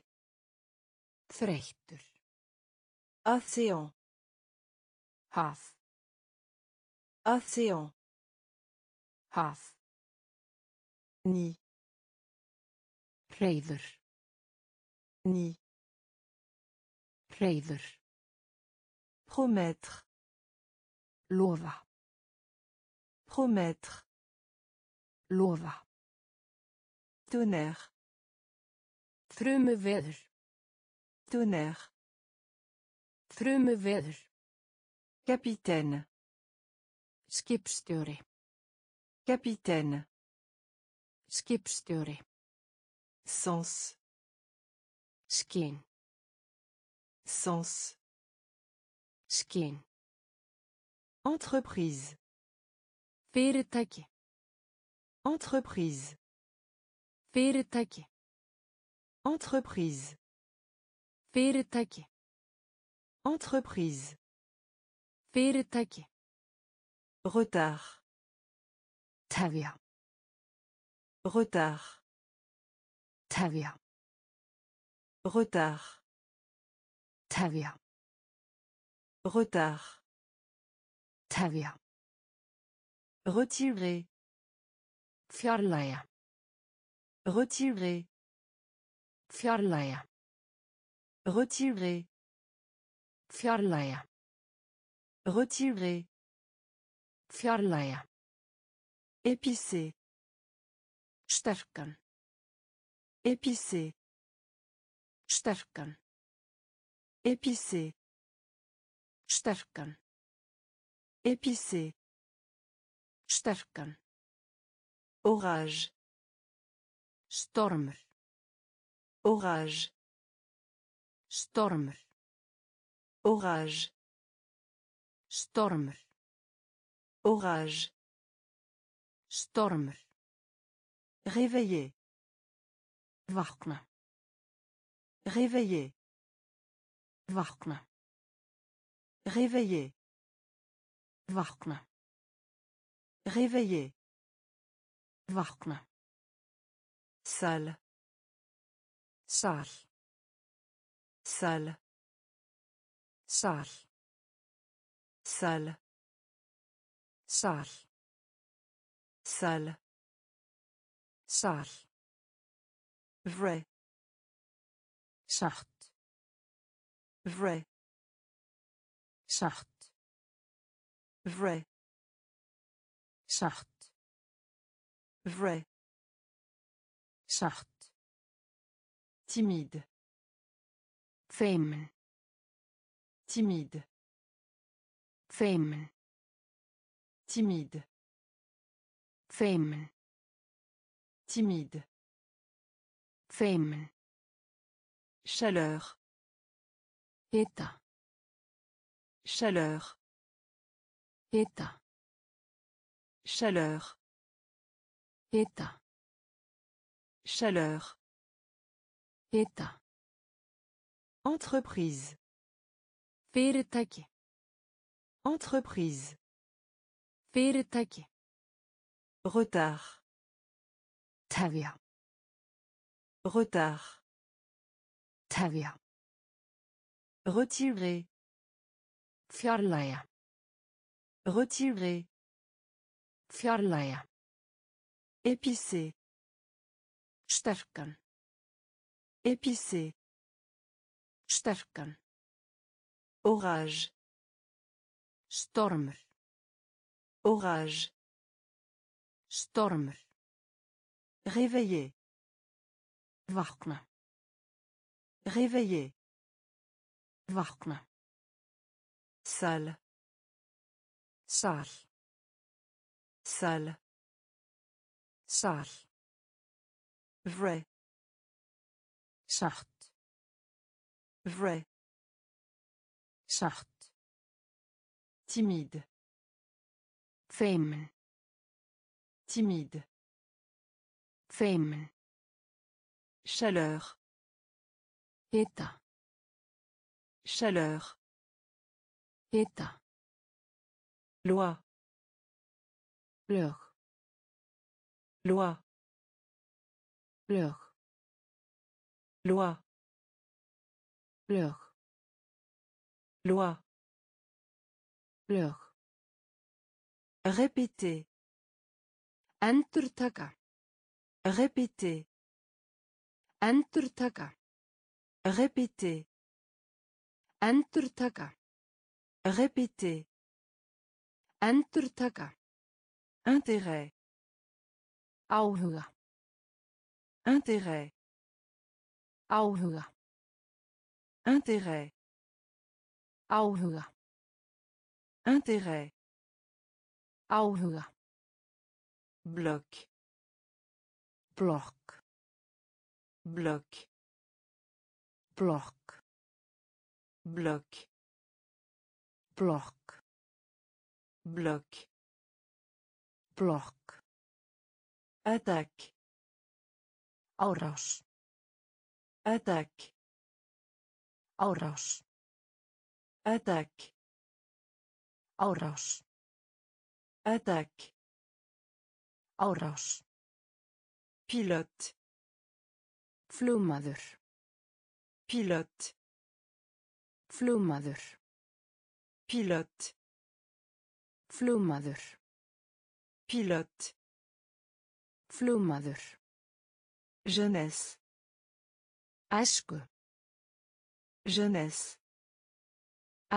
Þreyttur. Océan. Haf. Océan. Haf. Nid. Hreiður. Nid. Hreiður. Promettre. Lofa. Promettre. Lofa. Tonnerre. Þrumu veður. Tonnerre. Þrumu veður. Capitaine. Skipstjóri. Capitaine. Skipstjóri. Sens. Skinn. Sens. Skinn. Entreprise. Fyrirtæki. Entreprise. Fyrirtæki. Entreprise. Fyrirtæki. Entreprise. Fyrirtæki. Retard. Tefja. Retard. Tefja. Retard. Tefja. Retard. Tefja. Retirer. Fjarlægja. Retirer. Fjarlægja. Retirer. Fjarlægja. Retirer. Fjarlægja. Épicé. Sterkan. Épicé. Sterkan. Épicé. Sterkan. Épicé. Sterkan. Orage. Stormur. Orage. Stormur. Orage. Stormur. Orage. Stormur. Réveiller. Vakna. Réveiller. Vakna. Réveiller. Vakna. Réveiller. Vakna. Salle. Sal. Salle. Sal. Salle. Sal. Salle. Sal. Vrai. Satt. Vrai. Satt. Vrai. Satt. Vrai. Satt. Timide. Feimin. Timide. Feimin. Timide. Feimin. Timide. Feimin. Chaleur. Hita. Chaleur. Hita. Chaleur. Hita. Chaleur. Hita. Entreprise. Fyrirtæki. Entreprise. Fyrirtæki. Retard. Tefja. Retard. Tefja. Retirer. Fjarlægja. Retirer. Fjarlægja. Épicé. Sterkan. Épicé. Sterkan. Orage. Stormur. Orage. Stormur. Réveiller. Vakna. Réveiller. Vakna. Salle. Sal. Salle. Sal. Vrai. Satt. Vrai. Satt. Timide. Feimin. Timide. Feimin. Chaleur. Hita. Chaleur. Hita. Loi. Lög Loi. lög Loi. lög Loi. lög Répéter. endurtaka Répéter. endurtaka Répéter. endurtaka Répéter. endurtaka Intérêt. áhuga Intérêt. áhuga Intérêt. áhuga Intérêt. áhuga Bloc. blokk Bloc. blokk Bloc. blokk Bloc. blokk. Attack. Árás. Attack. Árás. Attack. Árás. Attack. Árás. Pílött flugmaður. Pílött flugmaður. Pílött flugmaður. Pilote. flugmaður Jeunesse. æsku Jeunesse.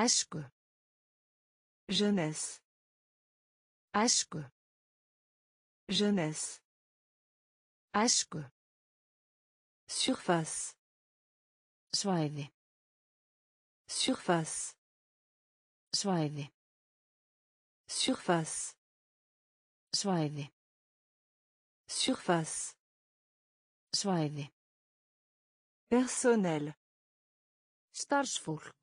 æsku Jeunesse. æsku Jeunesse. æsku Surface. svæði Surface. svæði Surface. Svæði Surface. svæði Personnel. starfsfólk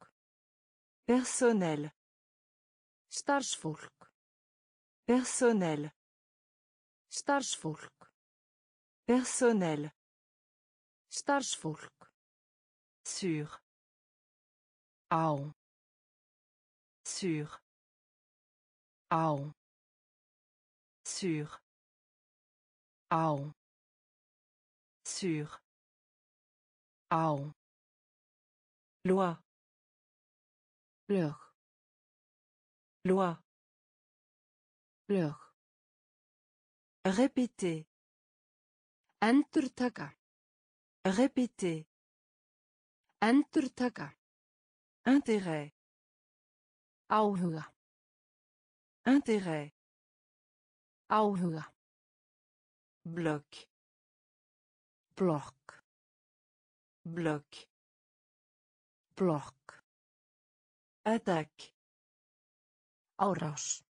Personnel. starfsfólk Personnel. starfsfólk Personnel. starfsfólk Sur. á Sur. á Sur. á Sur. á Loi. lög Loi. lög Répéter. endurtaka Répéter. endurtaka Intérêt. áhuga Intérêt. Áhuga Bloc. blokk Bloc. blokk Attaque. árás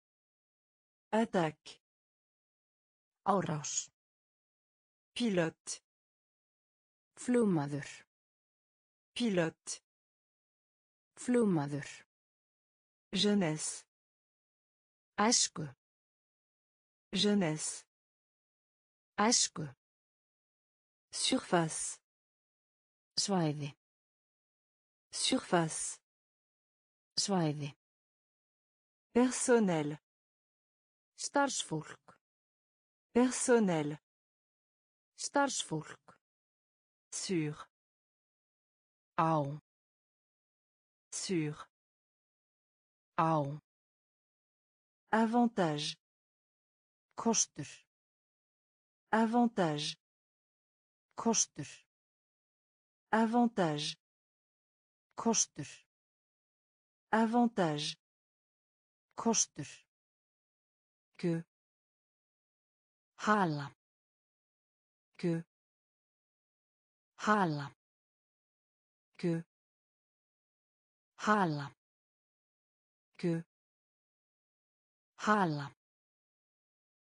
Attaque. árás Pilote. flugmaður Pilote. flugmaður Jeunesse. æsku Jeunesse. æsku Surface. svæði Surface. svæði Personnel. starfsfólk Personnel. starfsfólk Sur. á Sur. á Avantage. Avantage. kostur Avantage. kostur Avantage. kostur Que. hala Que. hala Que. hala Que. hala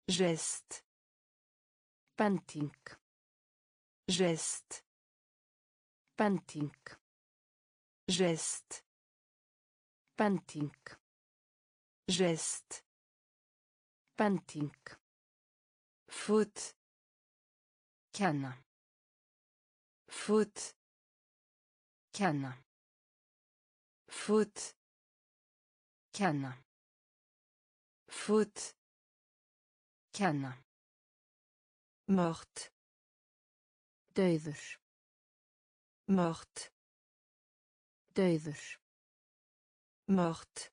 Geste. bending Geste. bending Geste. bending Geste. bending Faute. kenna Faute. kenna Faute. kenna faute Kenna. morte Dauður. morte Dauður. morte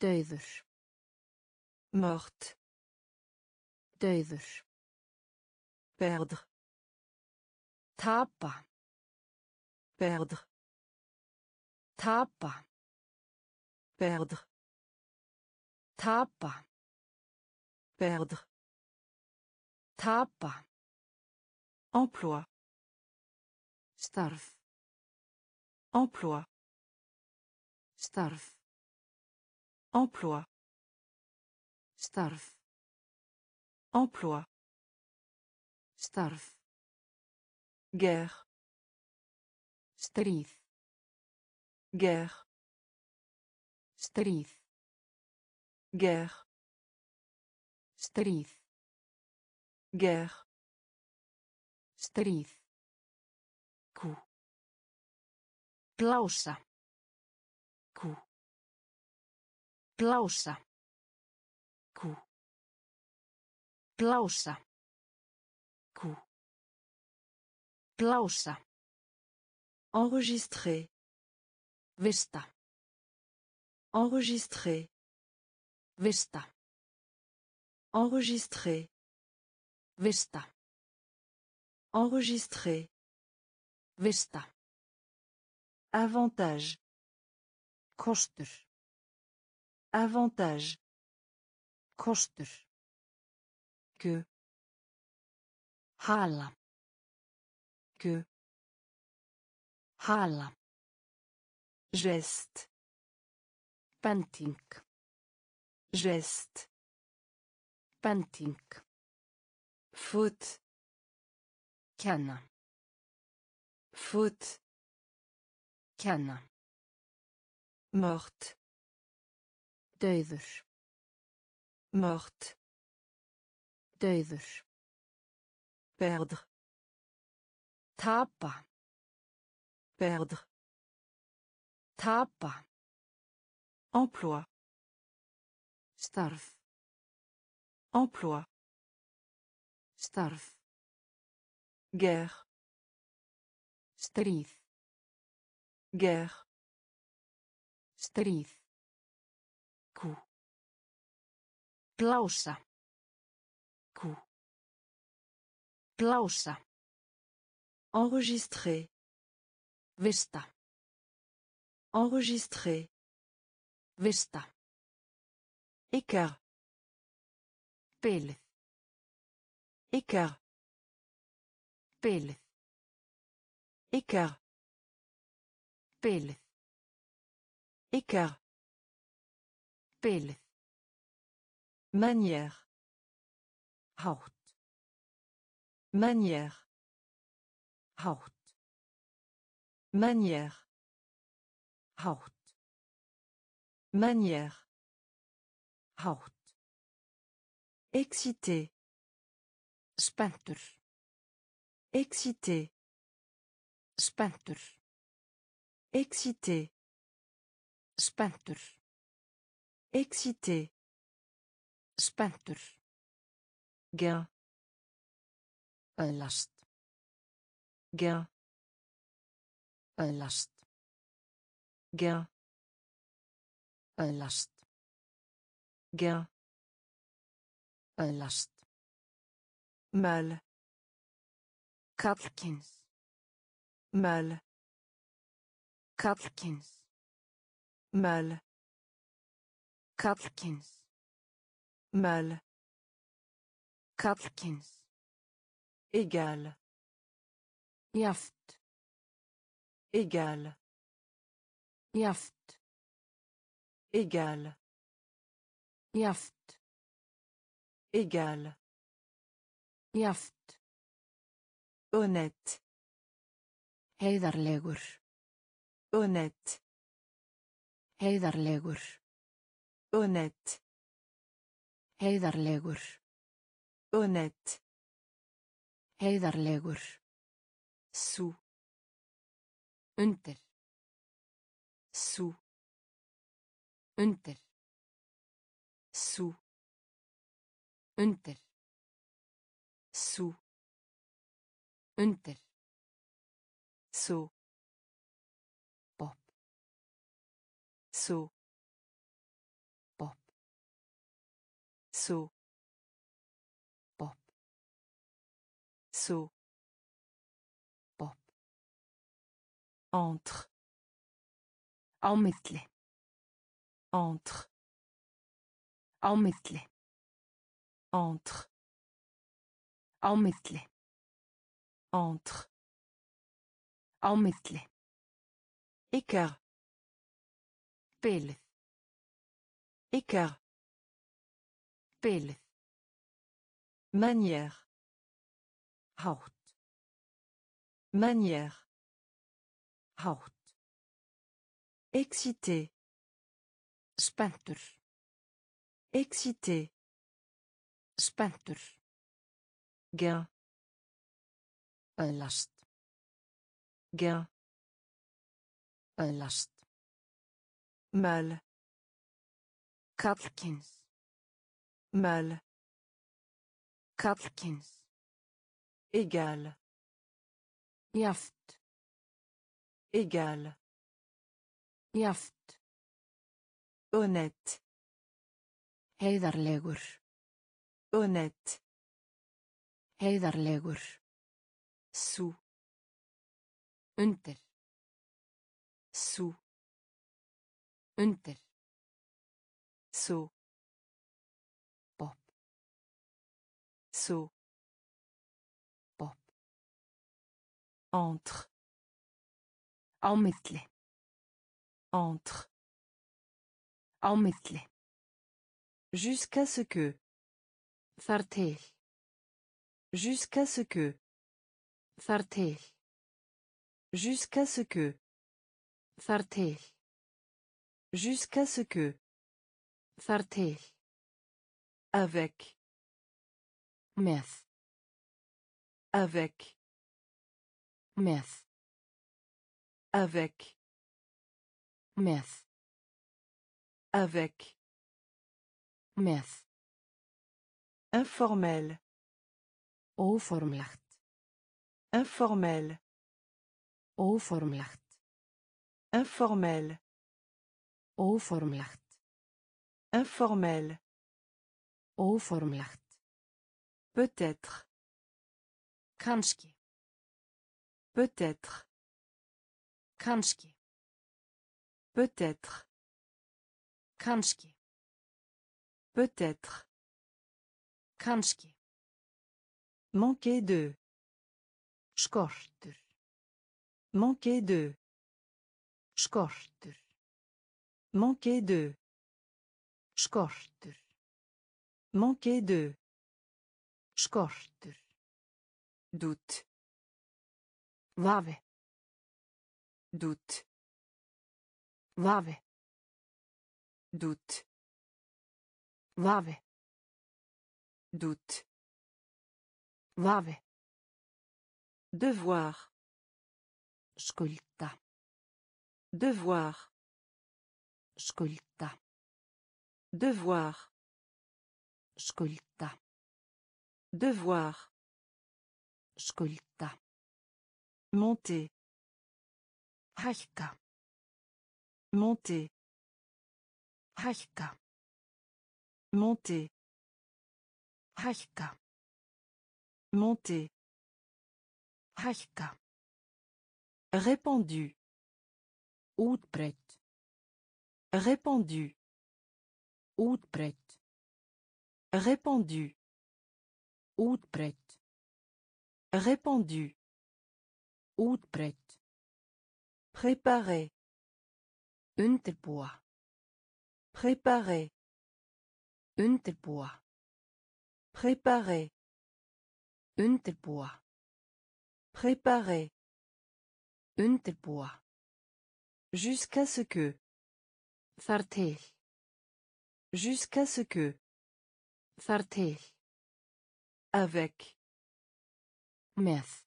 Dauður. morte Dauður. perdre Tapa. perdre Tapa. perdre Tapa. Perdre Tapa. emploi Starf. emploi Starf. emploi Starf. emploi Starf. guerre Stríð. guerre Stríð. guerre Stríð. guerre Stríð. coup Blása. coup Blása. coup Blása. coup Blása. enregistrer Vista. enregistrer Vista. Enregistrer Vista. enregistrer Vista. avantage Kostur. avantage Kostur. que Hala. que Hala. geste Bending. geste Bending. faute Kenna. faute Kenna. morte Dauður. morte Dauður. perdre Tapa. perdre Tapa. emploi Starf. Emploi Starf. guerre Stríð. guerre Stríð. coup Blása. coup Blása. enregistrer Vista. enregistrer Vista. écart Bilið. écart Bilið. écart Bilið. écart Bilið. manière Hátt. manière Hátt. manière Hátt. manière Hátt. Excité Spenntur. excité Spenntur. excité Spenntur. excité Spenntur. gain Öðlast. gain Öðlast. gain Öðlast. gain Öðlast. mal Kallkins. mal Kallkins. mal Kallkins. mal Kallkins. égal Jaft. égal Jaft. égal Jaft. Égal Jaft. honnête Heiðarlegur. honnête Heiðarlegur. honnête Heiðarlegur. honnête Heiðarlegur. sous Undir. sous Undir. Sous. Undir. Sous. Undir. Saut. Pop. Saut. Pop. Saut. Pop. Saut. Pop. Entre. Á milli. Entre. Á milli. Entre. Á milli. Entre. Á milli. Écart. Bilið. Écart. Bilið. Manière. Hátt. Manière. Hátt. Excité. Spenntur. Excité. Spenntur. Gain. Öðlast. Gain. Öðlast. Möl. Kallkins. Möl. Kallkins. Egal. Jaft. Egal. Jaft. Unnett. Heiðarlegur. Honnête. Heiðarlegur. Sous. Undir. Sous. Undir. Saut. Pop. Saut. Pop. Entre. Á milli. Entre. Á milli. Jusqu'à ce que. Þar til. Jusqu'à ce que. Þar til. Jusqu'à ce que. Þar til. Jusqu'à ce que. Þar til. Avec. Með. Avec. Með. Avec. Með. Avec. Með. Informel. Óformlegt. Informel. Óformlegt. Informel. Óformlegt. Informel. Óformlegt. Peut-être. Kanski. Peut-être. Kanski. Peut-être. Kanski. Peut-être. Kanski. Manquer de. Skortur. Manquer de. Skortur. Manquer de. Skortur. Manquer de. Skortur. Doute. Vafi. Doute. Vafi. Doute. Vafi. Doute. Vafi. Devoir. Skulda. Devoir. Skulda. Devoir. Skulda. Devoir. Skulda. Monter. Hækka. Monter. Hækka. Monter. Hækka. Monter. Hækka. Répandu. Útbreytt. Répandu. Útbreytt. Répandu. Útbreytt. Répandu. Útbreytt. Préparer. Undirbúa. Préparer. Undirbúa. Préparer. Undirbúa. Préparer. Undirbúa. Jusqu'à ce que. Þar. Jusqu'à ce que. Þar. Avec. Með.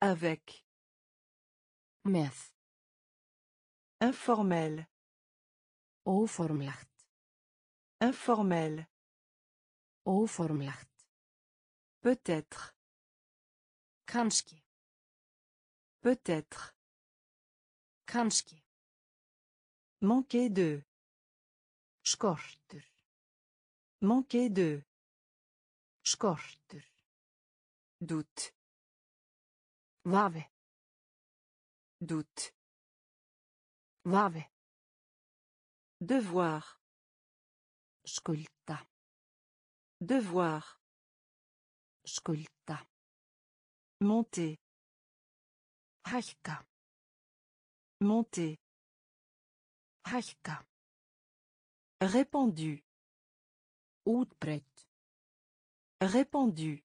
Avec. Með. Informel. Óformlegt. Informel. Óformlegt. Peut-être. Kanski. Peut-être. Kanski. Manquer de. Skortur. Manquer de. Skortur. Doute. Vafi. Doute. Vafi. Devoir. Skulda. Devoir. Skulda. Monter. Hækka. Monter. Hækka. Répandu. Útbreytt. Répandu.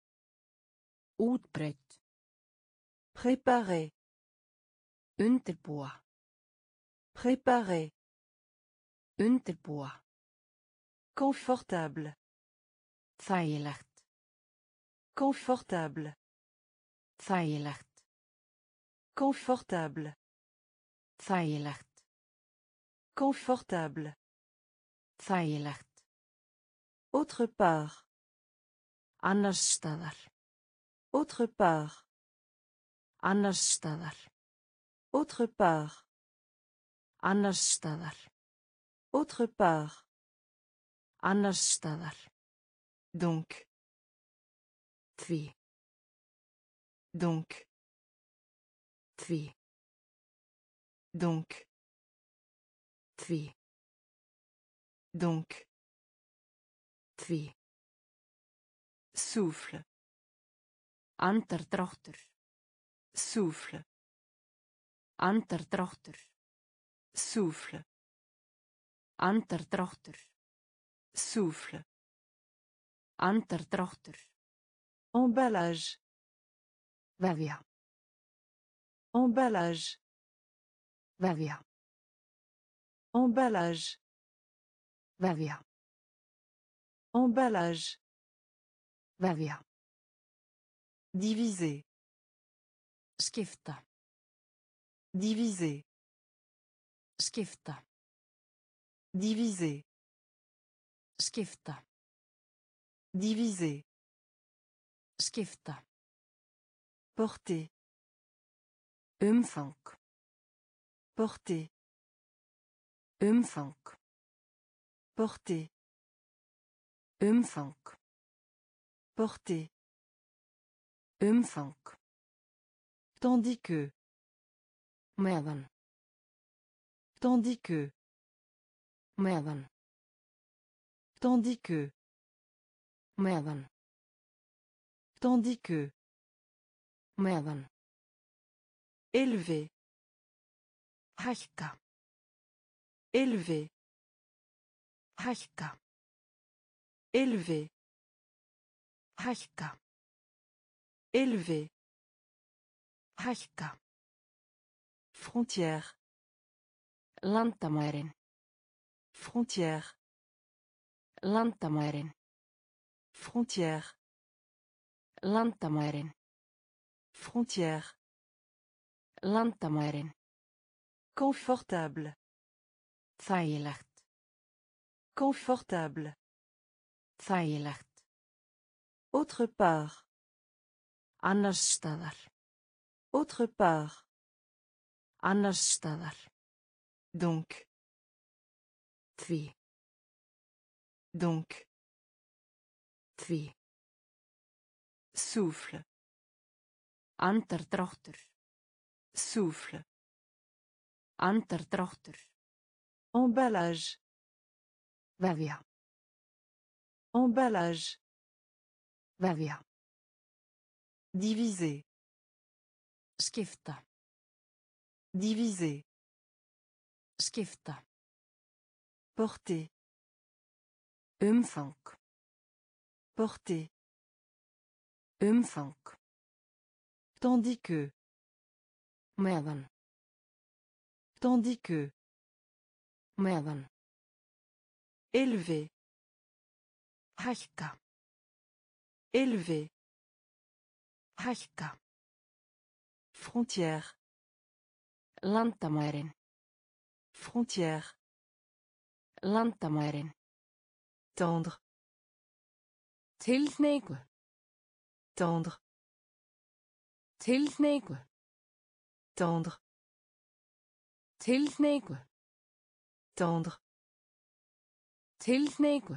Útbreytt. Préparer. Undirbúa. Préparer. Undirbúa. Confortable. Þægilegt. Confortable. Þægilegt. Confortable. Þægilegt. Confortable. Þægilegt. Autre part. Annars staðar. Autre part. Annars staðar. Autre part. Annars staðar. Autre part. Annars staðar. Donc. Því. Donc. Því. Donc. Því. Donc. Því. Souffle. Andardráttur. Souffle. Andardráttur. Souffle. Andardráttur. Souffle. Andardráttur. Emballage. Vefja. Emballage. Vefja. Emballage. Vefja. Emballage. Vefja. Diviser. Skipta. Diviser. Skipta. Diviser. Skipta. Diviser. Skipta. Porter. Umfang. Porter. Umfang. Porter. Umfang. Porter. Umfang. Tandis que. Meðan. Tandis que. Meðan. Tandis que. Meðan. Tandis que. Meðan. Élevé. Hækka. Élevé. Hækka. Élevé. Hækka. Élevé. Hækka. Frontière. Landamærin. Frontière. Landamærin. Frontière. Landamærin. Frontière. Landamærin. Confortable. Þægilegt. Confortable. Þægilegt. Autre part. Annars staðar. Autre part. Annars staðar. Donc. Því. Donc. Souffle. Andardráttur. Souffle. Andardráttur. Emballage. Vefja. Emballage. Vefja. Diviser. Skipta. Diviser. Skipta. Porter. Umfang. Tandis que. Meðan. Tandis que. Meðan. Élevé. Hækka. Élevé. Hækka. Frontière. Landamærin. Frontière. Landamærin. Tendre. Tilhneigu. Tendre. Tilhneigu. Tendre. Tilhneigu. Tendre. Tilhneigu.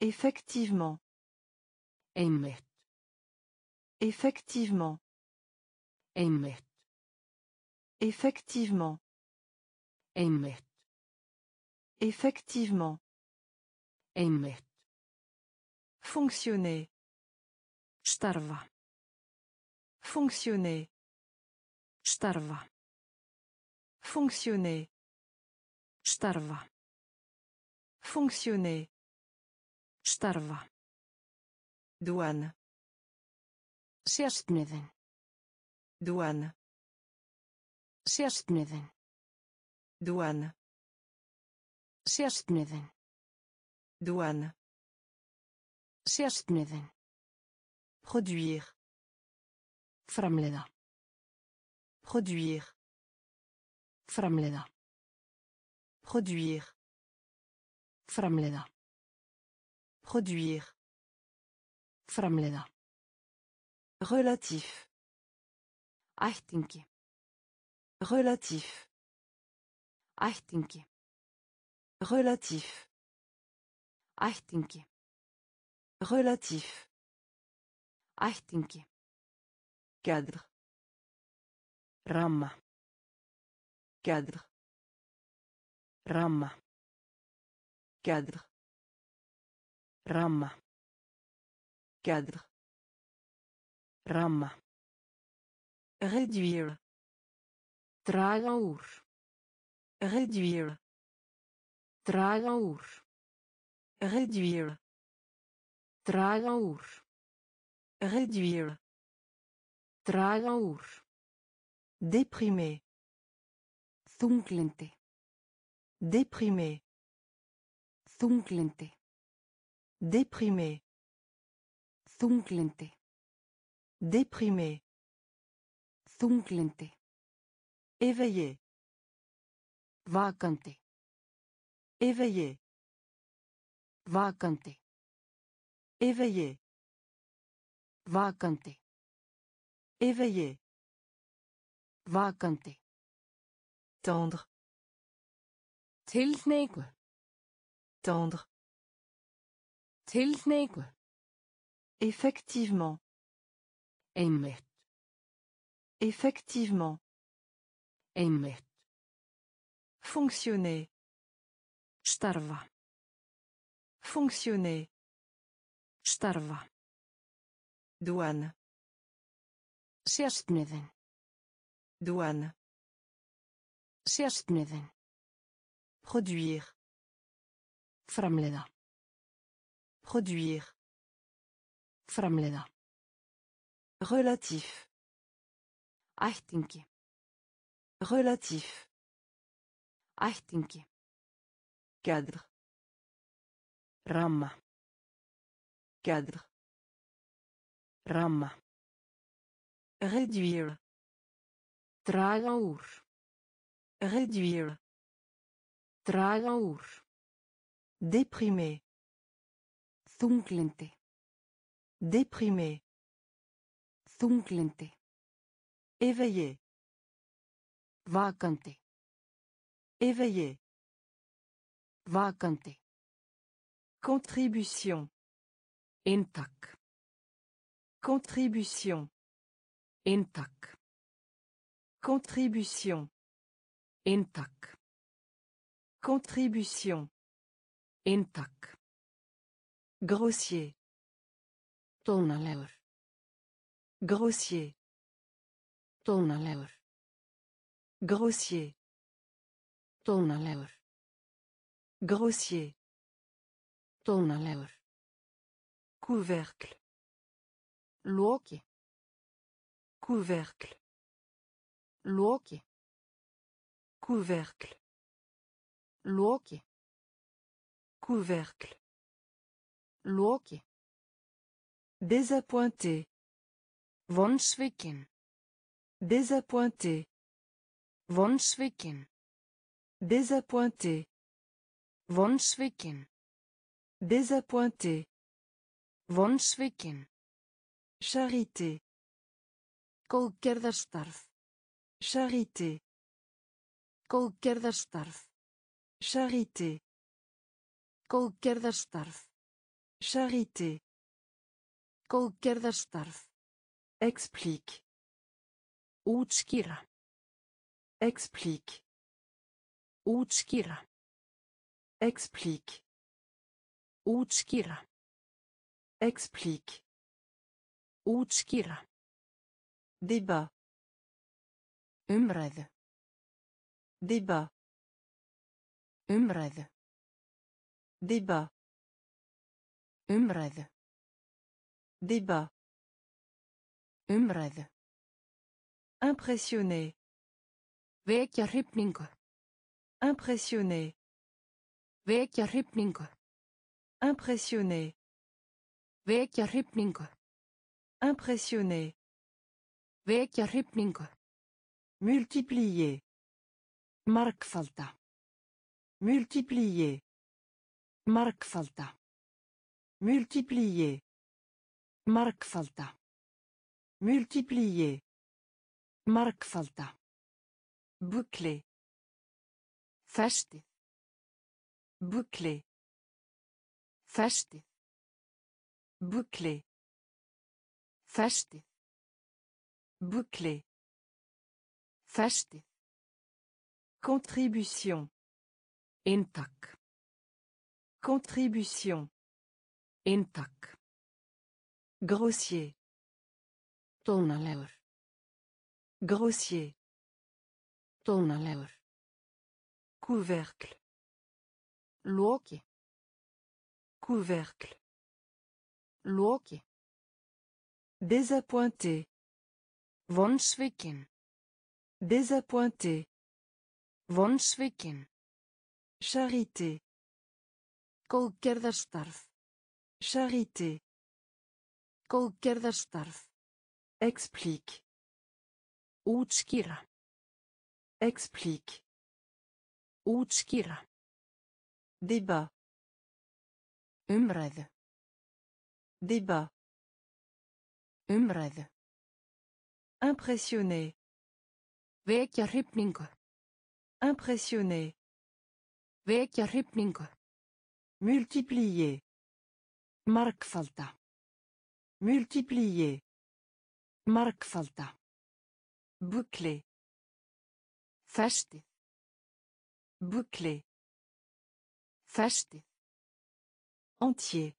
Effectivement. Einmitt. Effectivement. Einmitt. Effectivement. Einmitt. Effectivement. Einmitt. Fonctionner. Starfa. Fonctionner. Starfa. Fonctionner. Starfa. Fonctionner. Starfa. Douane. Sérstniðin. Douane. Sérstniðin. Douane. Sérstniðin. Douane. Sérstniðin. Produire. Framleiða. Produire. Framleiða. Produire. Framleiða. Produire. Framleiða. Relatif. Ættingi. Relatif. Ættingi. Relatif. Ættingi. Relatif. Ættingi. Cadre. Ramma. Cadre. Ramma. Cadre. Ramma. Cadre. Ramma. Réduire. Draga úr. Réduire. Draga úr. Réduire. Draga úr. Réduire. Draga úr. Déprimé. Þunglindi. Déprimé. Þunglindi. Déprimé. Þunglindi. Déprimé. Þunglindi. Éveillé. Vakandi. Éveillé. Vakandi. Éveillé. Vakandi. Éveillé. Vakandi. Tendre. Tilhneigu. Tendre. Tilhneigu. Effectivement. Einmitt. Effectivement. Einmitt. Fonctionner. Starfa. Fonctionner. Starfa. Douane. Sérstniðin. Douane. Sérstniðin. Produire. Framleiða. Produire. Framleiða. Relatif. Ættingi. Relatif. Ættingi. Cadre. Ramma. Cadre. Ramma. Réduire. Draga. Réduire. Draga. Déprimé. Þunglindi. Déprimé. Þunglindi. Éveillé. Vakandi. Éveillé. Contribution. Inntak. Contribution. Inntak. Contribution. Inntak. Contribution. Inntak. Grossier. Dónalegur. Grossier. Dónalegur. Grossier. Dónalegur. Grossier. Dónalegur. Couvercle. Loki. Couvercle. Loki. Couvercle. Loki. Couvercle. Loki. Désappointé. Vonsvikin. Désappointé. Vonsvikin. Désappointé. Vonsvikin. Désappointé. Vonsvikin. Charité. Góðgerðarstarf. Charité. Góðgerðarstarf. Charité. Góðgerðarstarf. Charité. Góðgerðarstarf. Explique. Útskýra. Explique. Útskýra. Explique. Útskýra. Explique. Útskýra. Débat. Umræðu. Débat. Umræðu. Débat. Umræðu. Débat. Umræðu. Impressionné. Vekja. Impressionné. Vekja. Impressionné. Vekja hrifningu. Impressionné. Vekja hrifningu. Multiplier. Markfalda. Multiplier. Markfalda. Multiplier. Markfalda. Multiplier. Markfalda. Boucler. Festið. Boucler. Festið. Boucler. Festið. Boucler. Festið. Contribution. Inntak. Contribution. Inntak. Grossier. Dónalegur. Grossier. Dónalegur. Couvercle. Loki. Couvercle. Loki. Désappointé. Vonsvikin. Désappointé. Vonsvikin. Charité. Góðgerðarstarf. Charité. Góðgerðarstarf. Explique. Útskýra. Explique. Útskýra. Débat. Umræðu. Débat. Umræðu. Impressionné. Vekja hrifningu. Impressionné. Vekja hrifningu. Multiplier. Markfalda. Multiplier. Markfalda. Boucler. Festið. Boucler. Festið. Entier.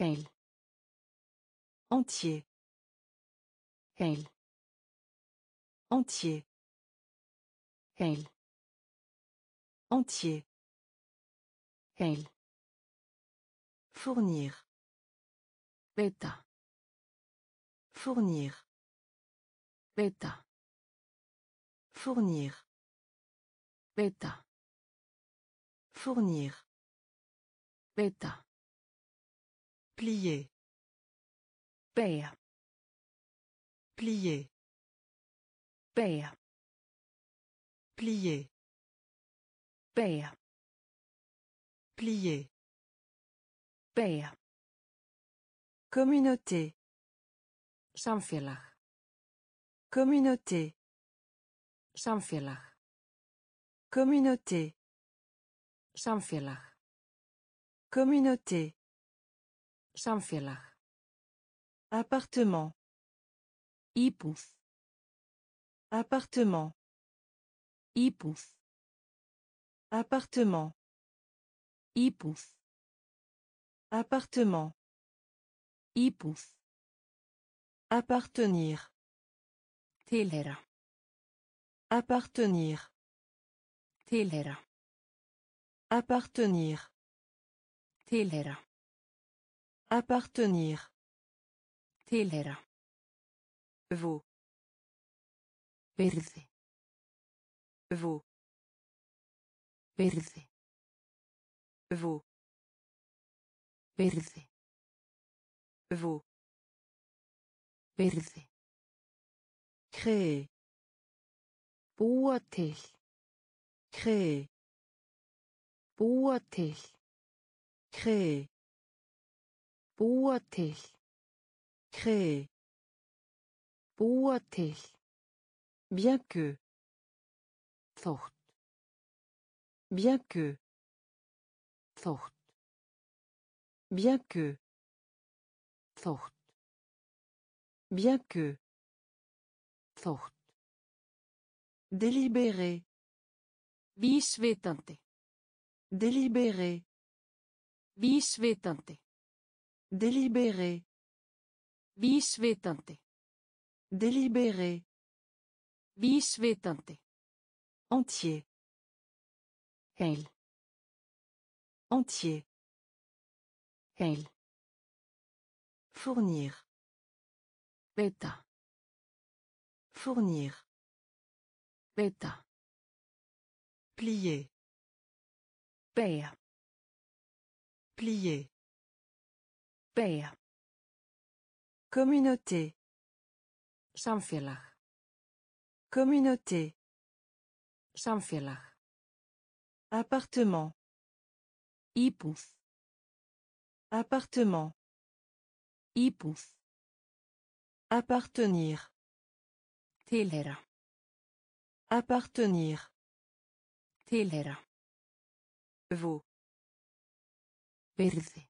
Heil. Entier. Heil. Entier. Heil. Entier. Heil. Fournir. Veita. Fournir. Veita. Fournir. Veita. Fournir. Veita. Plier. Beygja. Plier. Beygja. Plier. Beygja. Plier. Beygja. Communauté. Samfélag. Communauté. Samfélag. Communauté. Samfélag. Communauté. Samfélag. Appartement. Íbúð. Appartement. Íbúð. Appartement. Íbúð. Appartement. Íbúð. Appartenir. Tilheyra. Appartenir. Tilheyra. Appartenir. Tilheyra. Appartenir. Tilheyra. Vaut. Virði. Vaut. Virði. Vaut. Virði. Vaut. Virði. Créer. Búa til. Créer. Búa til. Créer. Búa til. Créer. Búa til. Bien que. Þótt. Bien que. Þótt. Bien que. Þótt. Bien que. Þótt. Délibéré. Vísvitandi. Délibéré. Vísvitandi. Délibéré. Vísvitandi. Délibéré. Vísvitandi. Entier. Heil. Entier. Heil. Fournir. Veita. Fournir. Veita. Plier. Beygja. Plier. Communauté. Samfélag. Communauté. Samfélag. Appartement. Íbúð. Appartement. Íbúð. Appartenir. Tilheyra. Appartenir. Tilheyra. Vaut. Virði.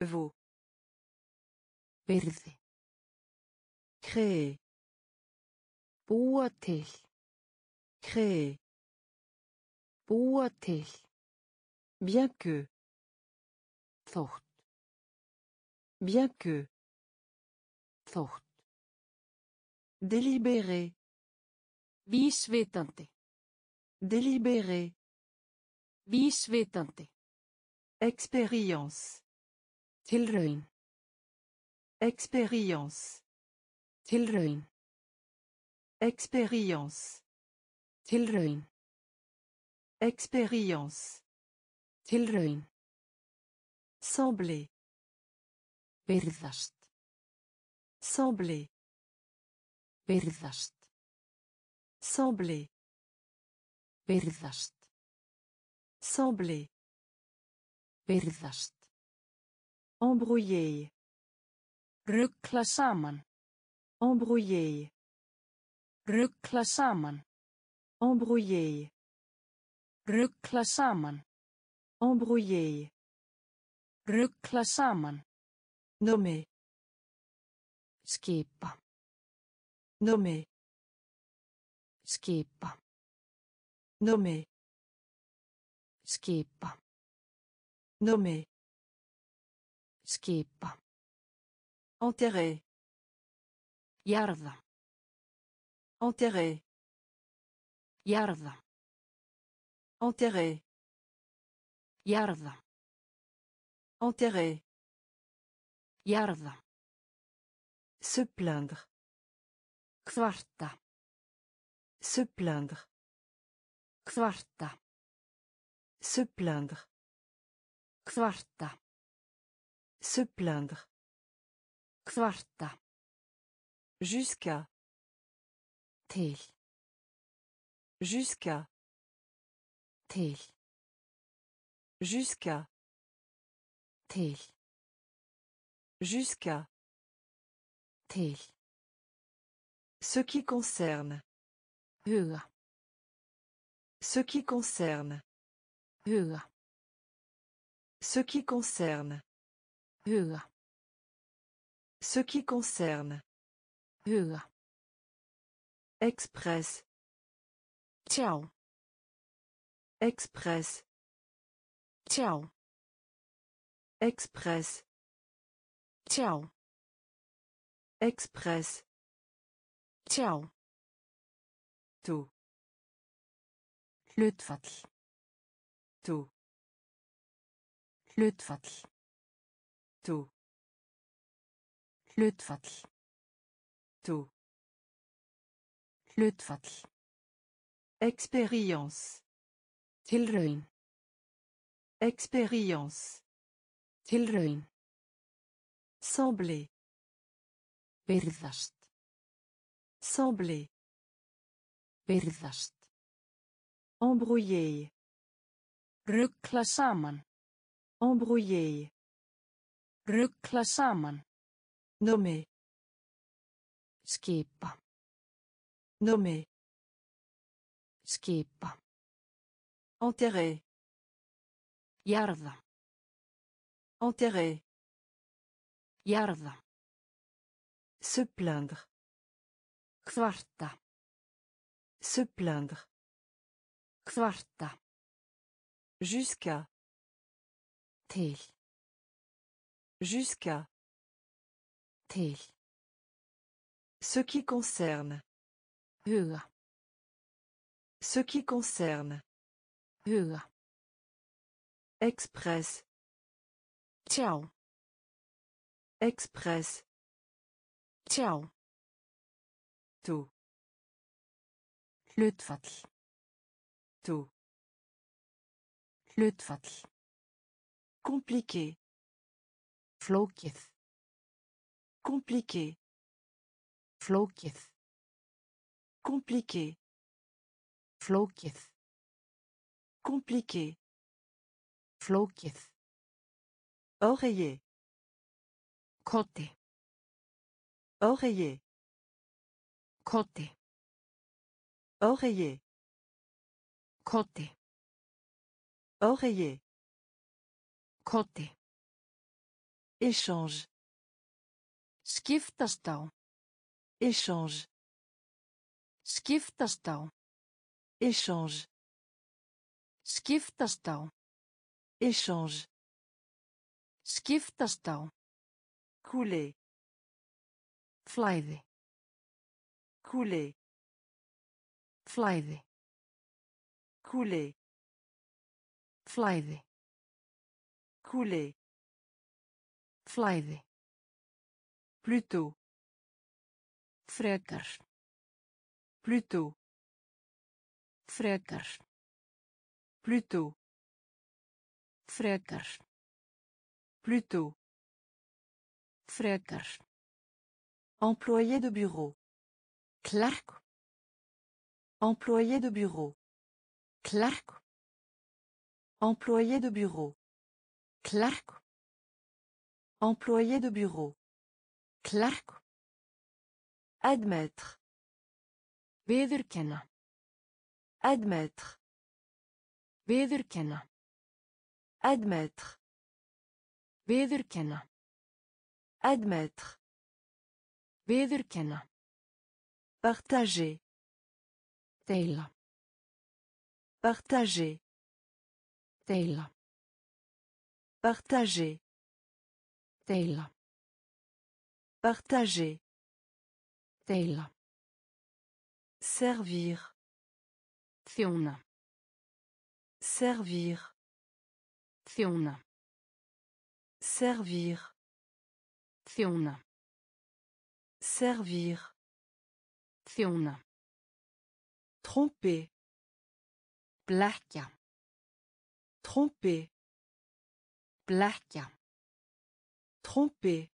Vaut. Virði. Créer. Búa til. Créer. Búa til. Bien que. Þótt. Bien que. Þótt. Délibéré. Vísvitandi. Délibéré. Vísvitandi. Expérience. Tilraun. Expérience. Tilraun. Expérience. Tilraun. Expérience. Tilraun. Sembler. Virðast. Sembler. Virðast. Sembler. Virðast. Sembler. Virðast. Embrouiller. Ruggla saman. Embrouiller. Ruggla saman. Embrouiller. Ruggla saman. Embrouiller. Ruggla saman. Nommer. Skipa. Nommer. Skipa. Nommer. Skipa. Nommer. Skipa. Enterrer. Jarða. Enterrer. Jarða. Enterrer. Jarða. Enterrer. Jarða. Se plaindre. Kvarta. Se plaindre. Kvarta. Se plaindre. Kvarta. Se plaindre. Kvarta. Jusqu'à. Til. Jusqu'à. Til. Jusqu'à. Til. Jusqu'à. Til. Ce qui concerne. Huga. Ce qui concerne. Huga. Ce qui concerne. Huga. Ce qui concerne. Huga. Express. Tjá. Express. Tjá. Express. Tjá. Express. Hlutfall. Tout. Hlutfall. Tout. Hlutfall. Tout. Hlutfall. Expérience. Tilraun. Expérience. Tilraun. Sembler. Virðast. Sembler. Virðast. Embrouiller. Ruggla saman. Embrouiller. Ruggla saman. Nommer. Skipa. Nommer. Skipa. Enterrer. Jarða. Enterrer. Jarða. Se plaindre. Kvarta. Se plaindre. Kvarta. Jusqu'à. Til. Jusqu'à. Til. Ce qui concerne. Huga. Ce qui concerne. Huga. Express. Tjá. Express. Tjá. Tout. Hlutfall. Tout. Hlutfall. Compliqué. Flókið. Compliqué. Flókið. Compliqué. Flókið. Compliqué. Flókið. Oreiller. Koti. Oreiller. Koti. Oreiller. Koti. Oreiller. Koti. Échange. Skiptast á. Échange. Skiptast á. Échange. Skiptast á. Échange. Skiptast á. Couler. Flæði. Couler. Flæði. Couler. Flæði. Couler. Flæði. Plutôt. Frekar. Plutôt. Frekar. Plutôt. Frekar. Plutôt. Frekar. Employé de bureau. Klerk. Employé de bureau. Klerk. Employé de bureau. Klerk. Employé de bureau. Klerk. Admettre. Viðurkenna. Admettre. Viðurkenna. Admettre. Viðurkenna. Admettre. Viðurkenna. Partager. Deila. Partager. Deila. Partager. Deila. Partager. Deila. Servir. Þjóna. Servir. Þjóna. Servir. Þjóna. Servir. Þjóna. Tromper. Blekkja. Tromper. Blekkja. Tromper.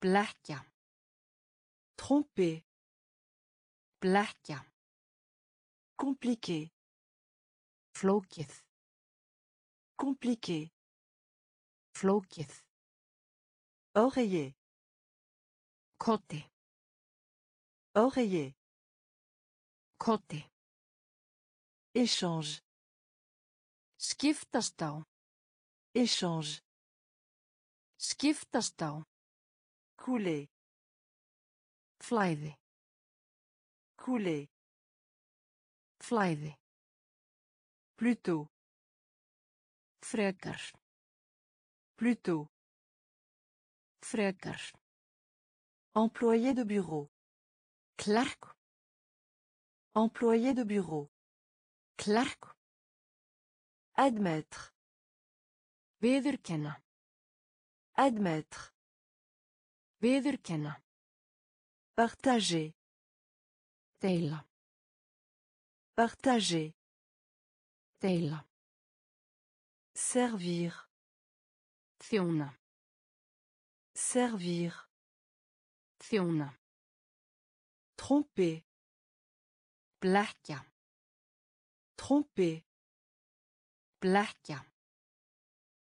Blekkja. Tromper. Blekkja. Compliqué. Flókið. Compliqué. Flókið. Oreiller. Koti. Oreiller. Koti. Échange. Skiptast á. Échange. Skiptast á. Couler. Flæði. Couler. Flæði. Plutôt. Frekar. Plutôt. Frekar. Employé de bureau. Klerk. Employé de bureau. Klerk. Admettre. Viðurkenna. Admettre. Viðurkenna. Partager. Deila. Partager. Deila. Servir. Þjóna. Servir. Þjóna. Tromper. Blekkja. Tromper. Blekkja.